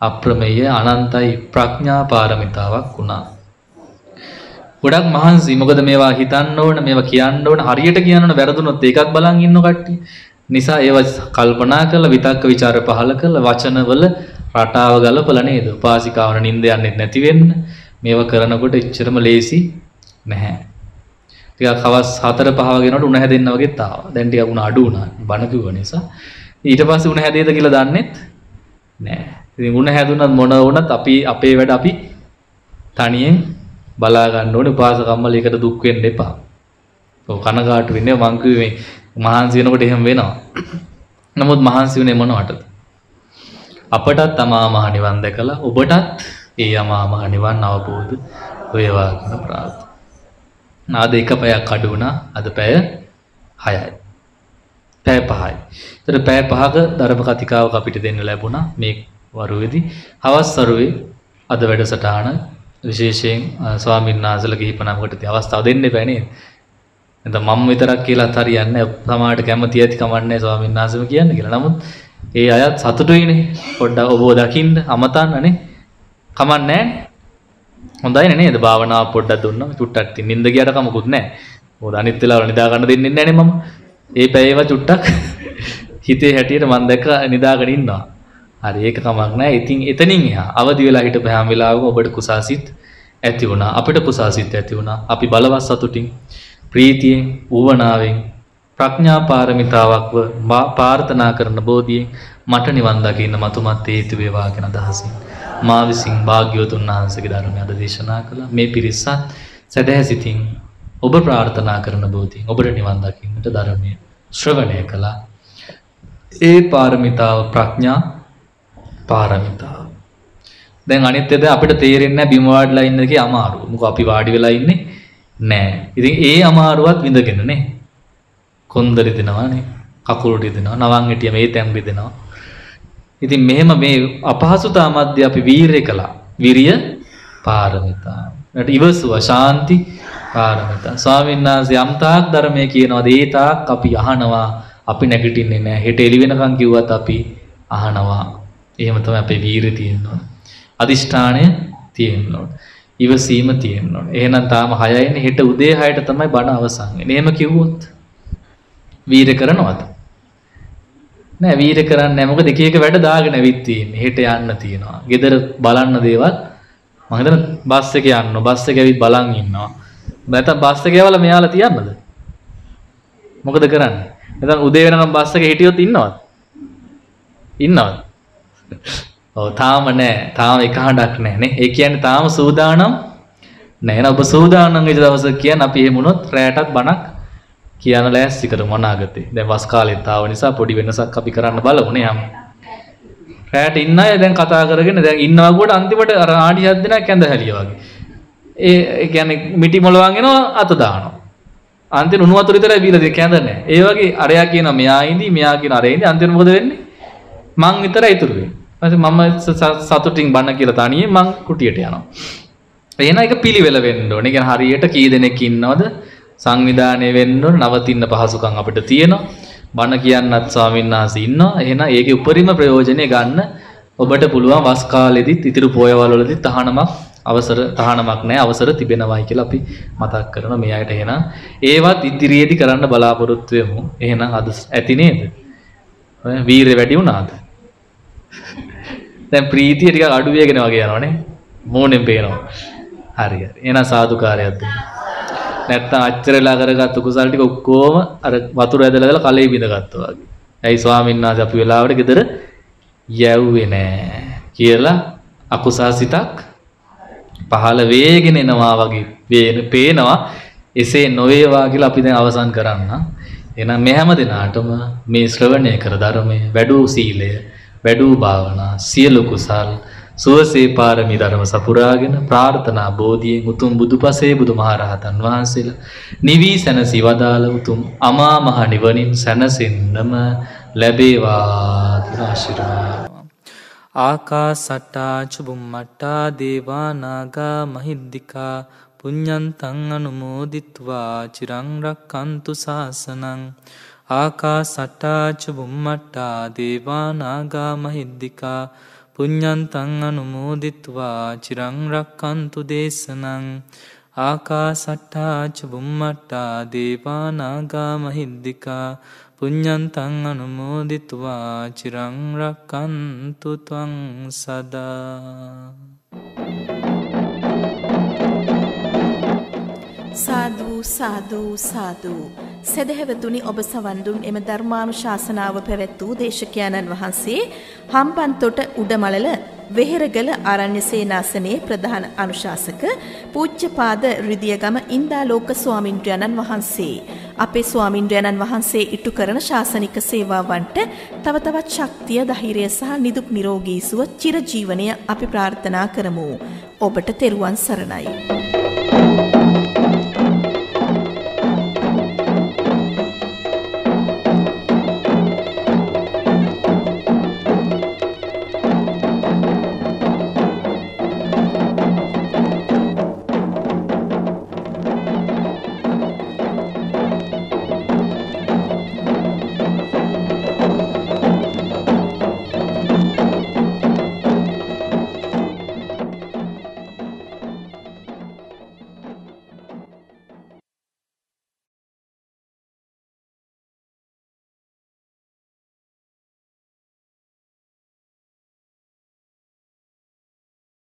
අප්‍රමේය අනන්තයි ප්‍රඥා පාරමිතාවක් වුණා. ගොඩක් මහන්සි මොකද මේවා හිතන්න ඕන මේවා කියන්න ඕන හරියට කියන්න ඕන වැරදුනොත් ඒකත් බලන් ඉන්න කට්ටිය. නිසා ඒවා කල්පනා කරලා විතක්ක ਵਿਚාර පහල කරලා වචනවල රටාව ගලපලා නේද? උපාසිකාවන නිින්ද යන්නේ නැති වෙන්න මේවා කරනකොට එච්චරම ලේසි නැහැ. ටිකක් හවස් 4 5 වගේනකොට උණ හැදෙන්න වගේත් ආවා. දැන් ටිකක් උණ අඩු වුණා. බණ කිව්ව නිසා. ඊට පස්සේ උණ හැදේද කියලා දන්නෙත් නෑ. ඉතින් උණ හැදුනත් මොන වුණත් අපි අපේ වැඩ අපි තනියෙන් බලා ගන්න ඕනේ උපාසකම්මල ඒකට දුක් වෙන්න එපා. ඔව් කනගාටු වෙන්නේ මං කිව්වේ මේ මහන්සි වෙනකොට එහෙම වෙනවා. නමුත් මහන්සි වෙන්නේ මොනවටද? අපටත් අමා මහ නිවන් දැකලා ඔබටත් ඒ අමා මහ නිවන් අවබෝධ වේවා කියන ප්‍රාර්ථනා. අද එක පැයක් අඩු වුණා. අද පැය 6යි. පැය 5යි. ඒතර පැය 5ක ධර්ම කතිකාවක් අපිට දෙන්න ලැබුණා මේ වරුවේදී. හවස් වරුවේ අද වැඩසටහන විශේෂයෙන් අ, ස්වාමීන් වහන්සේලා කිහිප නමකට ඉතින් අවස්ථාව දෙන්න එපා නේද? නැත්නම් මම විතරක් කියලාත් හරියන්නේ නැහැ. සමහරට කැමති ඇති කමන්නේ ස්වාමීන් වහන්සේම කියන්න කියලා. නමුත් ඒ අයත් සතුටුයිනේ. පොඩ්ඩක් ඔබ දකින්න අමතන්නනේ. කමක් නැහැ. හොඳයි නේද? භාවනාව පොඩ්ඩක් දුන්නා චුට්ටක් තින් නින්ද ගියට කමකුත් නැහැ. මොකද අනිත් වෙලාවල නිදා ගන්න දෙන්නේ නැහනේ මම. ඒ පැයේම චුට්ටක් හිතේ හැටියට මම දැක්ක නිදාගෙන ඉන්නවා. හරි ඒක කමක් නැහැ. ඉතින් එතනින් එහා අවදි වෙලා හිටපු හැම වෙලාවකම ඔබට කුසාසිත ඇති වුණා. අපිට කුසාසිත ඇති වුණා. අපි බලවත් සතුටින් ප්‍රීතියෙන් ඌවනාවෙන් ප්‍රඥා පාරමිතාවක්ව මා ප්‍රාර්ථනා කරන බෝධියෙන් මට නිවන් දකින්න මතුමත් හේතු වේවා කියන අදහසින් මා විසින් භාග්‍යවතුන් වහන්සේගේ ධර්මය අද දේශනා කළා මේ පිරිසත් සදහැ සිතින් ඔබ ප්‍රාර්ථනා කරන බෝධියෙන් ඔබට නිවන් දකින්නට ධර්මය ශ්‍රවණය කළා ඒ පාරමිතාව ප්‍රඥා පාරමිතාව දැන් අනිත් එද අපිට තේරෙන්නේ නැහැ බිම වාඩිලා ඉන්න එකේ අමාරුව. මොකද අපි වාඩි වෙලා ඉන්නේ නැහැ. ඉතින් ඒ අමාරුවත් විඳගෙන නේ. කොන්ද රිදෙනවානේ. කකුල් රිදෙනවා. නවන් හිටිය මේ තැන් රිදෙනවා. ඉතින් මෙහෙම මේ අපහසුතා මැද්දේ අපි වීරය කළා. විරිය පාරමිතා. ඊට ඉවසුව ශාන්ති පාරමිතා. ස්වාමීන් වහන්සේ යම් තාක් ධර්මයේ කියනවාද ඒ තාක් අපි අහනවා. අපි නැගිටින්නේ නැහැ. හෙට එළි වෙනකන් කිව්වත් අපි අහනවා. එහෙම තමයි අපේ වීරිය තියෙනවා. අදිෂ්ඨානය තියෙන්න ඕන. ඉවසීම තියෙන්න ඕන. එහෙනම් තාම 6යිනේ හෙට උදේ 6ට තමයි බණ අවසන් වෙන්නේ. එහෙම කිව්වොත් වීර කරනවද? නෑ වීර කරන්නේ නෑ. මොකද එක එක වැඩ දාගෙන ඇවිත් තියෙන්නේ. හෙට යන්න තියෙනවා. ගෙදර බලන්න දේවල් මම හිතන බස් එකේ යන්න. බස් එකේ ඇවිත් බලන් ඉන්නවා. නැත්නම් බස් එකේ යවලා මෙයාලා තියන්නද? මොකද කරන්නේ? නැත්නම් උදේ වෙනකම් බස් එකේ හිටියොත් ඉන්නවද? ඉන්නවද? ඔව් තාම නෑ. තාම එක හඬක් නෑ නේ. ඒ කියන්නේ තාම සූදානම් නෑ නේද? ඔබ සූදානම් වෙච්ච දවසක කියන්නේ අපි එහෙම වුණොත් රැයටත් බණක් කියන ලෑස්ති කරමු අනාගතේ. දැන් වස් කාලෙත් ආව නිසා පොඩි වෙනසක් අපි කරන්න බලමු නේ යම්. රැයට ඉන්න අය දැන් කතා කරගෙන දැන් ඉන්නවා කොට අන්තිමට අර ආඩි හත් දෙනා කැඳ හැලිය වගේ. ඒ ඒ කියන්නේ මිටි මොලවන් එනවා අත දානවා. අන්තිම උණු වතුර විතරයි බීලා දෙක කැඳ නැහැ. ඒ වගේ අරයා කියනවා මෙයා ඉඳි මෙයා කියන අරයා ඉඳි අන්තිම මොකද වෙන්නේ? මං විතරයි ඉතුරු වෙන්නේ. ඊපස්සේ මම සතුටින් බන්න කියලා තනියෙන් මං කුටියට යනවා. එහෙනම් ඒක පිළිවෙල වෙන්න ඕනේ. කියන්නේ හරියට කී දෙනෙක් ඉන්නවද? සංවිධානය වෙන්න ඕන නවතින්න පහසුකම් අපිට තියෙනවා. බණ කියන්නත් ස්වාමීන් වහන්සේ ඉන්නවා. එහෙනම් ඒකේ උපරිම ප්‍රයෝජනෙ ගන්න ඔබට පුළුවන් වස් කාලෙදිත් ඉතිරි පොයවල් වලදිත් තහනමක් අවසර තහනමක් නැහැ අවසර තිබෙනවායි කියලා අපි මතක් කරනවා මේ අයට එහෙනම් ඒවත් ඉදිරියේදී කරන්න බලාපොරොත්තු වෙමු. එහෙනම් අද ඇති නේද? ඔය වීරය වැඩි වුණාද? දැන් ප්‍රීතිය ටිකක් අඩු වෙගෙන වගේ යනවනේ. මෝනෙන් පේනවා. හරි හරි. එහෙනම් සාදුකාරයක් දෙන්න. නැත්තම් අච්චරලා කරගත්තු කුසල් ටික ඔක්කොම අර වතුර ඇදලා ඇදලා කලේ බිඳගත්තා වගේ. ඇයි ස්වාමීන් වහන්සේ අපි වෙලාවට ගෙදර යැව්වේ නෑ කියලා අකුසාසිතක් පහළ වේගෙන එනවා වගේ වේන පේනවා. එසේ නොවේවා කියලා අපි දැන් අවසන් කරන්න. එහෙනම් මේ හැම දිනාටම මේ ශ්‍රවණය කර ධර්මයේ වැඩූ සීලය, වැඩූ භාවනා, සියලු කුසල් සුවසේ පාරමි ධර්ම සපුරාගෙන ප්‍රාර්ථනා බෝධියෙන් උතුම් බුදු පසේ බුදු මහරහතන් වහන්සේල නිවී සැනසි වදාළ උතුම් අමා මහ නිවනින් සැනසෙන්නම ලැබේවාආශිරවා. ආකා සට්ටා චුබුම්මට්ටා දේවානාගා මහිද්දිකා පුඤ්ඥන්තං අනුමෝදිත්වා චිරංරක් කන්තු ශාසනං ආකා සට්ටාච බුම්මට්ටා දේවානාගා මහිද්දිකා පුඤ්ඥන්තං අනුමෝදිත්වා චිරංරක්කන්තු දේශනං ආකා සට්ටාච බුම්මට්ටා දේපානාගා මහිද්දිකා පුඤ්ඥන්තං අනුමෝදිත්වා චිරංරක්කන්තුතුවං සදා සාදු සාදු සාදු. සැදැහැවතුනි ඔබ සවන්දුන් එම ධර්මානු ශාසනාව පැවැත් වූ දේශකයාණන් වහන්සේ හම්බන්තොට උඩමලල වෙහෙරගල ආරණ්‍ය සේනාසනයේ ප්‍රධාන අනුශාසක පූජ්‍යපාද රිදියගම ඉන්දාලෝක ස්වාමින්ද්‍රයන්න් වහන්සේ. අපේ ස්වාමින්ද්‍රයන්න් වහන්සේ ඉටු කරන ශාසනික සේවාවන්ට තව තවත් ශක්තිය ධෛර්යය සහ නිදුක් නිරෝගී සුව චිරජීවනය අපි ප්‍රාර්ථනා කරමු. ඔබට තෙරුවන් සරණයි.